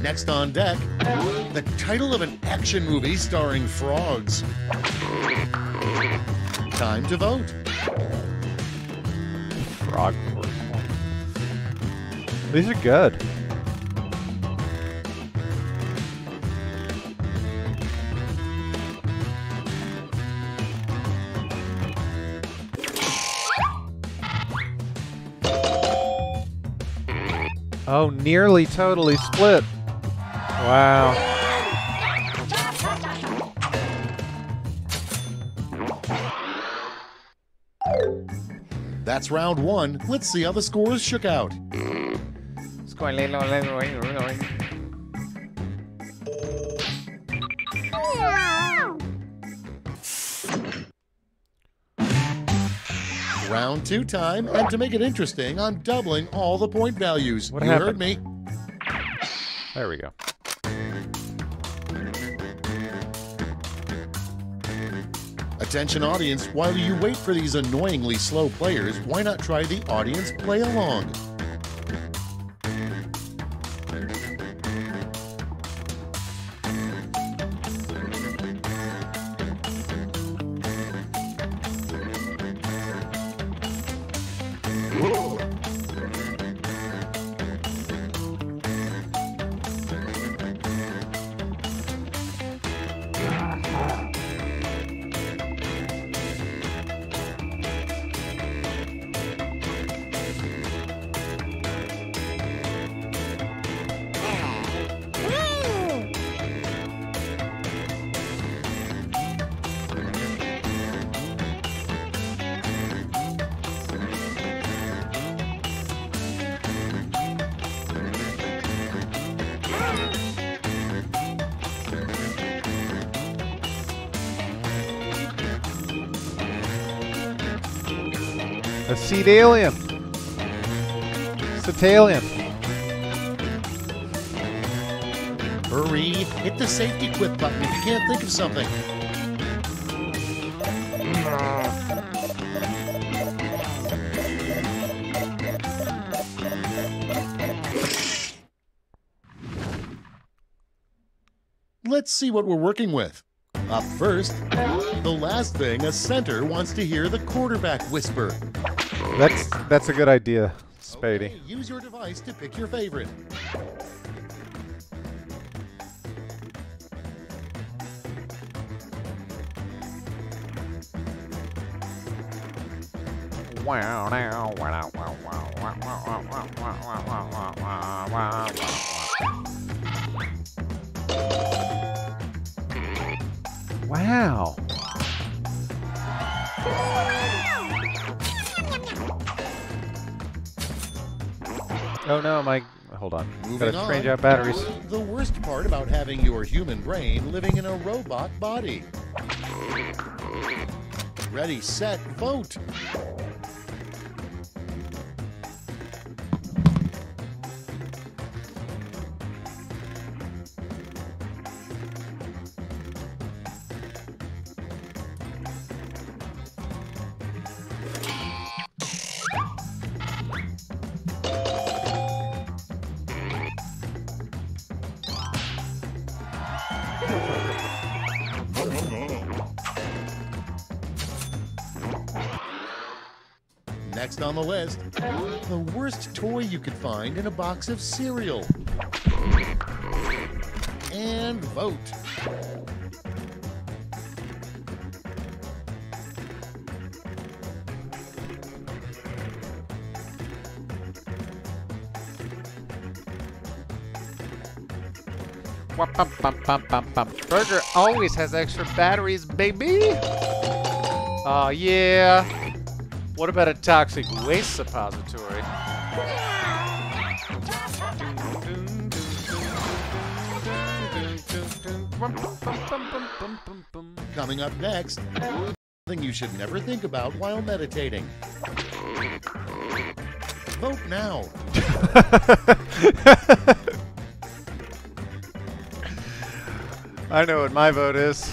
Next on deck, the title of an action movie starring frogs. Time to vote. Frog. These are good. Oh, nearly totally split. Wow. That's round one. Let's see how the scores shook out. Round two time, and to make it interesting, I'm doubling all the point values. What you happened? heard me. There we go. Attention audience, while you wait for these annoyingly slow players, why not try the audience play along? Alien. Cetalian. Hurry, hit the safety quip button if you can't think of something. Let's see what we're working with. Up first, the last thing a center wants to hear the quarterback whisper. That's that's a good idea, Spady. Use your device to pick your favorite. Wow, now, Moving Gotta change on. out batteries. The worst part about having your human brain living in a robot body. Ready, set, vote. Find in a box of cereal. And vote. Burger always has extra batteries, baby. Oh yeah. What about a toxic waste suppository? Coming up next, something you should never think about while meditating. Vote now. I know what my vote is.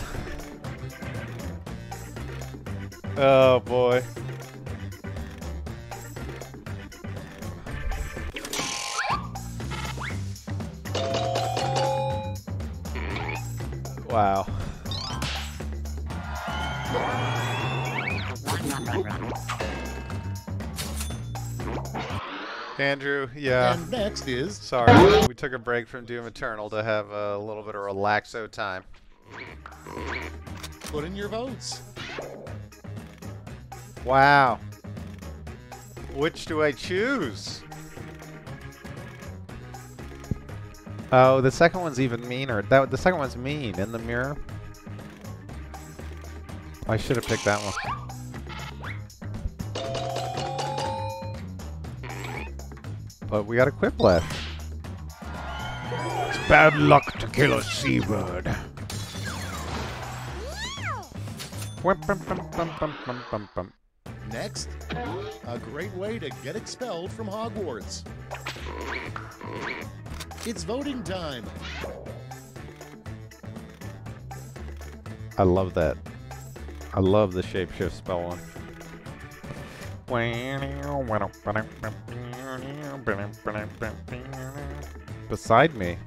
Oh boy. Andrew, yeah. And next is Sorry, we took a break from Doom Eternal to have a little bit of relaxo time. put in your votes. Wow. Which do I choose? Oh, the second one's even meaner. That the second one's mean in the mirror. I should have picked that one. But we got a quip left. It's bad luck to kill a seabird. Next, a great way to get expelled from Hogwarts. It's voting time. I love that. I love the shapeshift spell one. Beside me.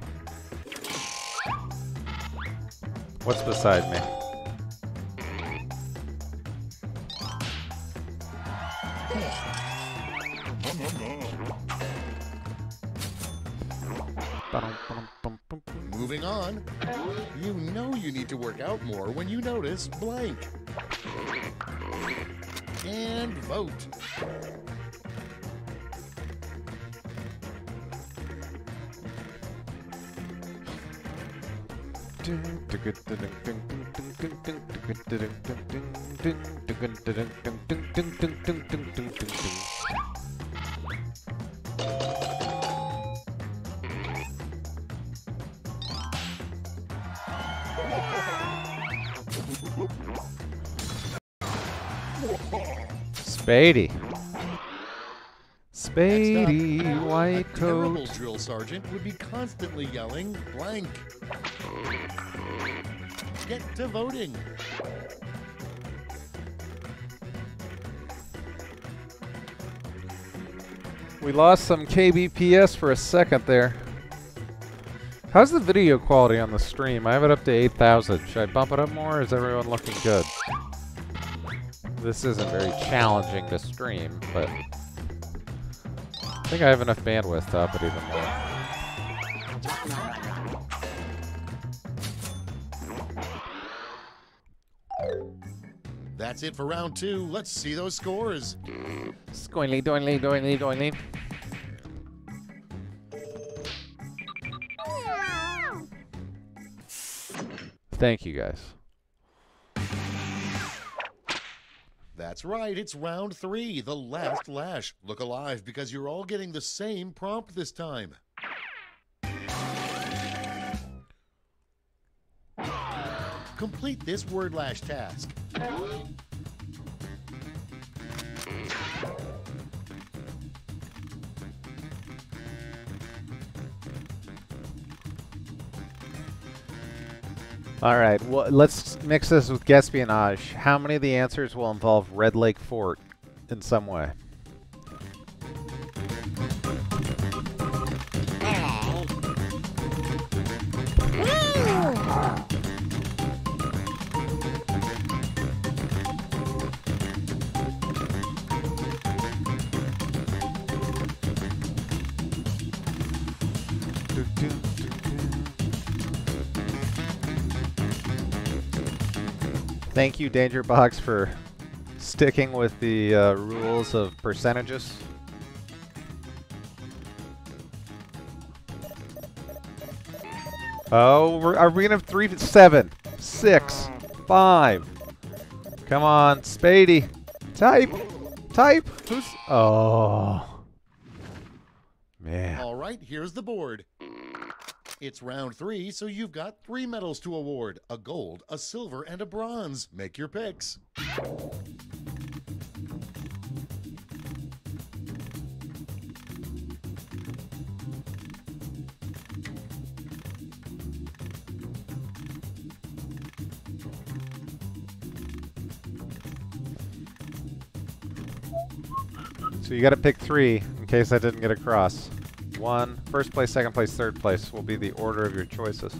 What's beside me? Moving on. You know you need to work out more when you notice blank. And vote. Spady. Spady, white coat. drill sergeant would be constantly yelling blank. Get to voting. We lost some KBPS for a second there. How's the video quality on the stream? I have it up to 8,000. Should I bump it up more? Is everyone looking good? This isn't very challenging to stream, but I think I have enough bandwidth to up it even more. That's it for round two. Let's see those scores. Scoinly, doinly, doinly, doinly. Thank you guys. That's right, it's round three, the last lash. Look alive because you're all getting the same prompt this time. Complete this word lash task. All right, well, let's mix this with Espionage. How many of the answers will involve Red Lake Fort in some way? Thank you, Danger Box, for sticking with the uh, rules of percentages. Oh, we're, are we gonna have three, seven, six, five? Come on, Spady, type, type. Who's? Oh, man. All right, here's the board. It's round three, so you've got three medals to award a gold, a silver, and a bronze. Make your picks. So you got to pick three in case I didn't get across. One, first place, second place, third place will be the order of your choices.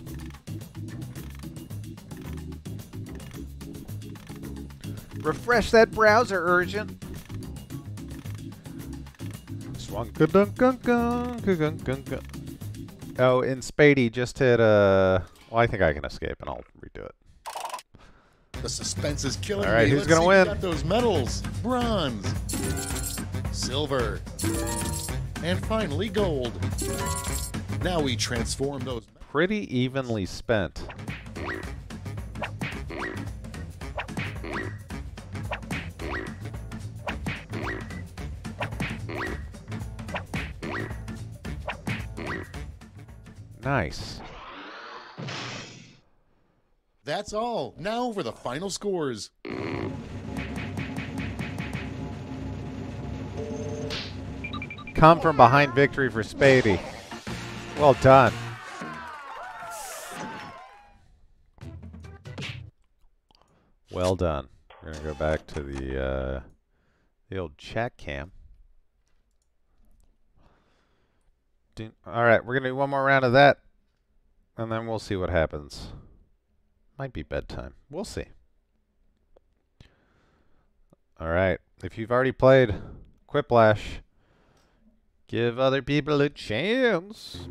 Refresh that browser, urgent. Oh, and Spady just hit uh Well, I think I can escape and I'll redo it. The suspense is killing All right, me. who's Let's gonna win? Got those medals? Bronze, silver, and finally gold. Now we transform those. Pretty evenly spent. Nice. That's all. Now for the final scores. Come from behind victory for Spady. Well done. Well done. We're gonna go back to the uh, the old chat cam. All right, we're gonna do one more round of that, and then we'll see what happens. Might be bedtime. We'll see. All right. If you've already played Quiplash, Give other people a chance.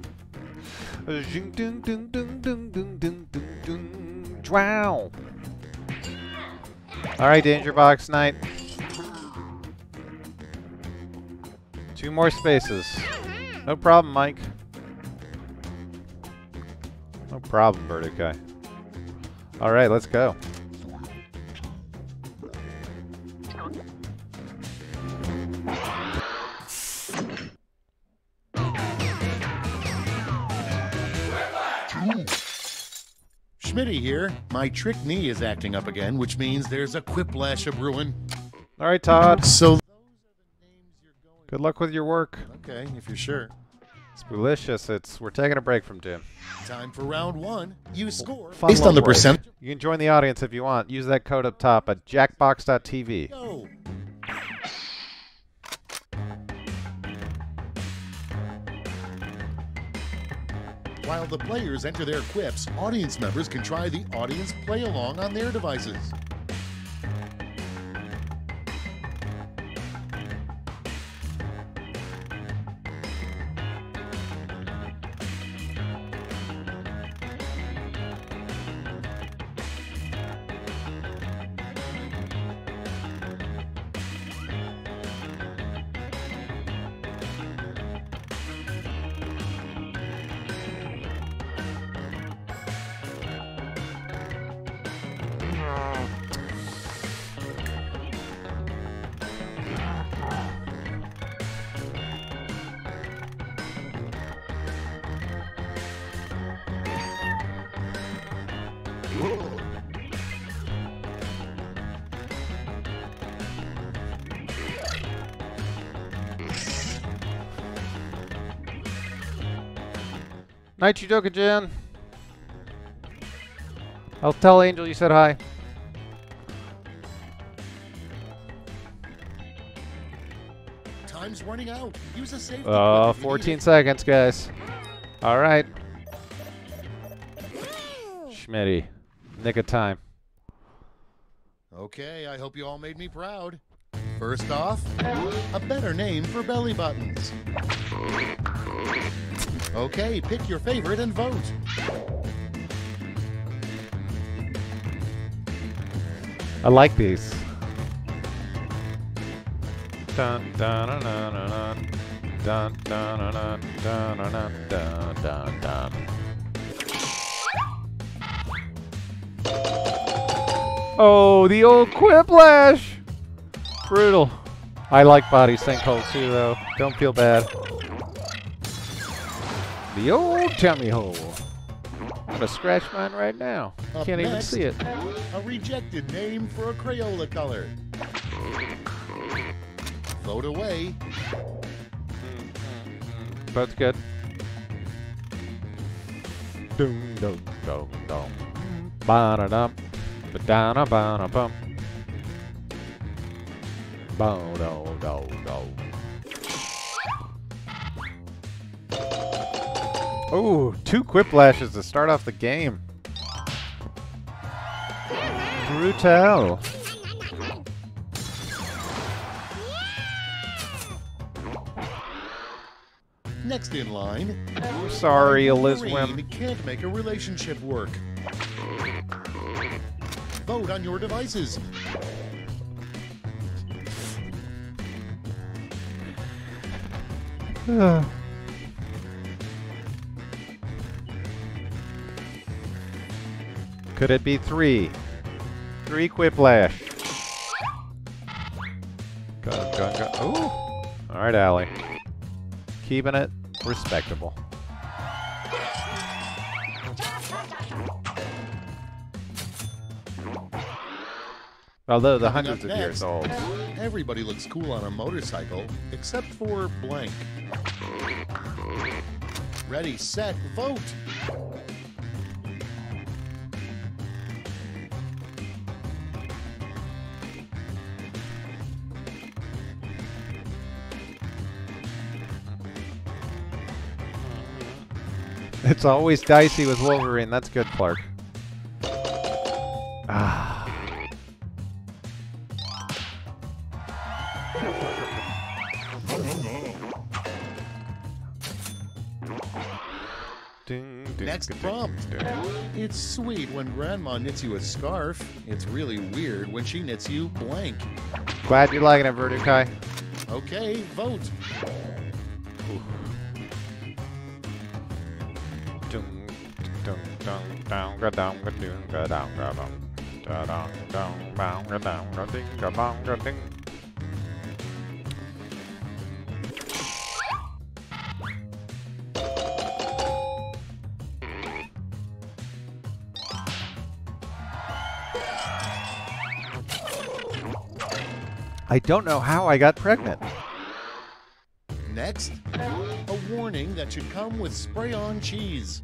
Wow. Alright, Danger Box Knight. Two more spaces. No problem, Mike. No problem, Vertikai. Alright, let's go. Schmitty here. My trick knee is acting up again, which means there's a quiplash of ruin. All right, Todd. So, Good luck with your work. okay, if you're sure. It's delicious. It's we're taking a break from Jim. Time for round one. You score Fun based on the break. percent. You can join the audience if you want. Use that code up top at jackbox.tv. While the players enter their quips, audience members can try the audience play along on their devices. Judoka Jen. I'll tell Angel you said hi. Time's running out. Use a safety. Uh, quick if you need 14 seconds, guys. All right. Schmitty. Nick of time. Okay, I hope you all made me proud. First off, a better name for belly buttons. Okay, pick your favorite and vote. I like these. Dun dun dun dun dun dun dun dun dun dun dun dun dun. Oh, the old Quiplash! Brutal. I like body sinkhole too, though. Don't feel bad. The old tummy hole. I'm gonna scratch mine right now. Up Can't even see it. A rejected name for a Crayola color. Vote away. Both good. Dum dum dum dum. Ba da dum. Ba da da ba da bum. Bo do do do. Oh, two quiplashes to start off the game. Brutal. Next in line. Sorry, Elizwim. can't make a relationship work. Vote on your devices. Uh, Could it be three? Three quiplash. Go, go, go. Ooh. All right, Allie. Keeping it respectable. Although the Coming hundreds of years old. Everybody looks cool on a motorcycle, except for blank. Ready, set, vote. It's always dicey with Wolverine. That's good, Clark. Ah. Next prompt. It's sweet when grandma knits you a scarf. It's really weird when she knits you blank. Glad you're liking it, Verdukai. Okay, vote. Dum, dum, ga dum, ga dum, ga dum, ga dum. Da dum, dum, bam, ga dum, ga ding, ga bam, ga ding. I don't know how I got pregnant. Next, a warning that should come with spray on cheese.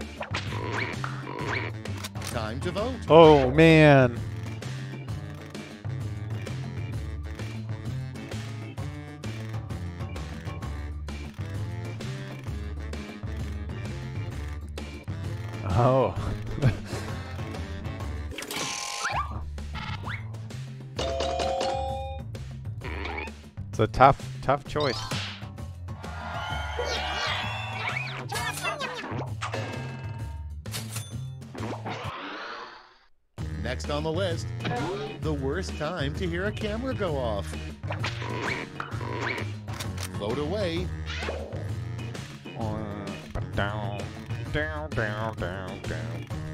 Time to vote. Oh man. Oh. it's a tough, tough choice. Next on the list, the worst time to hear a camera go off. Vote away. Down, down, down, down, down.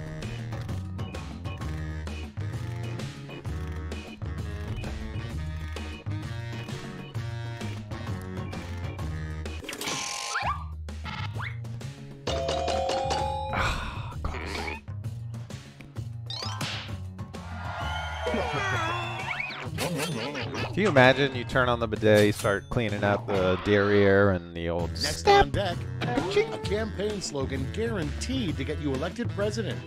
You imagine you turn on the bidet, you start cleaning out the derriere and the old Next on deck, a campaign slogan guaranteed to get you elected president.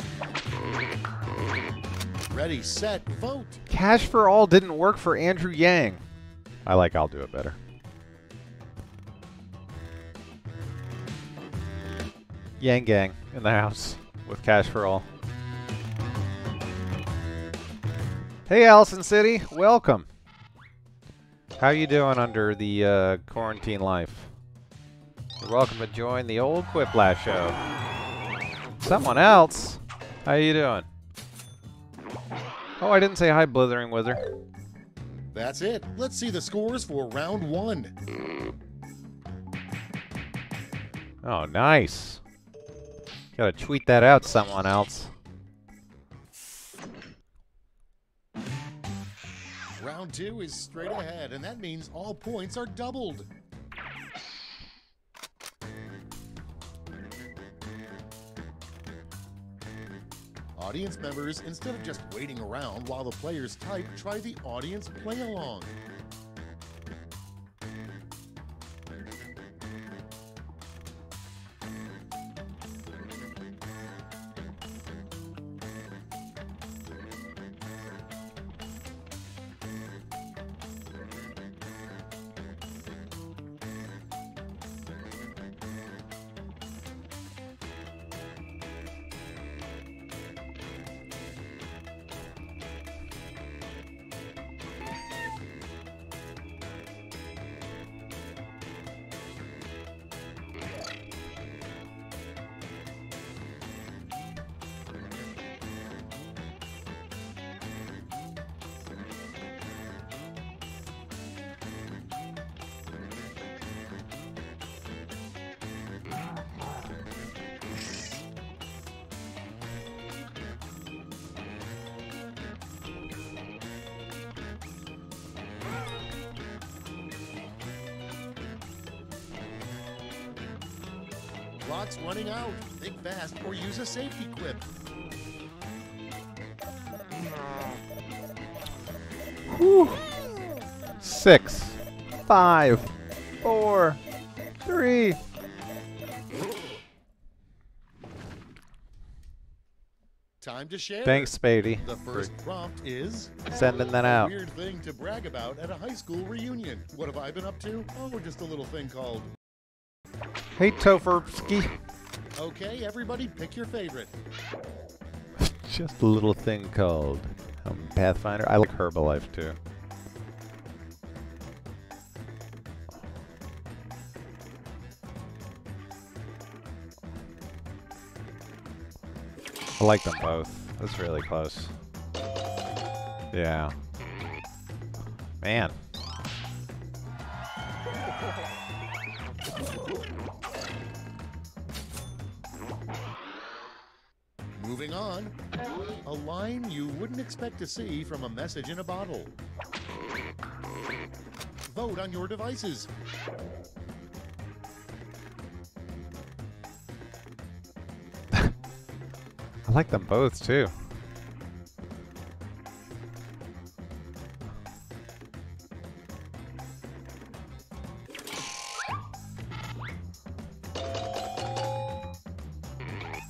Ready, set, vote. Cash for All didn't work for Andrew Yang. I like I'll do it better. Yang Gang in the house with Cash for All. Hey Allison City, welcome. How you doing under the uh, quarantine life? You're welcome to join the old Quiplash show. Someone else? How you doing? Oh, I didn't say hi, Blithering Wither. That's it. Let's see the scores for round one. Oh, nice. Gotta tweet that out, someone else. Round two is straight ahead, and that means all points are doubled. audience members, instead of just waiting around while the players type, try the audience play along. Five, four, three. Time to share. Thanks, Spady, The first prompt is sending that out. Weird thing to brag about at a high school reunion. What have I been up to? Oh, just a little thing called. Hey, Tofurski. Okay, everybody, pick your favorite. Just a little thing called um, Pathfinder. I like Herbalife too. I like them both. That's really close. Yeah. Man. Moving on. A line you wouldn't expect to see from a message in a bottle. Vote on your devices. Like them both too.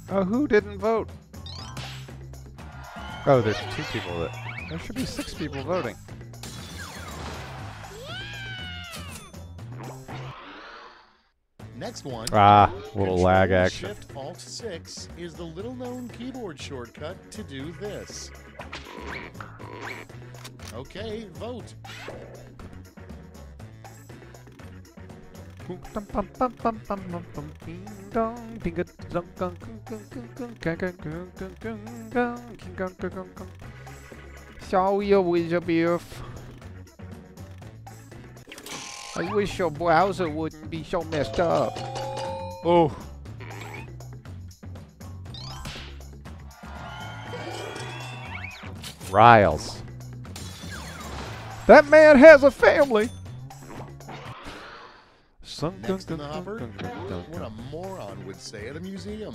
Oh, who didn't vote? Oh, there's two people that. There should be six people voting. Next one. Ah, little lag Control action. Shift Alt 6 is the little known keyboard shortcut to do this. Okay, vote. Show you with your beef. I wish your browser wouldn't be so messed up. Oh. Riles. That man has a family. Next in the hopper. What a moron would say at a museum.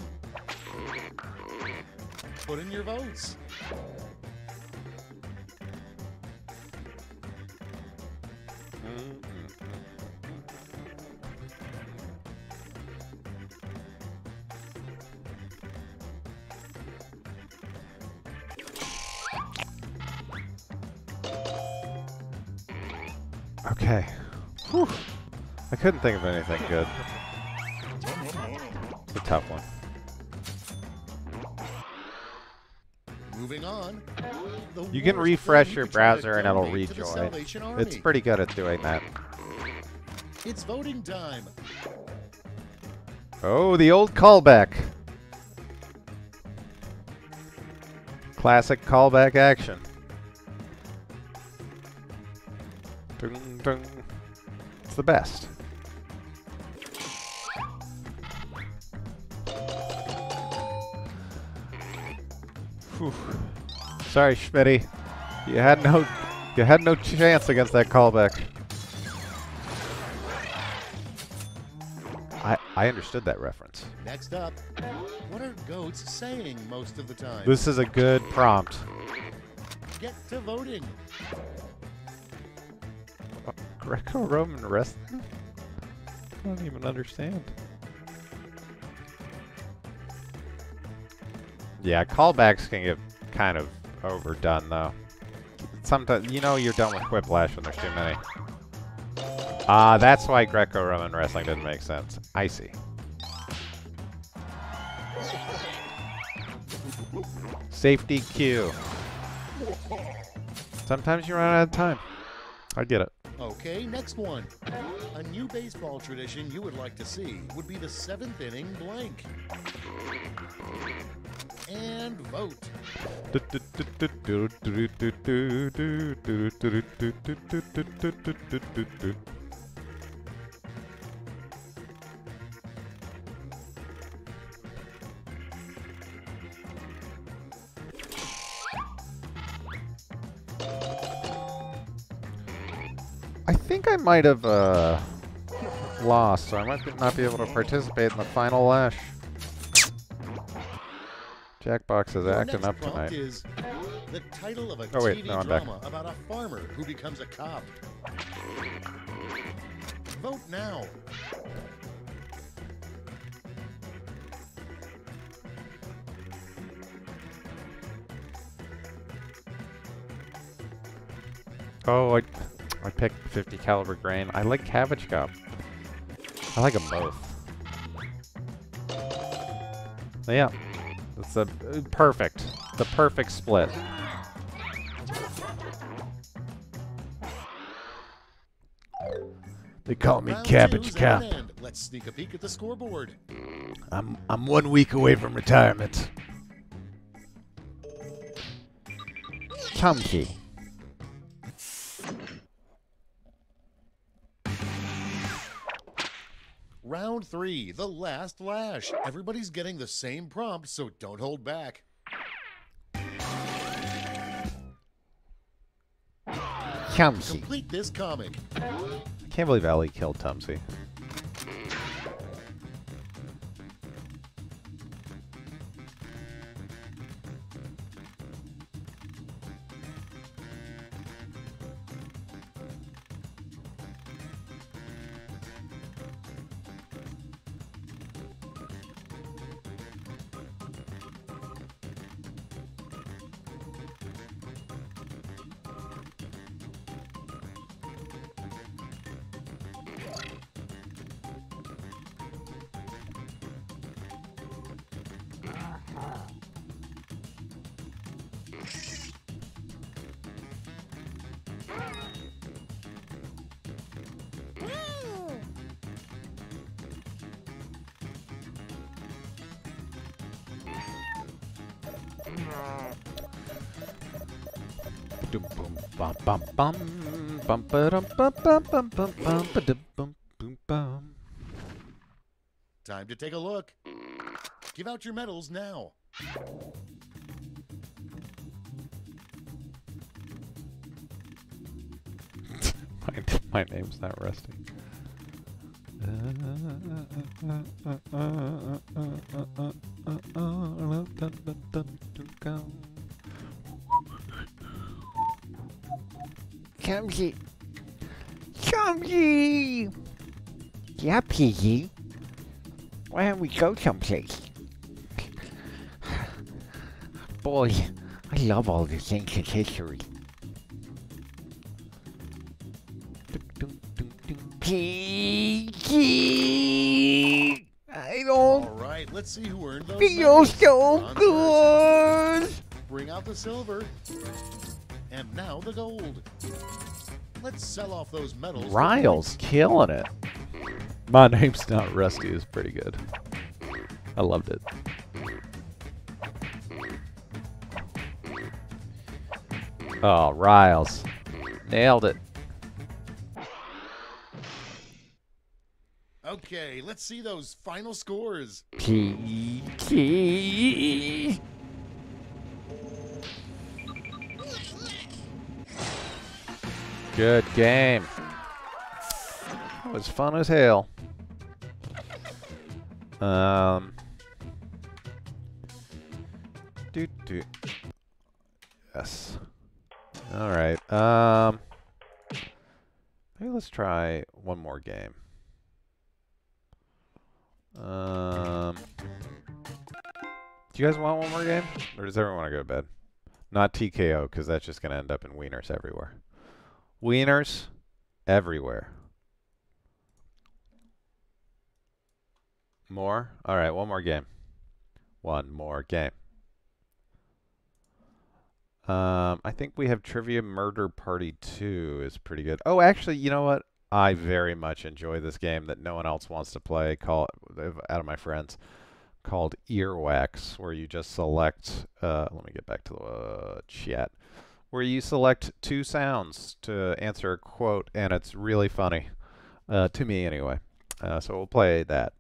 Put in your votes. Okay. Couldn't think of anything good. It's a tough one. Moving on. You can refresh your to try to browser and it'll rejoin. It's pretty good at doing that. It's voting time. Oh, the old callback. Classic callback action. Dung, dung. It's the best. Whew. Sorry, Schmitty. You had no you had no chance against that callback. I, I understood that reference. Next up, what are goats saying most of the time? This is a good prompt. Get to voting. Uh, Greco-Roman wrestling? I don't even understand. Yeah, callbacks can get kind of overdone, though. Sometimes, you know you're done with Whiplash when there's too many. Ah, that's why Greco-Roman wrestling didn't make sense. I see. Safety cue. Sometimes you run out of time. I get it. Okay, next one. A new baseball tradition you would like to see would be the seventh inning blank. And vote. I think I might have uh, lost, so I might not be able to participate in the final lash. Jackbox is acting up tonight. is the title of a Oh, wait, TV no, I'm back. about a farmer who becomes a cop. Vote now. Oh, I, I picked 50 caliber grain. I like Cabbage Cup. I like them both. Yeah, it's a uh, perfect, the perfect split. They call me Round Cabbage two's Cup. at an end. Let's sneak a peek at the scoreboard. I'm I'm one week away from retirement. Chunky. Round three, the last lash. Everybody's getting the same prompt, so don't hold back. Chunky. Complete this comic. I can't believe Ellie killed Tumsy. Time to take a look. Give out your medals now. My, my name's not Rusty. Chumsy. Chumsy! Yeah, Piggy. Why don't we go someplace? Boy, I love all this ancient history. Piggy! I don't All right, let's see who earned those feel so good! Bring out the silver. And now the gold. Let's sell off those medals. for Riles killing it. My name's not Rusty is pretty good. I loved it. Oh, Riles. Nailed it. Okay, let's see those final scores. Piggy! Good game. That was fun as hell. Um. Do do. Yes. All right. Um. Maybe let's try one more game. Um. Do you guys want one more game, or does everyone want to go to bed? Not TKO, because that's just going to end up in wieners everywhere. Wieners everywhere. More? All right, one more game. One more game. Um, I think we have Trivia Murder Party 2 is pretty good. Oh, actually, you know what? I very much enjoy this game that no one else wants to play. Call out of my friends called Earwax, where you just select. Uh, let me get back to the uh, chat. Where you select two sounds to answer a quote, and it's really funny, uh, to me anyway. Uh, so we'll play that.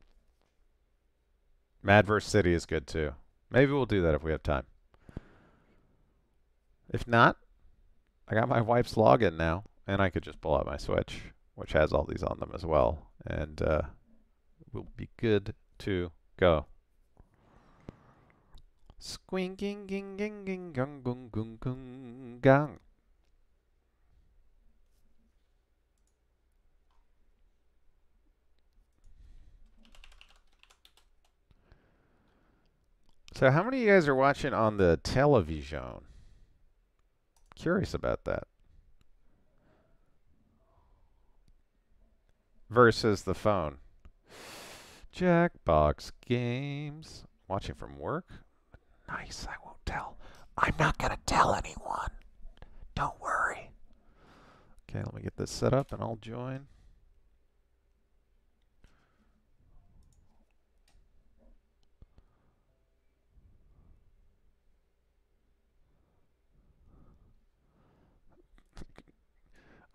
Madverse City is good too. Maybe we'll do that if we have time. If not, I got my wife's login now, and I could just pull out my Switch, which has all these on them as well, and uh, we'll be good to go. Squinking ging ging ging gung gung gung gung gang. So how many of you guys are watching on the television? Curious about that. Versus the phone. Jackbox games. Watching from work? Nice, I won't tell. I'm not going to tell anyone. Don't worry. Okay, let me get this set up and I'll join.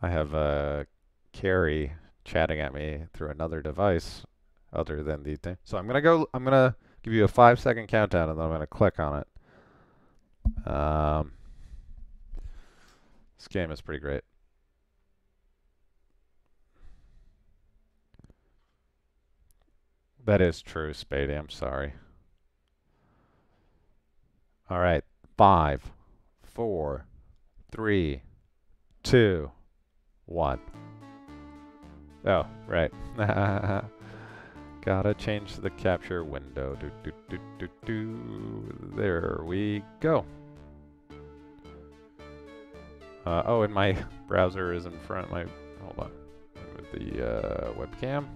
I have uh, Carrie chatting at me through another device other than the thing. So I'm gonna go. I'm gonna give you a five second countdown, and then I'm gonna click on it. Um, this game is pretty great. That is true, Spady. I'm sorry. All right. Five, four, three, two, one. Oh, right. Gotta change the capture window. Do, do, do, do, do. There we go. Uh, oh, and my browser is in front. My hold on. With the uh, webcam.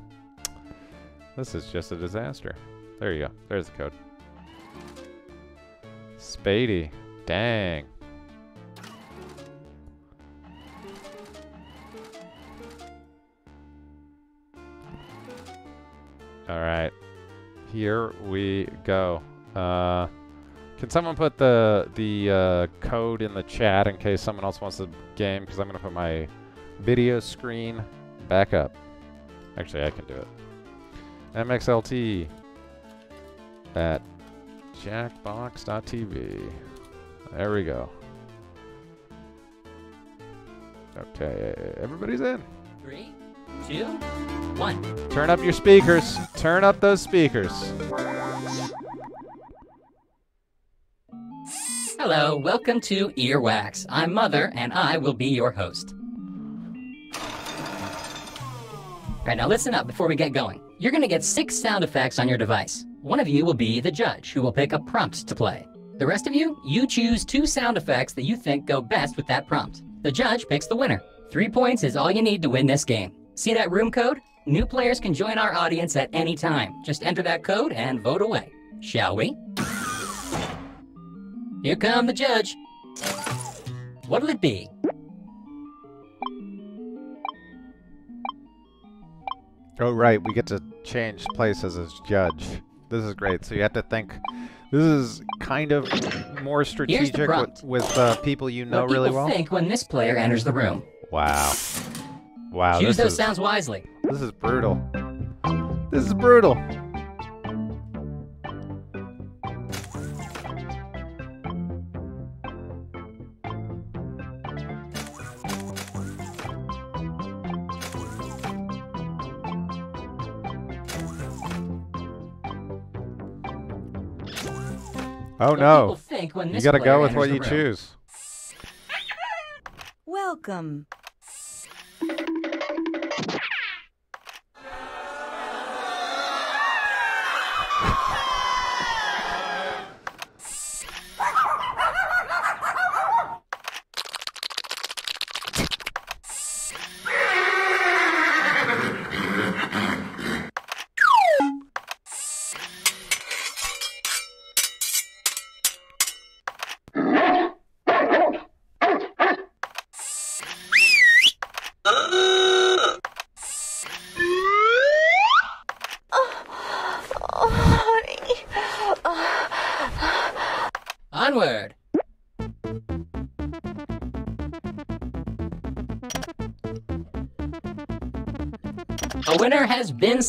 This is just a disaster. There you go. There's the code. Spady. Dang. Here we go. Uh, can someone put the the uh, code in the chat in case someone else wants the game? Because I'm going to put my video screen back up. Actually, I can do it. MXLT at jackbox.tv. There we go. Okay, everybody's in. Three, two, one. Turn up your speakers. Turn up those speakers. Hello, welcome to Earwax. I'm Mother, and I will be your host. Alright, now listen up before we get going. You're gonna get six sound effects on your device. One of you will be the judge, who will pick a prompt to play. The rest of you, you choose two sound effects that you think go best with that prompt. The judge picks the winner. Three points is all you need to win this game. See that room code? New players can join our audience at any time. Just enter that code and vote away. Shall we? Here come the judge. What'll it be? Oh, right. We get to change places as judge. This is great. So you have to think. This is kind of more strategic with, with uh, people you know what really well. think when this player enters the room. Wow. Wow. Choose this those is, sounds wisely. This is brutal. This is brutal. Oh What no! think when you gotta go with what you room. choose. Welcome.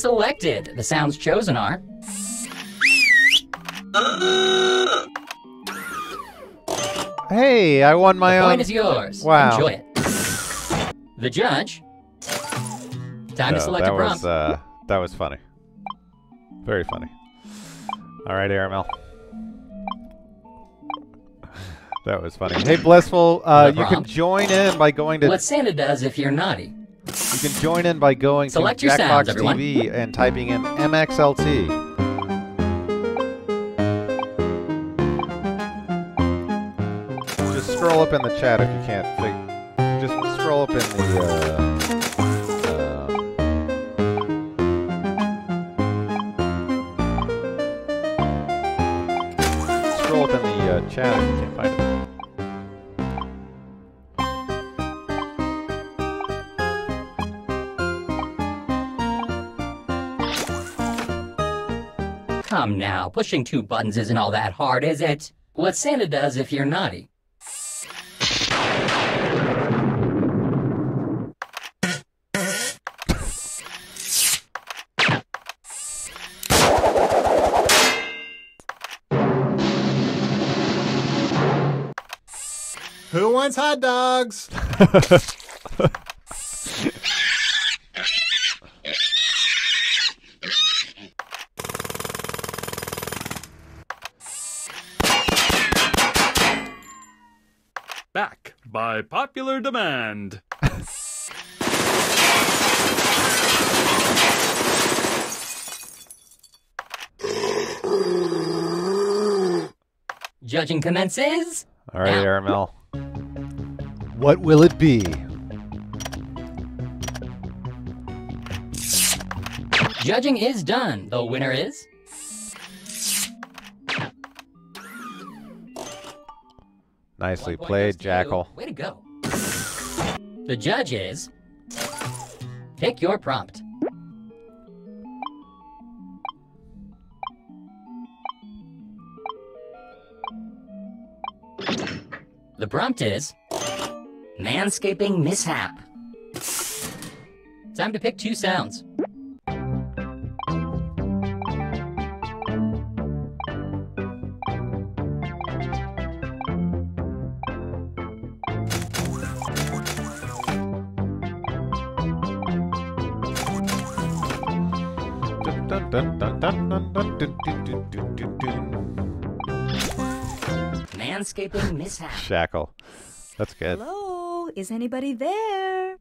Selected. The sounds chosen are. Hey, I won my the own. point is yours. Wow. Enjoy it. The judge. Time to select a prompt. was uh, that was funny. Very funny. All right, Aramel. That was funny. Hey, Blissful, uh, you can join in by going to. What Santa does if you're naughty. You can join in by going Select to your sounds, Jackbox. TV and typing in MXLT. Just scroll up in the chat if you can't. Just scroll up in the. Uh, uh, scroll up in the uh, chat if you can't find it. Come now, pushing two buttons isn't all that hard, is it? What Santa does if you're naughty. Who wants hot dogs? Back by popular demand. Judging commences. All right, Now. Aramel. What will it be? Judging is done. The winner is. Nicely played, Jackal. Way to go. The judge is. Pick your prompt. The prompt is Manscaping Mishap. Time to pick two sounds. Manscaping Mishap. Shackle. That's good. Hello? Is anybody there?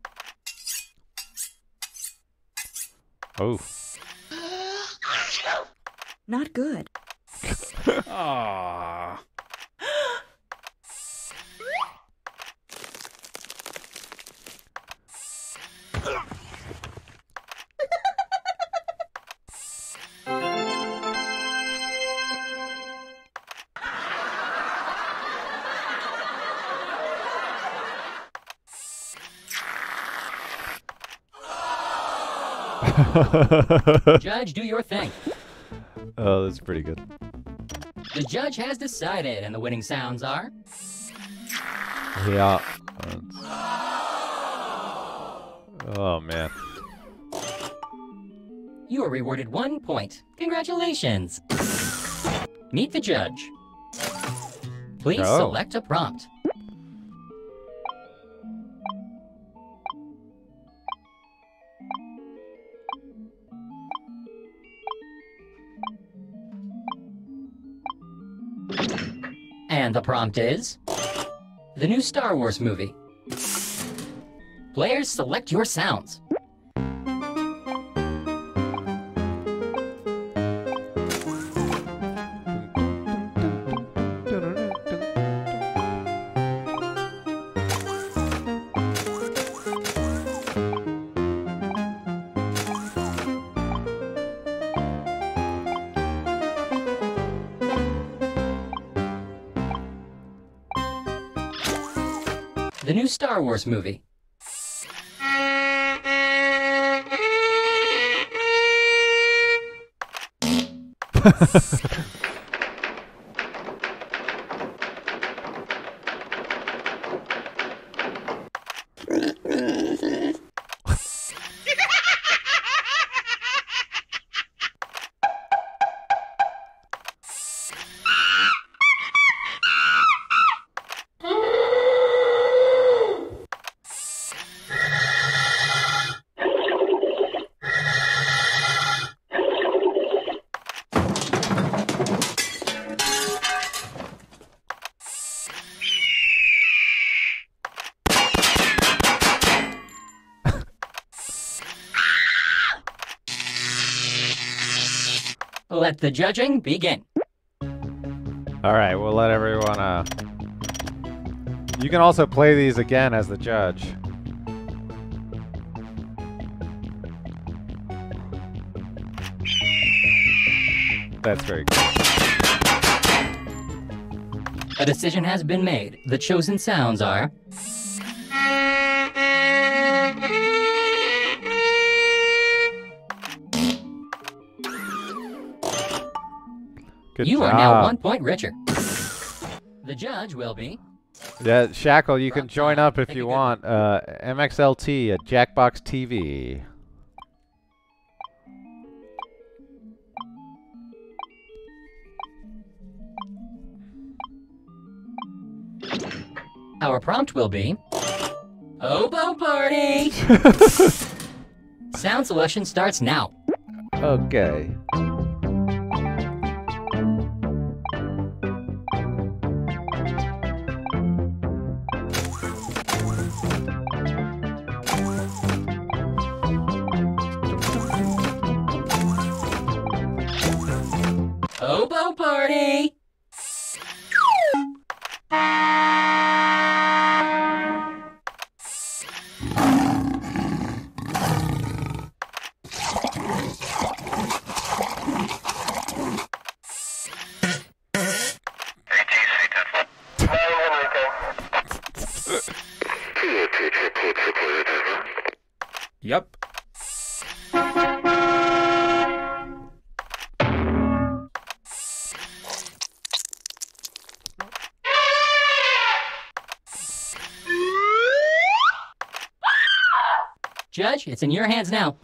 Oh. Not good. Ah. Judge, do your thing. Oh, that's pretty good. The judge has decided, and the winning sounds are. Yeah. Oh man. You are rewarded one point. Congratulations. Meet the judge. Please Oh. select a prompt. And the prompt is the new Star Wars movie. Players, select your sounds. Star Wars movie. the judging begin. All right, we'll let everyone. Uh, you can also play these again as the judge. That's very good. A decision has been made. The chosen sounds are Good you job. are now one point richer. The judge will be Yeah, Shackle, you can join up if you want. Uh, MXLT at Jackbox TV. our prompt will be Oboe Party. Sound selection starts now. Okay. It's in your hands now.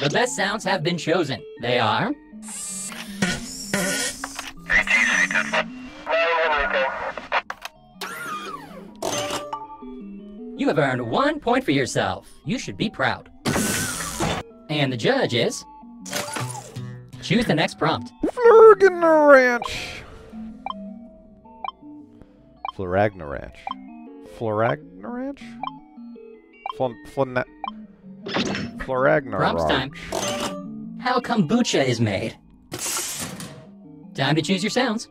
The best sounds have been chosen. They are earned one point for yourself. You should be proud. And the judge is. Choose the next prompt. Flurgana Ranch. Floragna Ranch. Floragna Ranch? Fl Floragna Prompts time. How kombucha is made. Time to choose your sounds.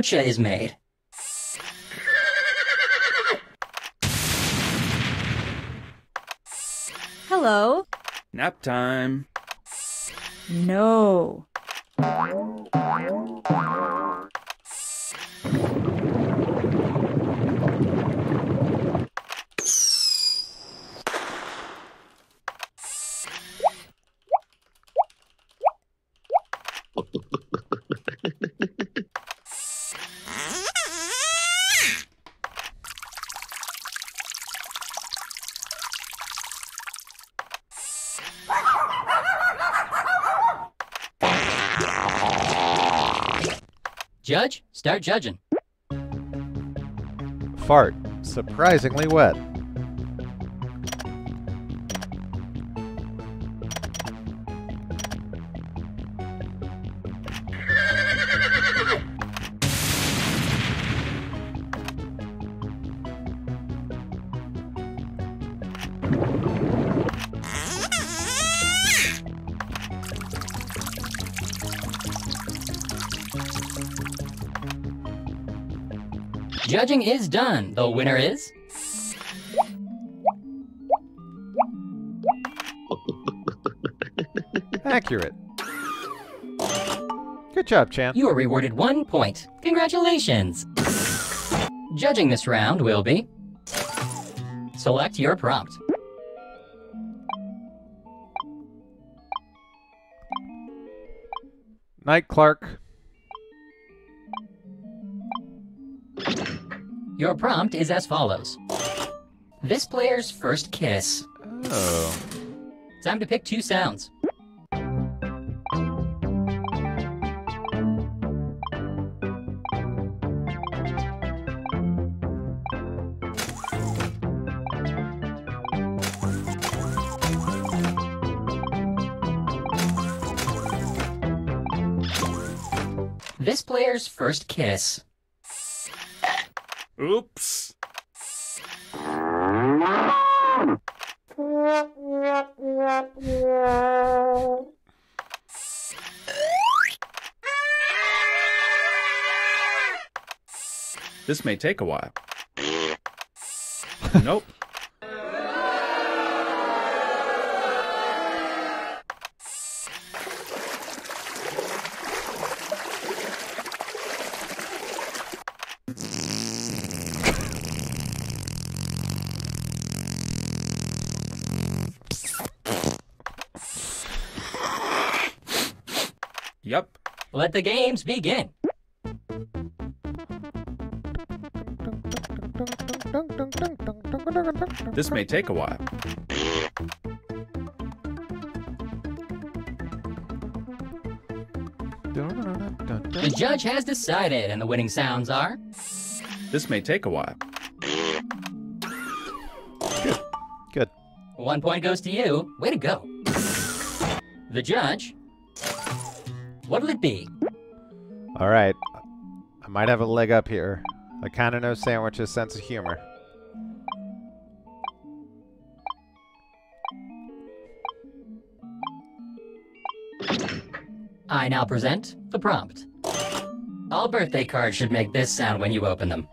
Kombucha is made. Hello? Nap time. No. Judge, start judging. Fart. Surprisingly wet. Judging is done. The winner is. Accurate. Good job, champ. You are rewarded one point. Congratulations! Judging this round will be. Select your prompt. Night Clark. Your prompt is as follows This player's first kiss. Oh. Time to pick two sounds. This player's first kiss. Oops. This may take a while. nope. Yep. Let the games begin. This may take a while. The judge has decided, and the winning sounds are. This may take a while. Good. One point goes to you. Way to go. The judge. What'll it be? All right. I might have a leg up here. I kind of know Sandwich's sense of humor. I now present the prompt. All birthday cards should make this sound when you open them.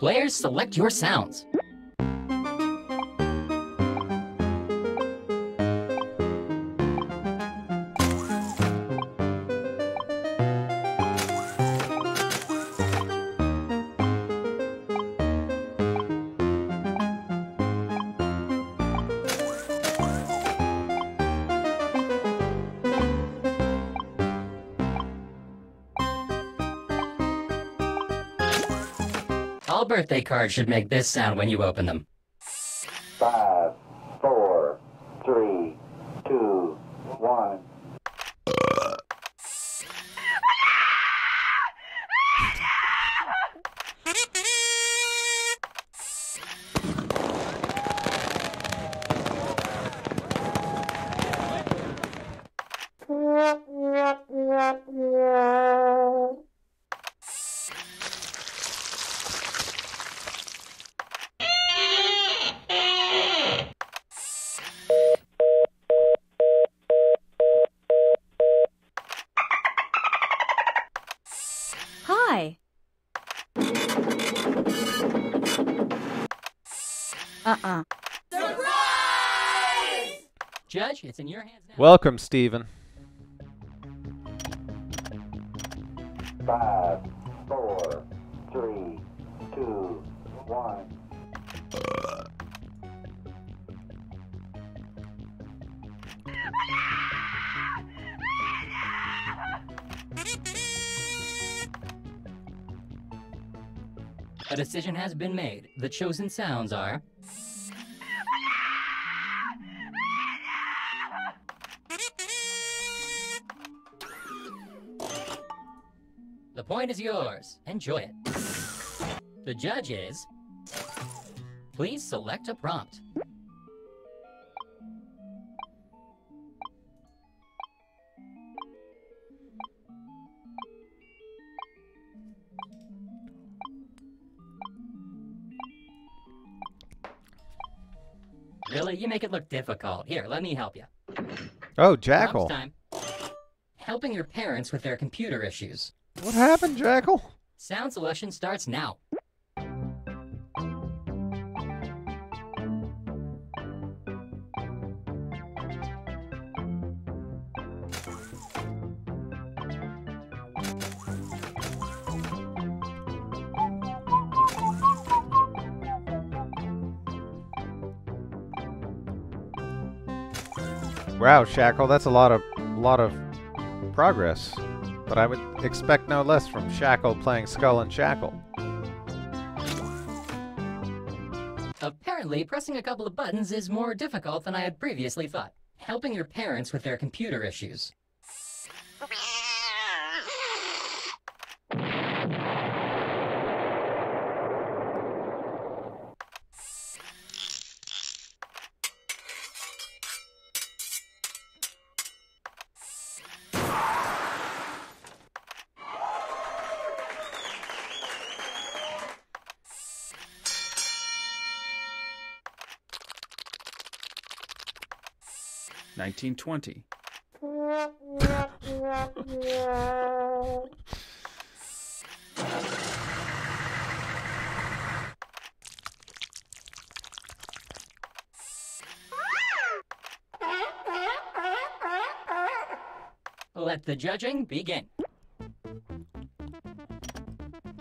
Players, select your sounds. Cards should make this sound when you open them. Welcome, Stephen. Five, four, three, two, one. A decision has been made. The chosen sounds are point is yours. Enjoy it. The judge is. Please select a prompt. Really? You make it look difficult. Here, let me help you. Oh, Jackal. time. Helping your parents with their computer issues. What happened, Jackal? Sound selection starts now. Wow, Shackle, that's a lot of lot of progress. But I would expect no less from Shackle playing Skull and Shackle. Apparently, pressing a couple of buttons is more difficult than I had previously thought. Helping your parents with their computer issues. Nineteen twenty. Let the judging begin.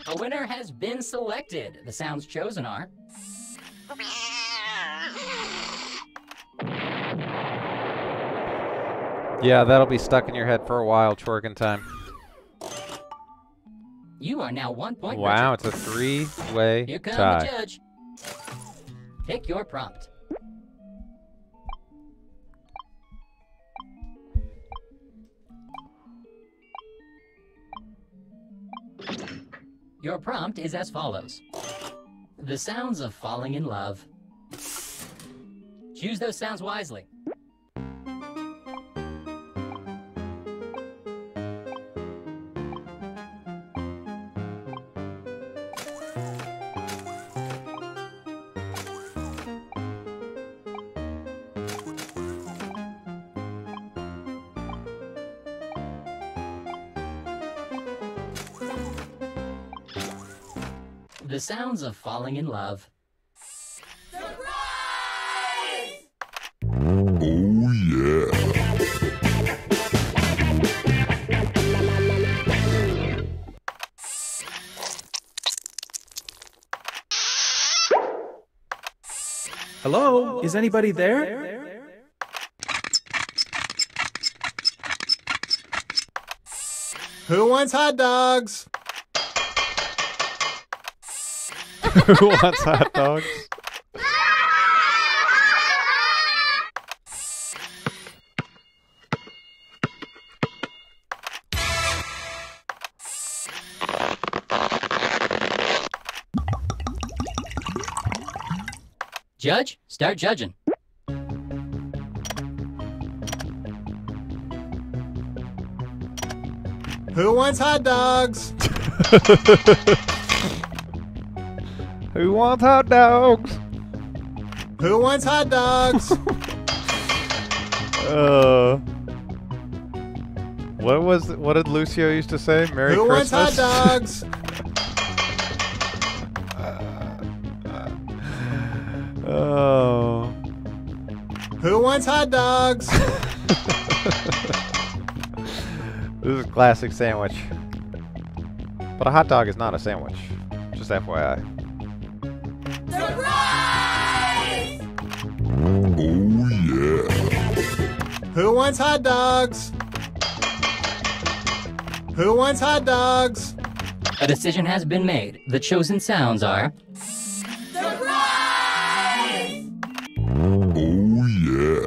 A winner has been selected. The sounds chosen are. Yeah, that'll be stuck in your head for a while, twerking time. You are now one point. Wow, richer. it's a three-way Here comes tie. the judge. Pick your prompt. Your prompt is as follows The sounds of falling in love. Choose those sounds wisely. Sounds of falling in love. Oh, yeah. Hello? Is anybody there? Who wants hot dogs? Who wants hot dogs? Judge, start judging. Who wants hot dogs? Who wants hot dogs? Who wants hot dogs? Uh, what was what did Lucio used to say? Merry Who wants hot dogs? Uh, oh. Who wants hot dogs? This is a classic sandwich. But a hot dog is not a sandwich. Just FYI. Wants hot dogs? Who wants hot dogs? A decision has been made. The chosen sounds are. Oh yeah.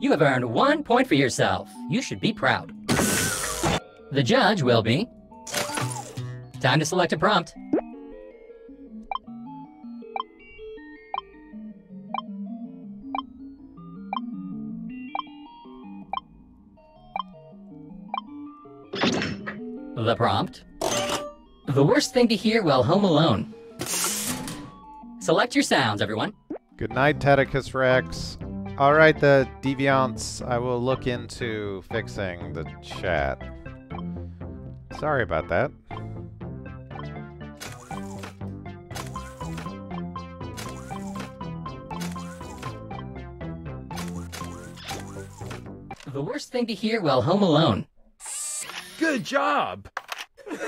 You have earned one point for yourself. You should be proud. The judge will be. Time to select a prompt. The prompt. The worst thing to hear while home alone. Select your sounds, everyone. Good night, Tedicus Rex. All right, the deviants. I will look into fixing the chat. Sorry about that. The worst thing to hear while home alone. Good job! Five,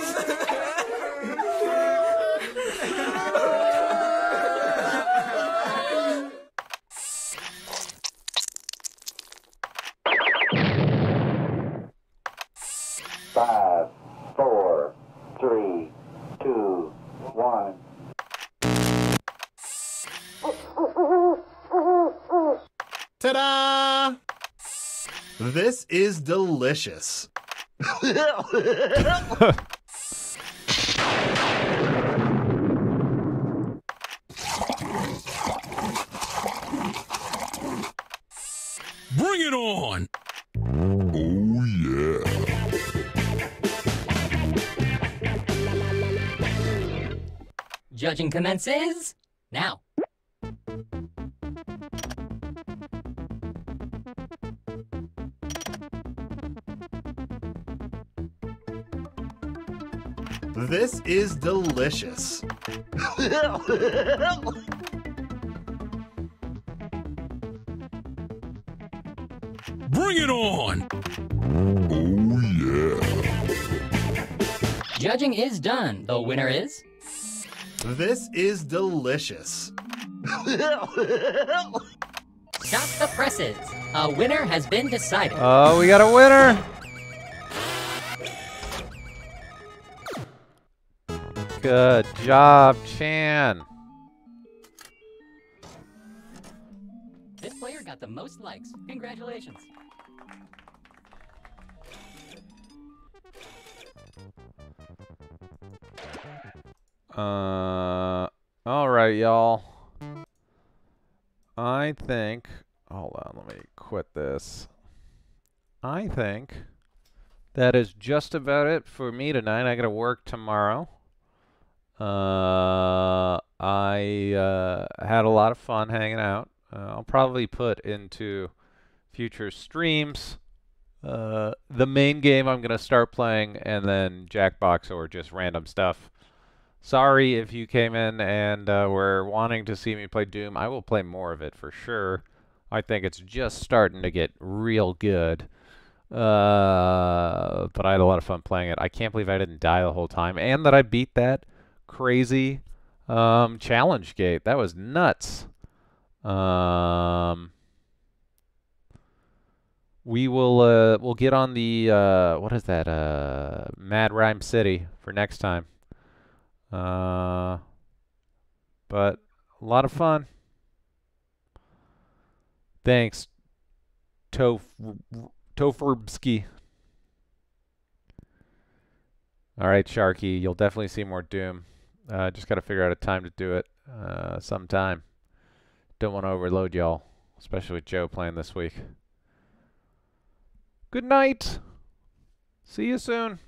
four, three, two, one. Ta-da! This is delicious. Bring it on! Oh yeah. Judging commences now. This is delicious. Bring it on! Oh yeah. Judging is done. The winner is. This is delicious. Stop the presses. A winner has been decided. Oh, we got a winner! Good job, Chan. This player got the most likes. Congratulations. Uh, all right, y'all. I think. Hold on, let me quit this. I think that is just about it for me tonight. I got to work tomorrow. Uh, I uh, had a lot of fun hanging out. Uh, I'll probably put into future streams uh, the main game I'm going to start playing, and then Jackbox or just random stuff. Sorry if you came in and uh, were wanting to see me play Doom. I will play more of it for sure. I think it's just starting to get real good. Uh, but I had a lot of fun playing it. I can't believe I didn't die the whole time, and that I beat that crazy um, challenge gate. That was nuts. Um, we will uh, we'll get on the uh, what is that uh, Mad Rhyme City for next time. Uh, but a lot of fun. Thanks, Tof Tofurbski. All right, Sharky, you'll definitely see more Doom. Uh, just got to figure out a time to do it uh, sometime. Don't want to overload y'all, especially with Joe playing this week. Good night. See you soon.